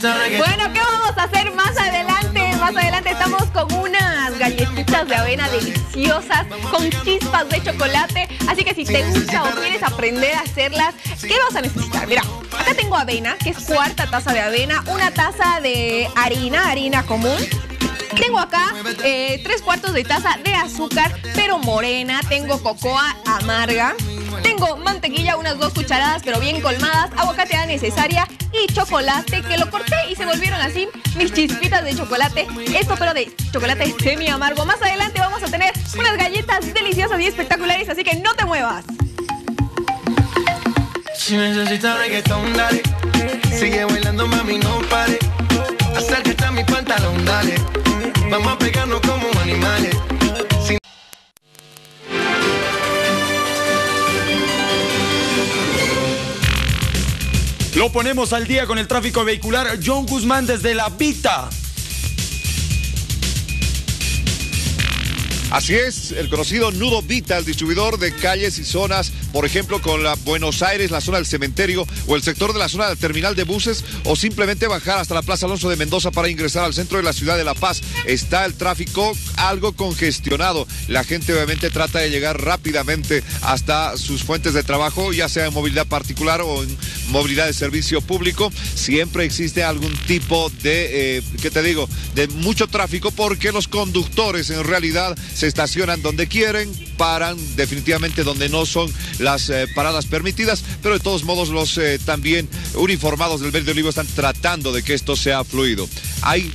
Bueno, ¿qué vamos a hacer más adelante? Más adelante estamos con unas galletitas de avena deliciosas, con chispas de chocolate. Así que si te gusta o quieres aprender a hacerlas, ¿qué vas a necesitar? Mira, acá tengo avena, que es cuarta taza de avena, una taza de harina, harina común. Tengo acá eh, tres cuartos de taza de azúcar, pero morena. Tengo cocoa amarga. Tengo mantequilla, unas dos cucharadas, pero bien colmadas, aguacate necesaria y chocolate que lo corté y se volvieron así mis chispitas de chocolate. Esto pero de chocolate semi amargo. Más adelante vamos a tener unas galletas deliciosas y espectaculares, así que no te muevas. Lo ponemos al día con el tráfico vehicular. John Guzmán desde La Vita. Así es, el conocido Nudo Vita, el distribuidor de calles y zonas, por ejemplo, con la Buenos Aires, la zona del cementerio o el sector de la zona del terminal de buses o simplemente bajar hasta la Plaza Alonso de Mendoza para ingresar al centro de la ciudad de La Paz. Está el tráfico algo congestionado. La gente obviamente trata de llegar rápidamente hasta sus fuentes de trabajo, ya sea en movilidad particular o en movilidad de servicio público. Siempre existe algún tipo de, eh, ¿qué te digo?, de mucho tráfico porque los conductores en realidad se estacionan donde quieren, paran definitivamente donde no son las eh, paradas permitidas, pero de todos modos los eh, también uniformados del Verde Olivo están tratando de que esto sea fluido. Hay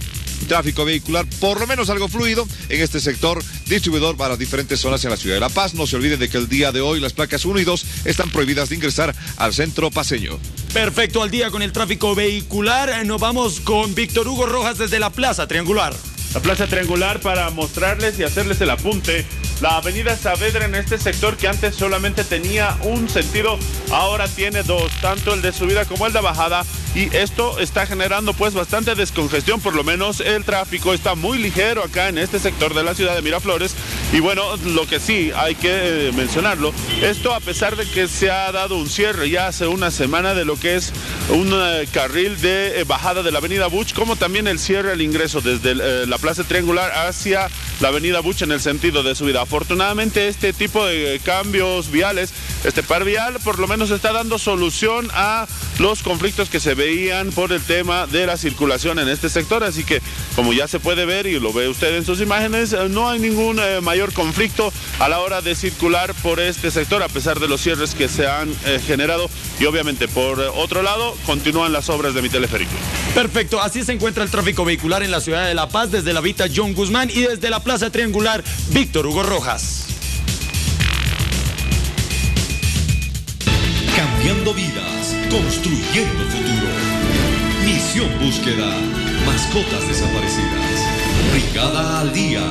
tráfico vehicular, por lo menos algo fluido en este sector distribuidor para diferentes zonas en la ciudad de La Paz. No se olviden de que el día de hoy las placas 1 y 2 están prohibidas de ingresar al centro paseño. Perfecto, al día con el tráfico vehicular. Nos vamos con Víctor Hugo Rojas desde la Plaza Triangular. La plaza triangular para mostrarles y hacerles el apunte. La avenida Saavedra en este sector que antes solamente tenía un sentido, ahora tiene dos, tanto el de subida como el de bajada. Y esto está generando pues bastante descongestión, por lo menos el tráfico está muy ligero acá en este sector de la ciudad de Miraflores. Y bueno, lo que sí hay que eh, mencionarlo, esto a pesar de que se ha dado un cierre ya hace una semana de lo que es un eh, carril de eh, bajada de la avenida Buch, como también el cierre al ingreso desde la plaza triangular hacia la avenida Buch en el sentido de subida. Afortunadamente este tipo de cambios viales, este par vial por lo menos está dando solución a los conflictos que se veían por el tema de la circulación en este sector, así que como ya se puede ver y lo ve usted en sus imágenes, eh, no hay ningún eh, mayor conflicto a la hora de circular por este sector a pesar de los cierres que se han eh, generado y obviamente por otro lado continúan las obras de mi teleférico. Perfecto, así se encuentra el tráfico vehicular en la ciudad de La Paz desde la Vita John Guzmán y desde la Plaza Triangular Víctor Hugo Rojas. Cambiando vidas, construyendo futuro. Misión Búsqueda, mascotas desaparecidas. Brigada al día.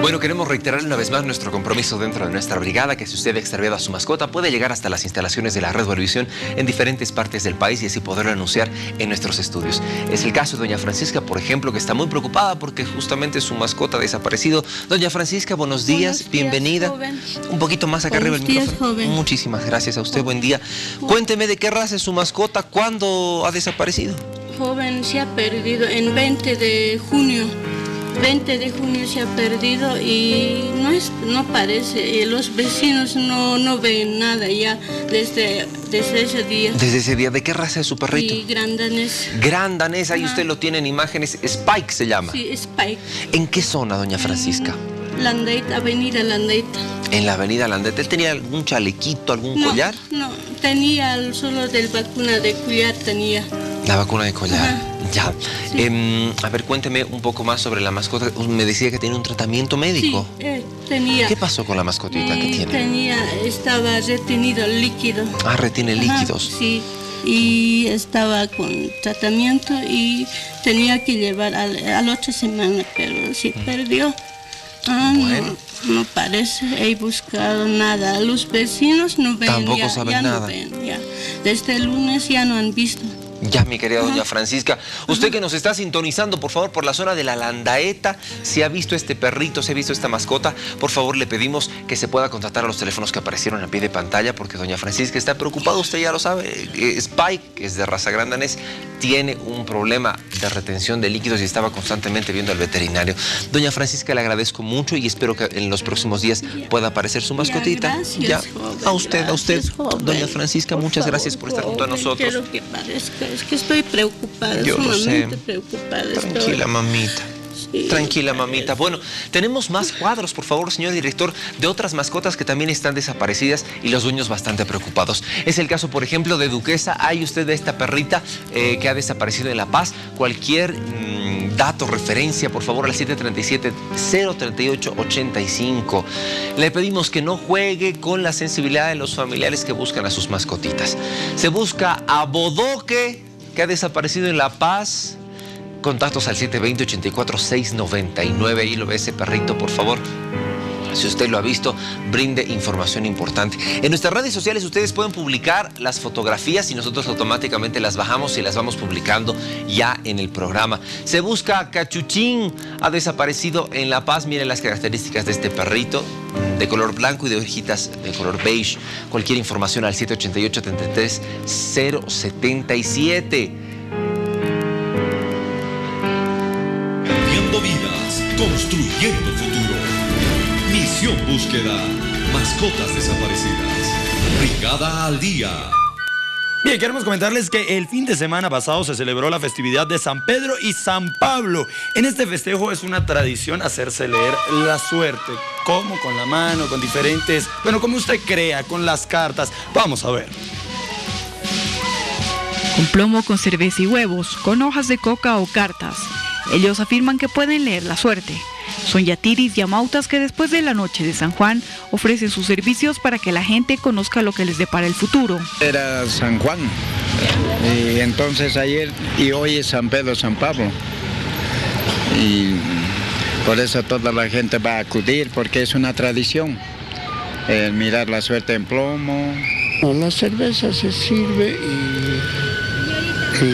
Bueno, queremos reiterar una vez más nuestro compromiso dentro de nuestra brigada, que si usted ha extraviado a su mascota, puede llegar hasta las instalaciones de la Red Bolivisión en diferentes partes del país y así poderlo anunciar en nuestros estudios. Es el caso de doña Francisca, por ejemplo, que está muy preocupada porque justamente su mascota ha desaparecido. Doña Francisca, buenos días, bienvenida. Un poquito más acá arriba el micrófono. joven. Muchísimas gracias a usted, buen día. Cuénteme de qué raza es su mascota, cuándo ha desaparecido. Joven se ha perdido en 20 de junio. 20 de junio se ha perdido y no es no parece, los vecinos no, no ven nada ya desde, desde ese día. Desde ese día, ¿de qué raza es su perrito? Grandanes. Gran danés, ahí Ajá. usted lo tiene en imágenes. Spike se llama. Sí, Spike. ¿En qué zona, doña Francisca? Landeita, Avenida Landeita. En la avenida Landete. ¿Él tenía algún chalequito, algún No, collar? No, tenía solo del vacuna de cuidar tenía. La vacuna de collar. Ya. Em, a ver, cuénteme un poco más sobre la mascota. Me decía que tiene un tratamiento médico. Eh, tenía. ¿Qué pasó con la mascotita que eh, tiene? Tenía, estaba retenido líquido. Ah, retiene Ajá, líquidos. sí, y estaba con tratamiento y tenía que llevar al, a la otra semana, pero sí perdió. Ah, no, no parece, he buscado nada. Los vecinos no ven, Tampoco ya, saben ya nada. no ven, ya. Desde el lunes ya no han visto. Ya, mi querida doña Francisca. Usted que nos está sintonizando, por favor, por la zona de la Landaeta, si ha visto este perrito, si ha visto esta mascota, por favor le pedimos que se pueda contactar a los teléfonos que aparecieron a pie de pantalla, porque doña Francisca está preocupada, usted ya lo sabe. Eh, Spike, que es de raza grandanés, tiene un problema de retención de líquidos y estaba constantemente viendo al veterinario. Doña Francisca, le agradezco mucho y espero que en los próximos días pueda aparecer su mascotita. gracias, Ya, joven, a usted, a usted, gracias, doña Francisca, muchas gracias por estar junto a nosotros. quiero que parezca, es que estoy preocupada, Yo lo sé. sumamente preocupada. estoy. Tranquila, Tranquila, mamita. Bueno, tenemos más cuadros, por favor, señor director, de otras mascotas que también están desaparecidas y los dueños bastante preocupados. Es el caso, por ejemplo, de Duquesa. Hay usted de esta perrita eh, que ha desaparecido en La Paz. Cualquier mm, dato, referencia, por favor, al 737-038-85. Le pedimos que no juegue con la sensibilidad de los familiares que buscan a sus mascotitas. Se busca a Bodoque, que ha desaparecido en La Paz contactos al 720-84-699. Ahí lo ve ese perrito, por favor. Si usted lo ha visto, brinde información importante. En nuestras redes sociales ustedes pueden publicar las fotografías y nosotros automáticamente las bajamos y las vamos publicando ya en el programa. Se busca Cachuchín, ha desaparecido en La Paz. Miren las características de este perrito de color blanco y de hojitas de color beige. Cualquier información al 788 33 077 construyendo futuro. Misión Búsqueda. Mascotas desaparecidas. Brigada al día. Bien, queremos comentarles que el fin de semana pasado se celebró la festividad de San Pedro y San Pablo. En este festejo es una tradición hacerse leer la suerte. ¿Cómo? Con la mano, con diferentes... Bueno, como usted crea, con las cartas. Vamos a ver. con plomo, con cerveza y huevos, con hojas de coca o cartas. Ellos afirman que pueden leer la suerte. Son yatiris y amautas que después de la noche de San Juan ofrecen sus servicios para que la gente conozca lo que les depara el futuro. Era San Juan. Y entonces ayer y hoy es San Pedro, San Pablo. Y por eso toda la gente va a acudir porque es una tradición. El mirar la suerte en plomo. La cerveza se sirve y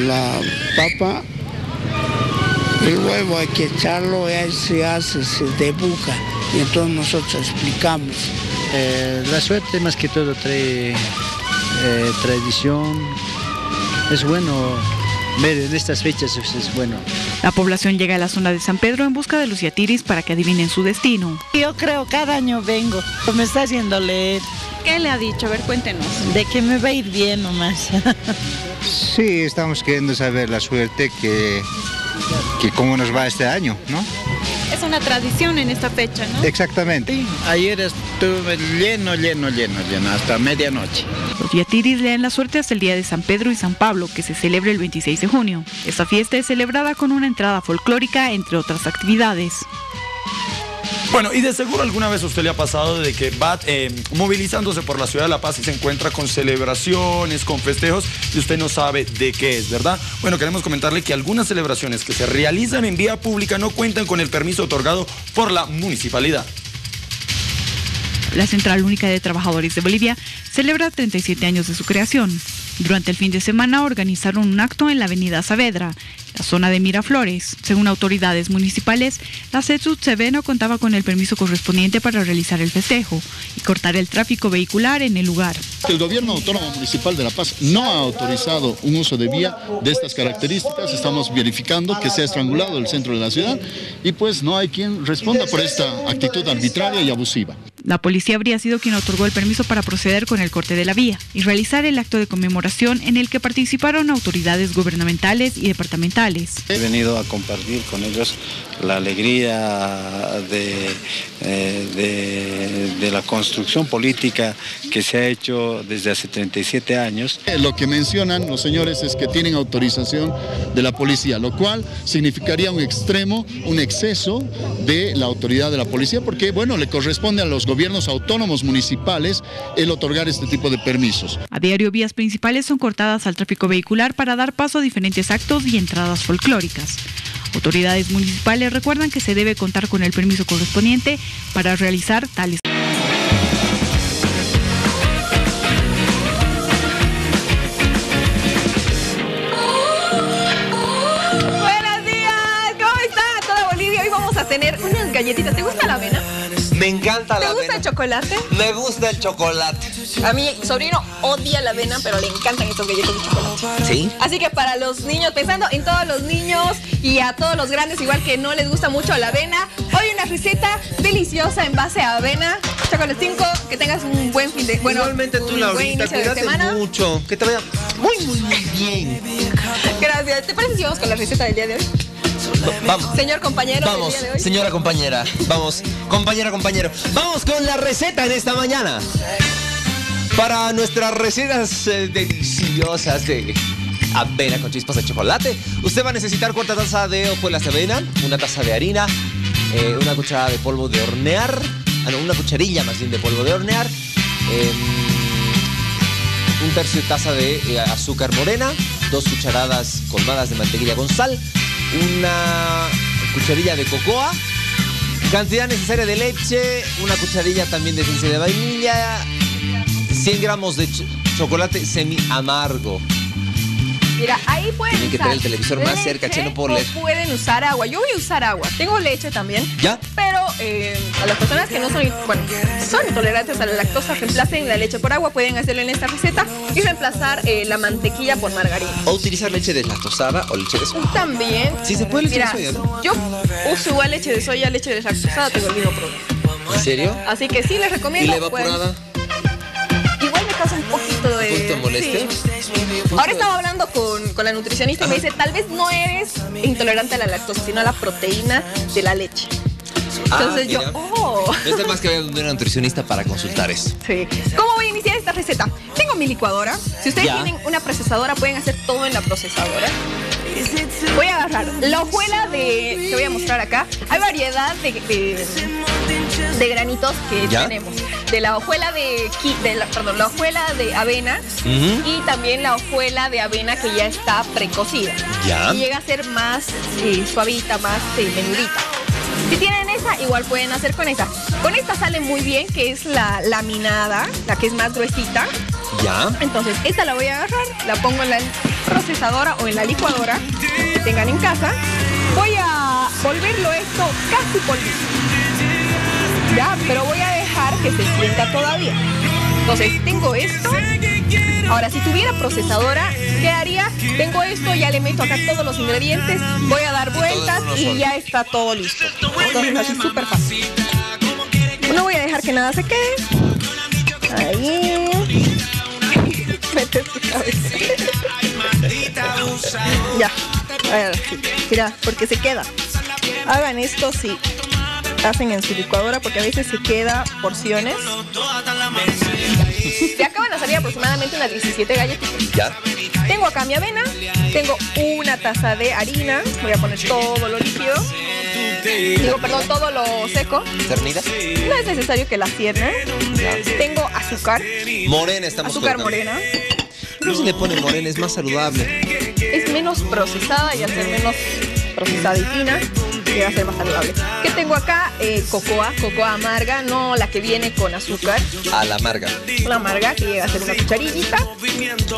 la papa, el huevo hay que echarlo ahí se hace, se debuca. Y entonces nosotros explicamos. Eh, la suerte más que todo trae eh, tradición. Es bueno ver en estas fechas, es, es bueno. La población llega a la zona de San Pedro en busca de los yatiris para que adivinen su destino. Yo creo cada año vengo, me está haciendo leer. ¿Qué le ha dicho? A ver, cuéntenos. De que me va a ir bien nomás. *laughs* Sí, estamos queriendo saber la suerte que, que cómo nos va este año, ¿no? Es una tradición en esta fecha, ¿no? Exactamente. Ayer estuve lleno, lleno, lleno, lleno, hasta medianoche. Los yatiris leen la suerte hasta el día de San Pedro y San Pablo, que se celebra el 26 de junio. Esta fiesta es celebrada con una entrada folclórica, entre otras actividades. Bueno, y de seguro alguna vez a usted le ha pasado de que va eh, movilizándose por la ciudad de La Paz y se encuentra con celebraciones, con festejos y usted no sabe de qué es, ¿verdad? Bueno, queremos comentarle que algunas celebraciones que se realizan en vía pública no cuentan con el permiso otorgado por la municipalidad. La Central Única de Trabajadores de Bolivia celebra 37 años de su creación. Durante el fin de semana organizaron un acto en la avenida Saavedra, la zona de Miraflores. Según autoridades municipales, la CETUT CB no contaba con el permiso correspondiente para realizar el festejo y cortar el tráfico vehicular en el lugar. El gobierno autónomo municipal de La Paz no ha autorizado un uso de vía de estas características. Estamos verificando que se ha estrangulado el centro de la ciudad y pues no hay quien responda por esta actitud arbitraria y abusiva. La policía habría sido quien otorgó el permiso para proceder con el corte de la vía y realizar el acto de conmemoración en el que participaron autoridades gubernamentales y departamentales. He venido a compartir con ellos la alegría de, eh, de- de la construcción política que se ha hecho desde hace 37 años. Eh, Lo que mencionan los señores es que tienen autorización de la policía, lo cual significaría un extremo, un exceso de la autoridad de la policía, porque bueno, le corresponde a los gobiernos autónomos municipales el otorgar este tipo de permisos. A diario, vías principales son cortadas al tráfico vehicular para dar paso a diferentes actos y entradas folclóricas. Autoridades municipales recuerdan que se debe contar con el permiso correspondiente para realizar tales. Buenos días, ¿cómo está toda Bolivia? Hoy vamos a tener unas galletitas. ¿Te gusta la avena? Me encanta ¿Te la gusta avena. el chocolate? Me gusta el chocolate. A mi sobrino odia la avena, pero le encantan estos galletas de chocolate. ¿Sí? Así que para los niños, pensando en todos los niños y a todos los grandes, igual que no les gusta mucho la avena, hoy una receta deliciosa en base a avena. Chocolate 5, que tengas un buen fin de bueno, Igualmente tú, Laurita, cuídate semana. mucho. Que te vaya muy, muy, muy bien. Gracias. ¿Te parece si vamos con la receta del día de hoy? Vamos. Señor compañero Vamos, de hoy. señora compañera. Vamos, compañera, compañero. Vamos con la receta en esta mañana. Para nuestras recetas eh, deliciosas de avena con chispas de chocolate, usted va a necesitar cuarta taza de hojuelas de avena, una taza de harina, eh, una cucharada de polvo de hornear, ah, no, una cucharilla más bien de polvo de hornear, em, un tercio de taza de eh, azúcar morena, dos cucharadas colmadas de mantequilla con sal, una cucharilla de cocoa, cantidad necesaria de leche, una cucharilla también de esencia de vainilla, 100 gramos de ch- chocolate semi amargo. Mira, ahí pueden Tienen que usar tener el televisor más leche cerca, che, no puedo o leer. pueden usar agua. Yo voy a usar agua. Tengo leche también. ¿Ya? Pero eh, a las personas que no son, bueno, son intolerantes a la lactosa, reemplacen la leche por agua. Pueden hacerlo en esta receta y reemplazar eh, la mantequilla por margarina. O utilizar leche deslactosada o leche de soya. También. Sí, se puede leche de Mira, soya, ¿no? Yo uso igual leche de soya, leche deslactosada, tengo el mismo problema. ¿En serio? Así que sí les ¿Y recomiendo. la pueden- evaporada? Igual me causa un poquito de. ¿Un poquito molestia? Sí. Ahora estaba hablando con, con la nutricionista y me dice, tal vez no eres intolerante a la lactosa, sino a la proteína de la leche. Entonces Ah, yo, mira. oh. No está más que ver una nutricionista para consultar eso. Sí. ¿Cómo voy a iniciar esta receta? Tengo mi licuadora. Si ustedes Ya. tienen una procesadora, pueden hacer todo en la procesadora. Voy a agarrar la hojuela de que voy a mostrar acá. Hay variedad de, de, de granitos que Ya. tenemos. De la hojuela de, de la, perdón, la hojuela de avena y también la hojuela de avena que ya está precocida. Ya. Y llega a ser más eh, suavita, más eh, menudita. Si tienen esa, igual pueden hacer con esa. Con esta sale muy bien, que es la laminada, la que es más gruesita. ¿Ya? Entonces, esta la voy a agarrar, la pongo en la procesadora o en la licuadora que tengan en casa. Voy a volverlo esto casi polvito. Ya, pero voy a dejar que se sienta todavía. Entonces, tengo esto. Ahora, si tuviera procesadora, ¿qué haría? Tengo esto, ya le meto acá todos los ingredientes, voy a dar vueltas y ya está todo listo. Entonces, así súper fácil. No voy a dejar que nada se quede. Ahí. *laughs* Mete tu cabeza. *laughs* ya. A ver, sí. Mira, porque se queda. Hagan esto si hacen en su licuadora porque a veces se queda porciones. Se acaban a salir aproximadamente unas 17 galletitas. ¿Ya? Tengo acá mi avena, tengo una taza de harina, voy a poner todo lo líquido. Digo, perdón, todo lo seco. ¿Cernida? No es necesario que la ciernen. Tengo azúcar, Morena estamos azúcar colocando. morena. No se le pone morena, es más saludable. Es menos procesada y al ser menos procesada y fina, a ser más saludable. ¿Qué tengo acá? Eh, cocoa, cocoa amarga, no la que viene con azúcar. A la amarga. Una amarga que llega a ser una cucharillita.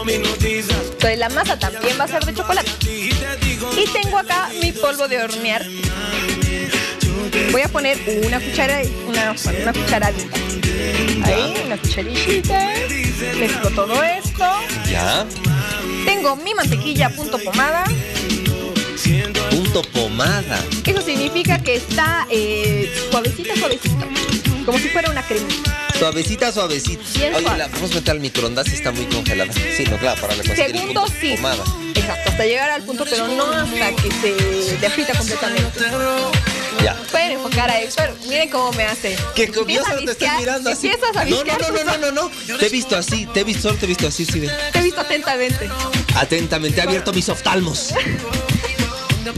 Entonces la masa también va a ser de chocolate. Y tengo acá mi polvo de hornear. Voy a poner una cuchara, una, una cucharadita. Ahí, una cucharillita. Mezclo todo esto. ¿Ya? Tengo mi mantequilla punto pomada. Pomada. Eso significa que está eh, suavecita, suavecita. Como si fuera una cremita. Suavecita, suavecita. Oye, suave. la vamos a meter al microondas está muy congelada. Sí, no, claro, para conseguir el Segundo, punto sí. pomada. Exacto, hasta llegar al punto, pero no hasta que se derrita completamente. Ya. Pueden enfocar a Héctor. Miren cómo me hace. Que solo te visquear, mirando así. Empiezas a No, no, no, no, no, no, no. Te he visto así, te he visto, solo te he visto así, sí, ve. Te he visto atentamente. Atentamente, he abierto mis oftalmos. *laughs*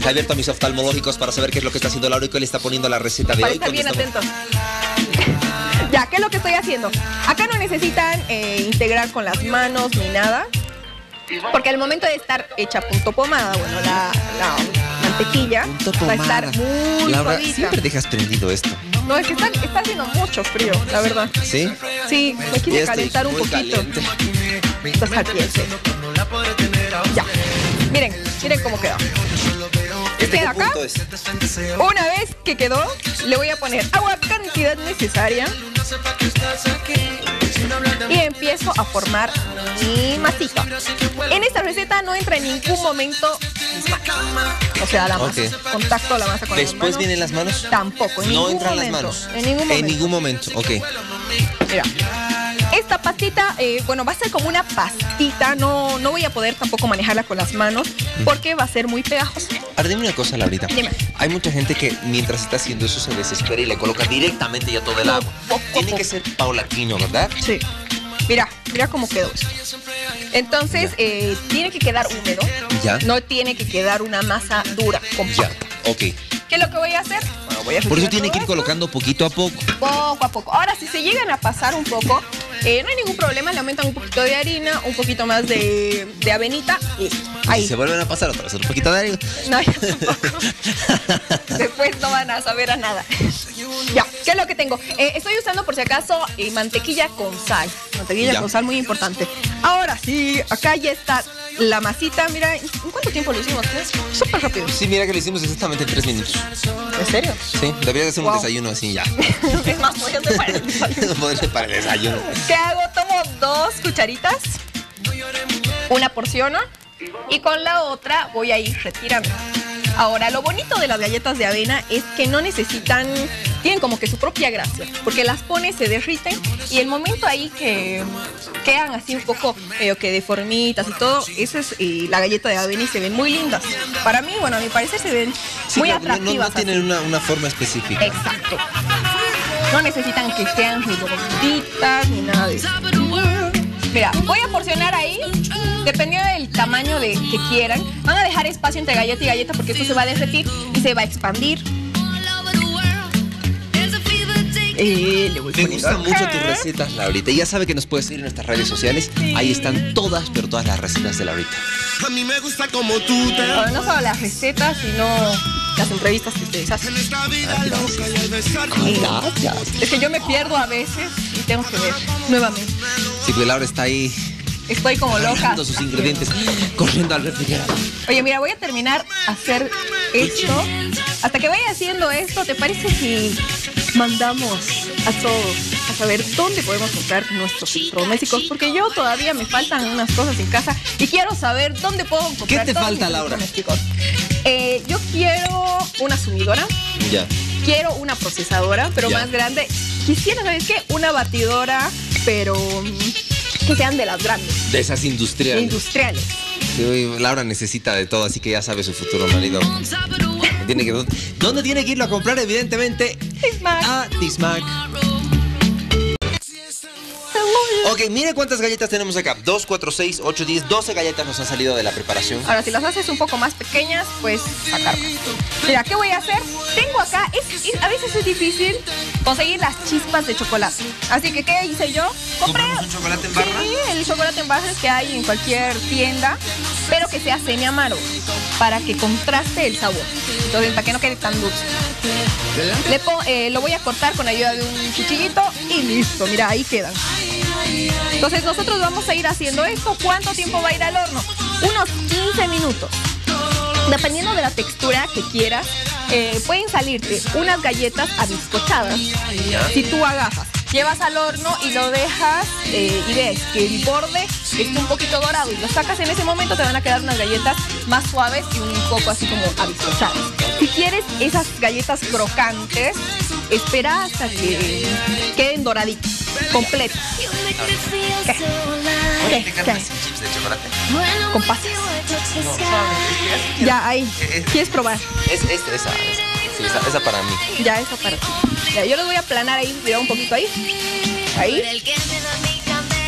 He abierto mis oftalmológicos para saber qué es lo que está haciendo Laura y qué le está poniendo a la receta de Para hoy. estar bien atentos. Ya, ¿qué es lo que estoy haciendo? Acá no necesitan eh, integrar con las manos ni nada. Porque al momento de estar hecha punto pomada, bueno, la, la mantequilla va a estar muy Laura, suavita. siempre dejas prendido esto. No, es que está, está haciendo mucho frío, la verdad. ¿Sí? Sí, me quise calentar un poquito. Estás caliente. Ya. Miren, miren cómo queda. ¿Este queda acá. Una vez que quedó, le voy a poner agua cantidad necesaria. Y empiezo a formar mi masita. En esta receta no entra en ningún momento. O sea, la masa. Contacto a la masa con las Después manos. vienen las manos. Tampoco, en No entran las momento. manos. En ningún momento. En ningún momento. Ok. Mira, esta pastita, eh, bueno, va a ser como una pastita, no, no voy a poder tampoco manejarla con las manos porque va a ser muy pegajosa. Ahora dime una cosa, Laurita. Dime. Hay mucha gente que mientras está haciendo eso se desespera y le coloca directamente ya todo el agua. Tiene que ser paulatino, ¿verdad? Sí. Mira, mira cómo quedó esto. Entonces, eh, tiene que quedar húmedo, Ya. no tiene que quedar una masa dura, compacta. Ok. ¿Qué es lo que voy a hacer? Bueno, voy a Por eso tiene que ir esto. colocando poquito a poco. Poco a poco. Ahora, si se llegan a pasar un poco, eh, no hay ningún problema, le aumentan un poquito de harina, un poquito más de, de avenita y ahí. Se vuelven a pasar otra vez un poquito de agua. *laughs* No, ya tampoco. *laughs* Después no van a saber a nada. Ya, ¿qué es lo que tengo? Eh, estoy usando por si acaso eh, mantequilla con sal. Mantequilla Ya. con sal, muy importante. Ahora sí, acá ya está la masita. Mira, ¿en cuánto tiempo lo hicimos? eh? Súper rápido. Sí, mira que lo hicimos exactamente en tres minutos. ¿En serio? Sí, debería de hacer un Wow. desayuno así ya. *laughs* Es más, voy a hacer para el desayuno. *laughs* Podría ser para el desayuno. ¿Qué hago? Tomo dos cucharitas, una porciono y con la otra voy a ir retirando. Ahora, lo bonito de las galletas de avena es que no necesitan, tienen como que su propia gracia, porque las pones, se derriten y el momento ahí que quedan así un poco medio que deformitas y todo, esa es eh, la galleta de avena y se ven muy lindas. Para mí, bueno, a mi parecer se ven Sí, muy claro, no- no, atractivas. no tienen una, una forma específica. Exacto. No necesitan que sean redonditas ni nada de eso. Mira, voy a porcionar ahí, dependiendo del tamaño de que quieran. Van a dejar espacio entre galleta y galleta porque esto se va a derretir y se va a expandir. Eh, le voy Me gustan mucho tus recetas, Laurita. Y ya sabe que nos puedes seguir en nuestras redes sociales. Ahí están todas, pero todas las recetas de Laurita. A mí me gusta como tú te Bueno, no solo las recetas, sino las entrevistas que ustedes hacen. Es que yo me pierdo a veces tengo que ver nuevamente. Sí, pues Laura está ahí Estoy como loca. sus ingredientes, corriendo al refrigerador. Oye, mira, voy a terminar hacer esto. Hasta que vaya haciendo esto, ¿te parece si mandamos a todos a saber dónde podemos comprar nuestros electrodomésticos? Porque yo todavía me faltan unas cosas en casa y quiero saber dónde puedo comprar ¿Qué te todos falta, mis Laura? Eh, yo quiero una sumidora, Ya. quiero una procesadora, pero Ya. más grande. Quisiera, ¿sabes qué? Una batidora, pero mm, que sean de las grandes, De esas industriales. industriales. Sí, Laura necesita de todo, así que ya sabe su futuro marido. Tiene que, ¿Dónde tiene que irlo a comprar? Evidentemente, a Dismac. Ok, mire cuántas galletas tenemos acá. 2, 4, 6, 8, 10, 12 galletas nos han salido de la preparación. Ahora, si las haces un poco más pequeñas, pues sacar. Mira, ¿qué voy a hacer? Tengo acá, es- es- a veces es difícil conseguir las chispas de chocolate. Así que, ¿qué hice yo? Compré ¿Compramos un chocolate en barra? Sí, el chocolate en barra que hay en cualquier tienda, pero que sea semi amargo, para que contraste el sabor. Entonces, para que no quede tan dulce. Le eh, lo voy a cortar con ayuda de un cuchillito y listo. Mira, ahí quedan. Entonces nosotros vamos a ir haciendo esto. ¿Cuánto tiempo va a ir al horno? Unos 15 minutos. Dependiendo de la textura que quieras, eh, pueden salirte unas galletas abiscochadas. Si tú agarras, llevas al horno y lo dejas eh, y ves que el borde está un poquito dorado y lo sacas en ese momento, te van a quedar unas galletas más suaves y un poco así como abiscochadas. Si quieres esas galletas crocantes, espera hasta que queden doraditas, completas. ¿Qué? Oye, ¿Qué? ¿te encantan sin chips de chocolate? Con pasas. Ya, ahí. ¿Quieres probar? Es, es esa, esa. Sí, esa, esa para mí. Ya, eso para ti. Ya, yo los voy a aplanar ahí, mira un poquito ahí. Ahí.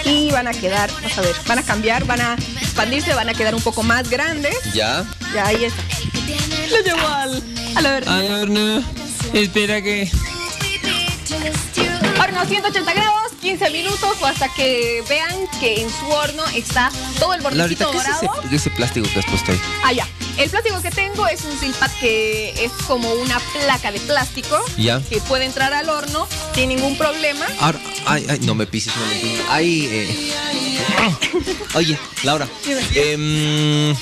Y van a quedar, vas a ver, van a cambiar, van a expandirse, van a quedar un poco más grandes. ¿Ya? Ya, ahí está. Lo llevo al, a la verdad. Espera que. Horno 180 grados, 15 minutos o hasta que vean que en su horno está todo el Laurita, bordecito ¿qué es dorado. ese, ese plástico que has puesto ahí? Ah, ya. El plástico que tengo es un silpat que es como una placa de plástico Ya. que puede entrar al horno sin ningún problema. Ahora, ay, ay, no me pises, no me pises. Hay, eh, Oye, Laura. Em,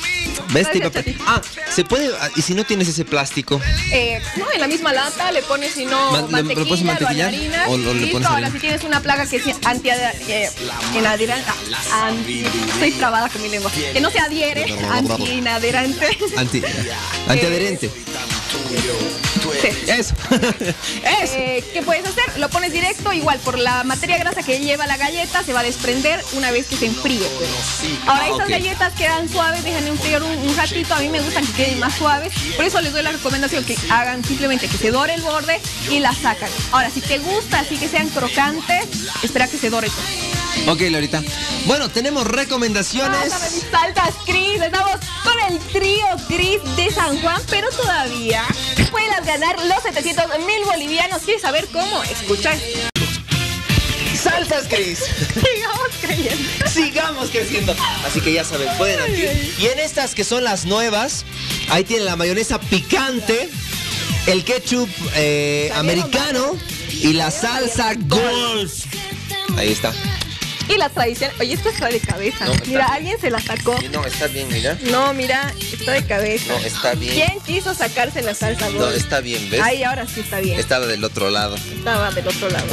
¿Ves? Te iba a Gracias a pre- Ah, ¿se puede? ah, ¿Y si no tienes ese plástico? Eh, no, en la misma lata le pones, si no, Ma- ¿le- le mantequilla, ¿O lo- le pones Ahora, si tienes una plaga que es anti eh, ah, anti- estoy trabada con mi lengua, que no se adhiere, anti-inadherente. Anti, *laughs* antiadherente. Sí. *laughs* Eso. Eh, ¿Qué puedes hacer? Lo pones directo, igual por la materia grasa que lleva la galleta se va a desprender una vez que se enfríe. pues. Ahora Ah, estas galletas quedan suaves, dejan enfriar un, un ratito, a mí me gustan que queden más suaves, por eso les doy la recomendación que hagan simplemente que se dore el borde y la sacan. Ahora, si te gusta así que sean crocantes, espera que se dore todo. Ok, Lorita. Bueno, tenemos recomendaciones. Pásame mis saltas, Cris. Estamos con el trío Cris de San Juan, pero todavía puedes ganar los 700 mil bolivianos. ¿Quieres saber cómo? Escucha. Salsas, Cris. *laughs* Sigamos creyendo. Sigamos creciendo. Así que ya saben, pueden adquirir. Y en estas que son las nuevas, ahí tienen la mayonesa picante, el ketchup eh, americano y la salsa golf. Ahí está. Y la tradición. Oye, esto está de cabeza. No, mira, bien. alguien se la sacó. No, está bien, mira. No, mira, está de cabeza. No, está bien. ¿Quién quiso sacarse la salsa No, está bien, ¿ves? Ay, ahora sí está bien. Estaba del otro lado. Estaba del otro lado.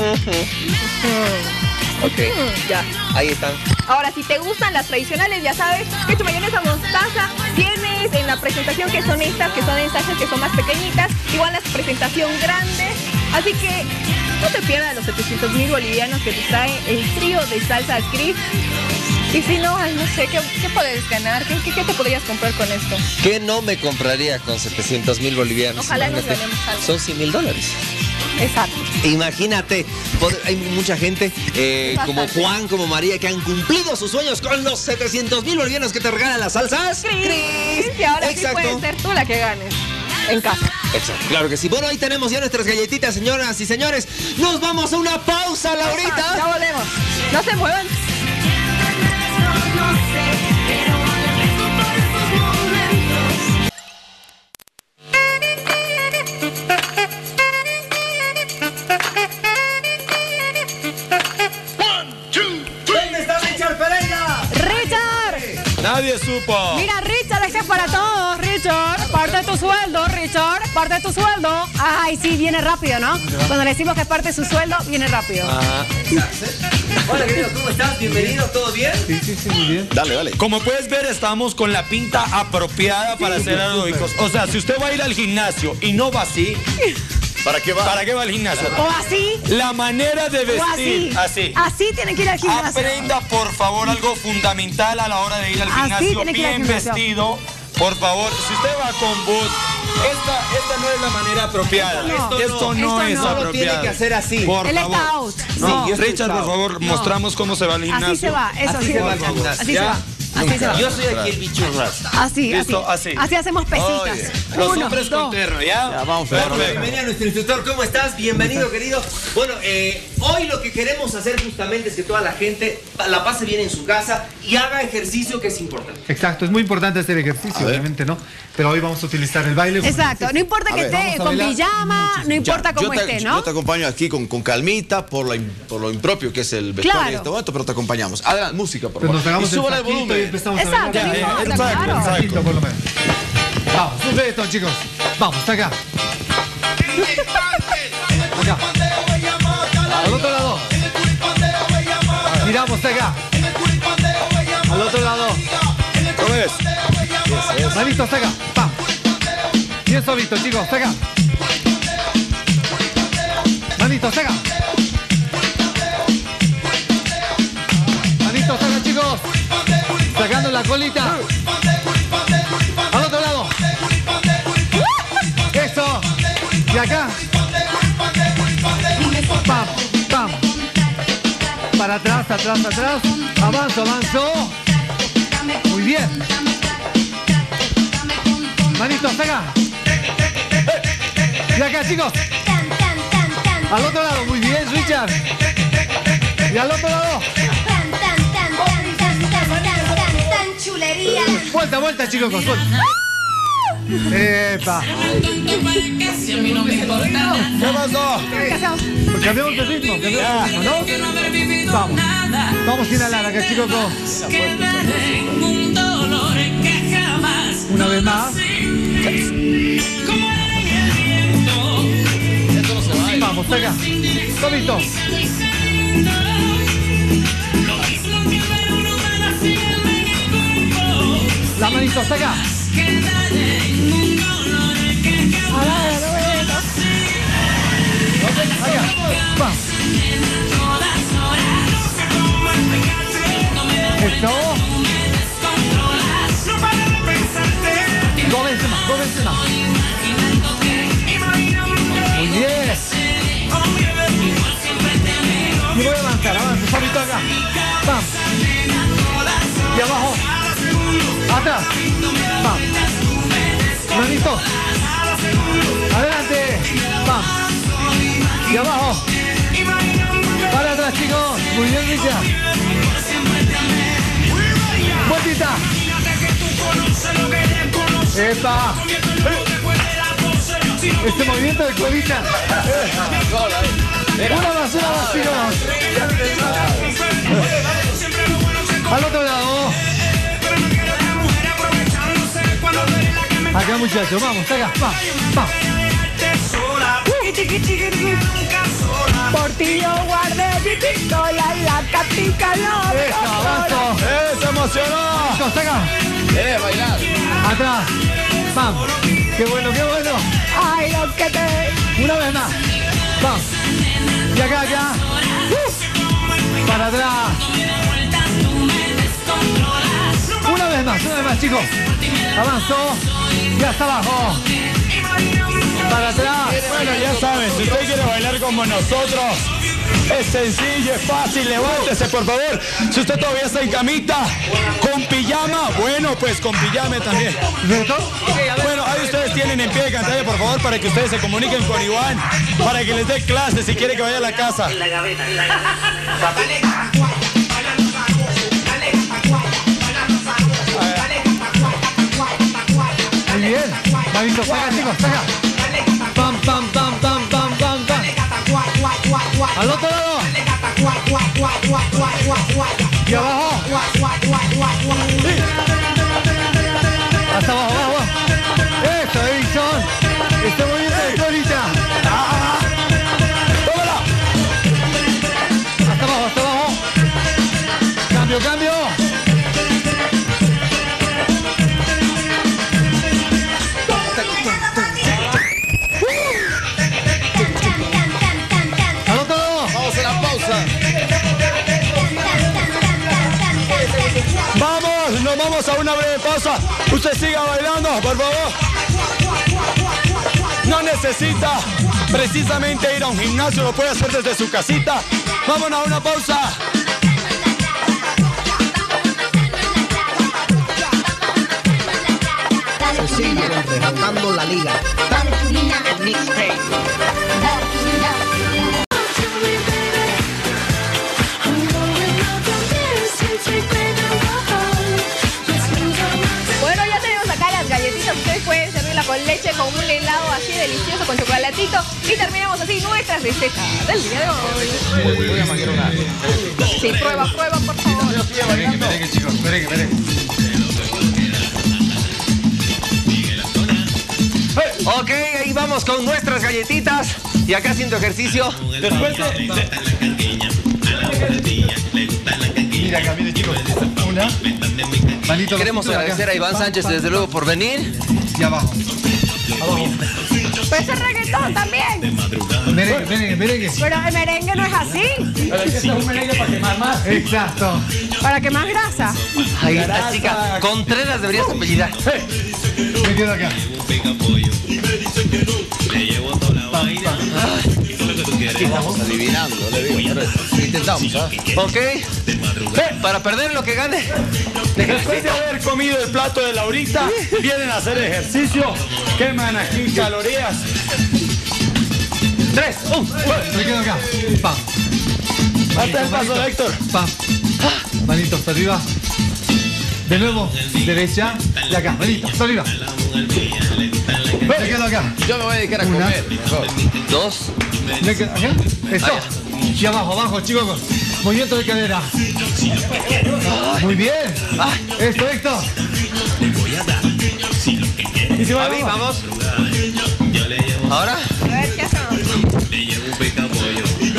Ok. Ya. Ahí están. Ahora, si te gustan las tradicionales, ya sabes que tu mayonesa mostaza tienes en la presentación que son estas, que son en que son más pequeñitas, igual la presentación grande. Así que no te pierdas los 700 mil bolivianos que te trae el trío de salsa Cris. Y si no, ay, no sé, ¿qué, qué puedes ganar? ¿Qué, qué, qué te podrías comprar con esto? ¿Qué no me compraría con 700 mil bolivianos? Ojalá nos ganemos algo. Son 100 mil dólares. Exacto. Imagínate, hay mucha gente eh, como. Juan, como María, que han cumplido sus sueños con los 700 mil bolivianos que te regalan las salsas. Cris, que ahora sí Exacto. puedes ser tú la que ganes en casa. Exacto, claro que sí. Bueno, ahí tenemos ya nuestras galletitas, señoras y señores. Nos vamos a una pausa, Laurita. Ya volvemos. No se muevan. ¿Dónde está Richard Pereira? ¡Richard! Nadie supo. Mira, Richard, este es para todos, Richard. Parte de tu sueldo, Richard. Parte de tu sueldo. Ay, sí, viene rápido, ¿no? Cuando le decimos que parte de su sueldo, viene rápido. Ah. Hola, querido, ¿cómo estás? Bienvenido, ¿todo bien? Sí, sí, sí, muy bien. Dale, dale. Como puedes ver, estamos con la pinta apropiada para ser aeróbicos. O sea, si usted va a ir al gimnasio y no va así, ¿Para qué va? ¿para qué va al gimnasio? O así. La manera de O así. vestir, así. Así tiene que ir al gimnasio. Aprenda, por favor, algo fundamental a la hora de ir al Así gimnasio. tiene que ir al Bien gimnasio. vestido. Por favor, si usted va con boots, esta, esta no es la manera apropiada. No, esto, esto no, no. es Esto no. Tiene apropiado. que hacer así. Por Él favor. está out. Sí, Richard, por favor, mostramos cómo se va al gimnasio. Así se va, eso Así sí. se va al Así gimnasio. se va. Así se va. Yo soy aquí el bicho ras. Así, Listo, así. así. Así hacemos pesitas. Oye, los Uno, hombres con terno, ¿ya? Ya, vamos. Pedro. Bienvenido a nuestro instructor, ¿cómo estás? Bienvenido, querido. Bueno, eh, hoy lo que queremos hacer justamente es que toda la gente la pase bien en su casa y haga ejercicio que es importante. Exacto, es muy importante hacer ejercicio, obviamente, ¿no? Pero hoy vamos a utilizar el baile. Exacto. No importa que ver. esté con pijama, no importa Ya, cómo te, esté, ¿no? Yo te acompaño aquí con, con calmita por, la, por lo impropio que es el vestuario Claro. en este momento, pero te acompañamos. Adelante, música, por Pues favor. nos hagamos y el volumen. Empezamos Exacto, a bailar. Ya, importa, exacto, exacto. Saquito, por lo menos. Vamos, un reggaetón, chicos. Vamos, hasta acá. Acá. Al otro lado. Miramos, hasta acá. Al otro lado. ¿Cómo es? Manito, hasta acá. Vamos. Bien suavito, chicos, hasta acá. Manito, hasta acá. La colita. Al otro lado. Eso. Y acá. Pam, pam. Para atrás, atrás, atrás. Avanzo, avanzo. Muy bien. Manito, acá. Y acá, chicos. Al otro lado, muy bien, Richard. Y al otro lado. Vuelta, vuelta, chicos, con suelta. Epa. ¿Qué pasó? Pues cambiamos de ritmo, cambiamos de ritmo, ¿no? Vamos. Vamos a inhalar acá, chicos. Una vez más. Vamos, acá. Solito. La manito, hasta acá. Allá. Vamos. Esto. Dos veces más, dos veces más. Muy bien. Y voy a avanzar, avanza, solito acá. Vamos. Y abajo. Atrás. Vamos. Manito. Adelante. Vamos. Y abajo. Para atrás, chicos. Muy bien, Villa. Vueltita. Epa. Este movimiento de colita. Una más, una más, chicos. Al otro lado. Acá, muchachos. Vamos, acá. Vamos, vamos. Por ti yo guardé mi pistola la catica no Eso, avanzo. ¡Eh, se emocionó! Vamos, acá. Debe bailar. Atrás. Vamos. Qué bueno, qué bueno. Ay, lo que te... Una vez más. Vamos. Y acá, acá. Uh. Para atrás. Una vez más, una vez más, chicos. Avanzo. Y hasta abajo. Para atrás. Bueno, ya saben, si usted quiere bailar como nosotros, es sencillo, es fácil, levántese por favor. Si usted todavía está en camita, con pijama, bueno, pues con pijama también. Bueno, ahí ustedes tienen en pie de pantalla, por favor, para que ustedes se comuniquen con Iván, para que les dé clases si quiere que vaya a la casa. *laughs* Manito, saca, chicos, saca. Pam, pam, pam, pam, pam, pam, pam. Al otro lado. Y abajo. Sí. Hasta abajo, abajo. Eso, Edison. Este movimiento Usted siga bailando, por favor. No necesita precisamente ir a un gimnasio, lo puede hacer desde su casita. Vámonos a una pausa. Se sigue la liga. Leche, con un helado así delicioso, con chocolatito. Y terminamos así nuestra receta del día de hoy. Sí, prueba, prueba, por favor. Merengue, merengue, chicos, merengue, merengue. Ok, ahí vamos con nuestras galletitas. Y acá haciendo ejercicio. Después de... Mira acá, miren chicos. Una. Manito, Queremos agradecer a Iván Sánchez desde luego por venir. Y abajo. Pues es reggaetón también. Merengue, merengue, merengue. Pero el merengue no es así. Pero es que es un merengue para quemar más. Exacto. Para que más grasa. Ahí está, chica. Contreras deberías apellidar. Me quedo acá. Estamos adivinando, le digo. Intentamos, ¿ah? Ok. Para perder lo que gane. Después de haber comido el plato de Laurita, vienen a hacer ejercicio, queman aquí calorías. Tres, un, Me quedo acá. Pam. Hasta el paso de Héctor. Pam. Manito hasta arriba. De nuevo, derecha. Y acá, manito, hasta arriba. Me quedo acá. Yo me voy a dedicar a Una. comer. mejor. dos. Me quedo acá. Eso. Y abajo, abajo, chicos. Movimiento de cadera. Muy bien. Esto, Héctor. Y se va, Javi, vamos. Ahora. A ver, ¿qué hacemos?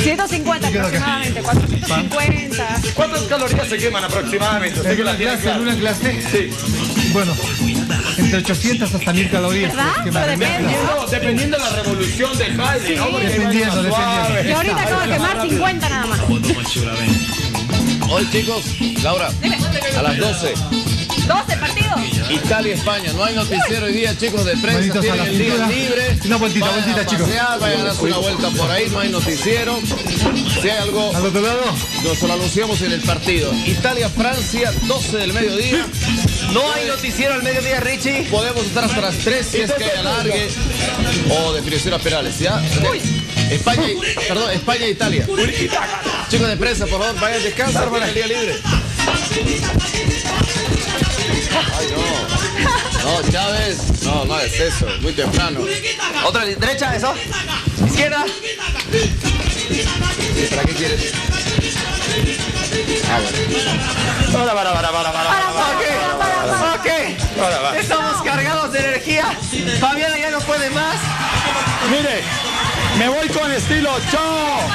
150 aproximadamente, 450. ¿Cuántas calorías se queman aproximadamente? ¿En una clase? ¿En una clase? Sí. Bueno, entre 800 hasta 1000 calorías. ¿Verdad? Dependiendo, dependiendo de la revolución del baile, ¿no? Porque Dependiendo, dependiendo. Yo ahorita acabo de quemar *laughs* 50 nada más. Hoy chicos, Laura, a las 12, 12 partidos. Italia-España. No hay noticiero hoy día, chicos, de prensa. Tienen el día libre. Una vueltita, Vayan vueltita, a chicos. Vayan a darse una vuelta por ahí. No hay noticiero. Si hay algo, Al otro lado. nos lo anunciamos en el partido. Italia-Francia, 12 del mediodía. No hay noticiero al mediodía, Richie. Podemos estar hasta las 3 si es que hay alargue o definición a penales, ¿ya? España, perdón, España e Italia. Chicos de prensa, por favor, vayan a descansar, van el día libre. Ay, no. No, Chávez. No, no es eso, muy temprano. Otra derecha, eso. Izquierda. ¿Para qué quieres? Ah, bueno. Para, para, para, para, para. Ok. Estamos cargados de energía. Fabiana ya no puede más. Mire, me voy con estilo. ¡Chao!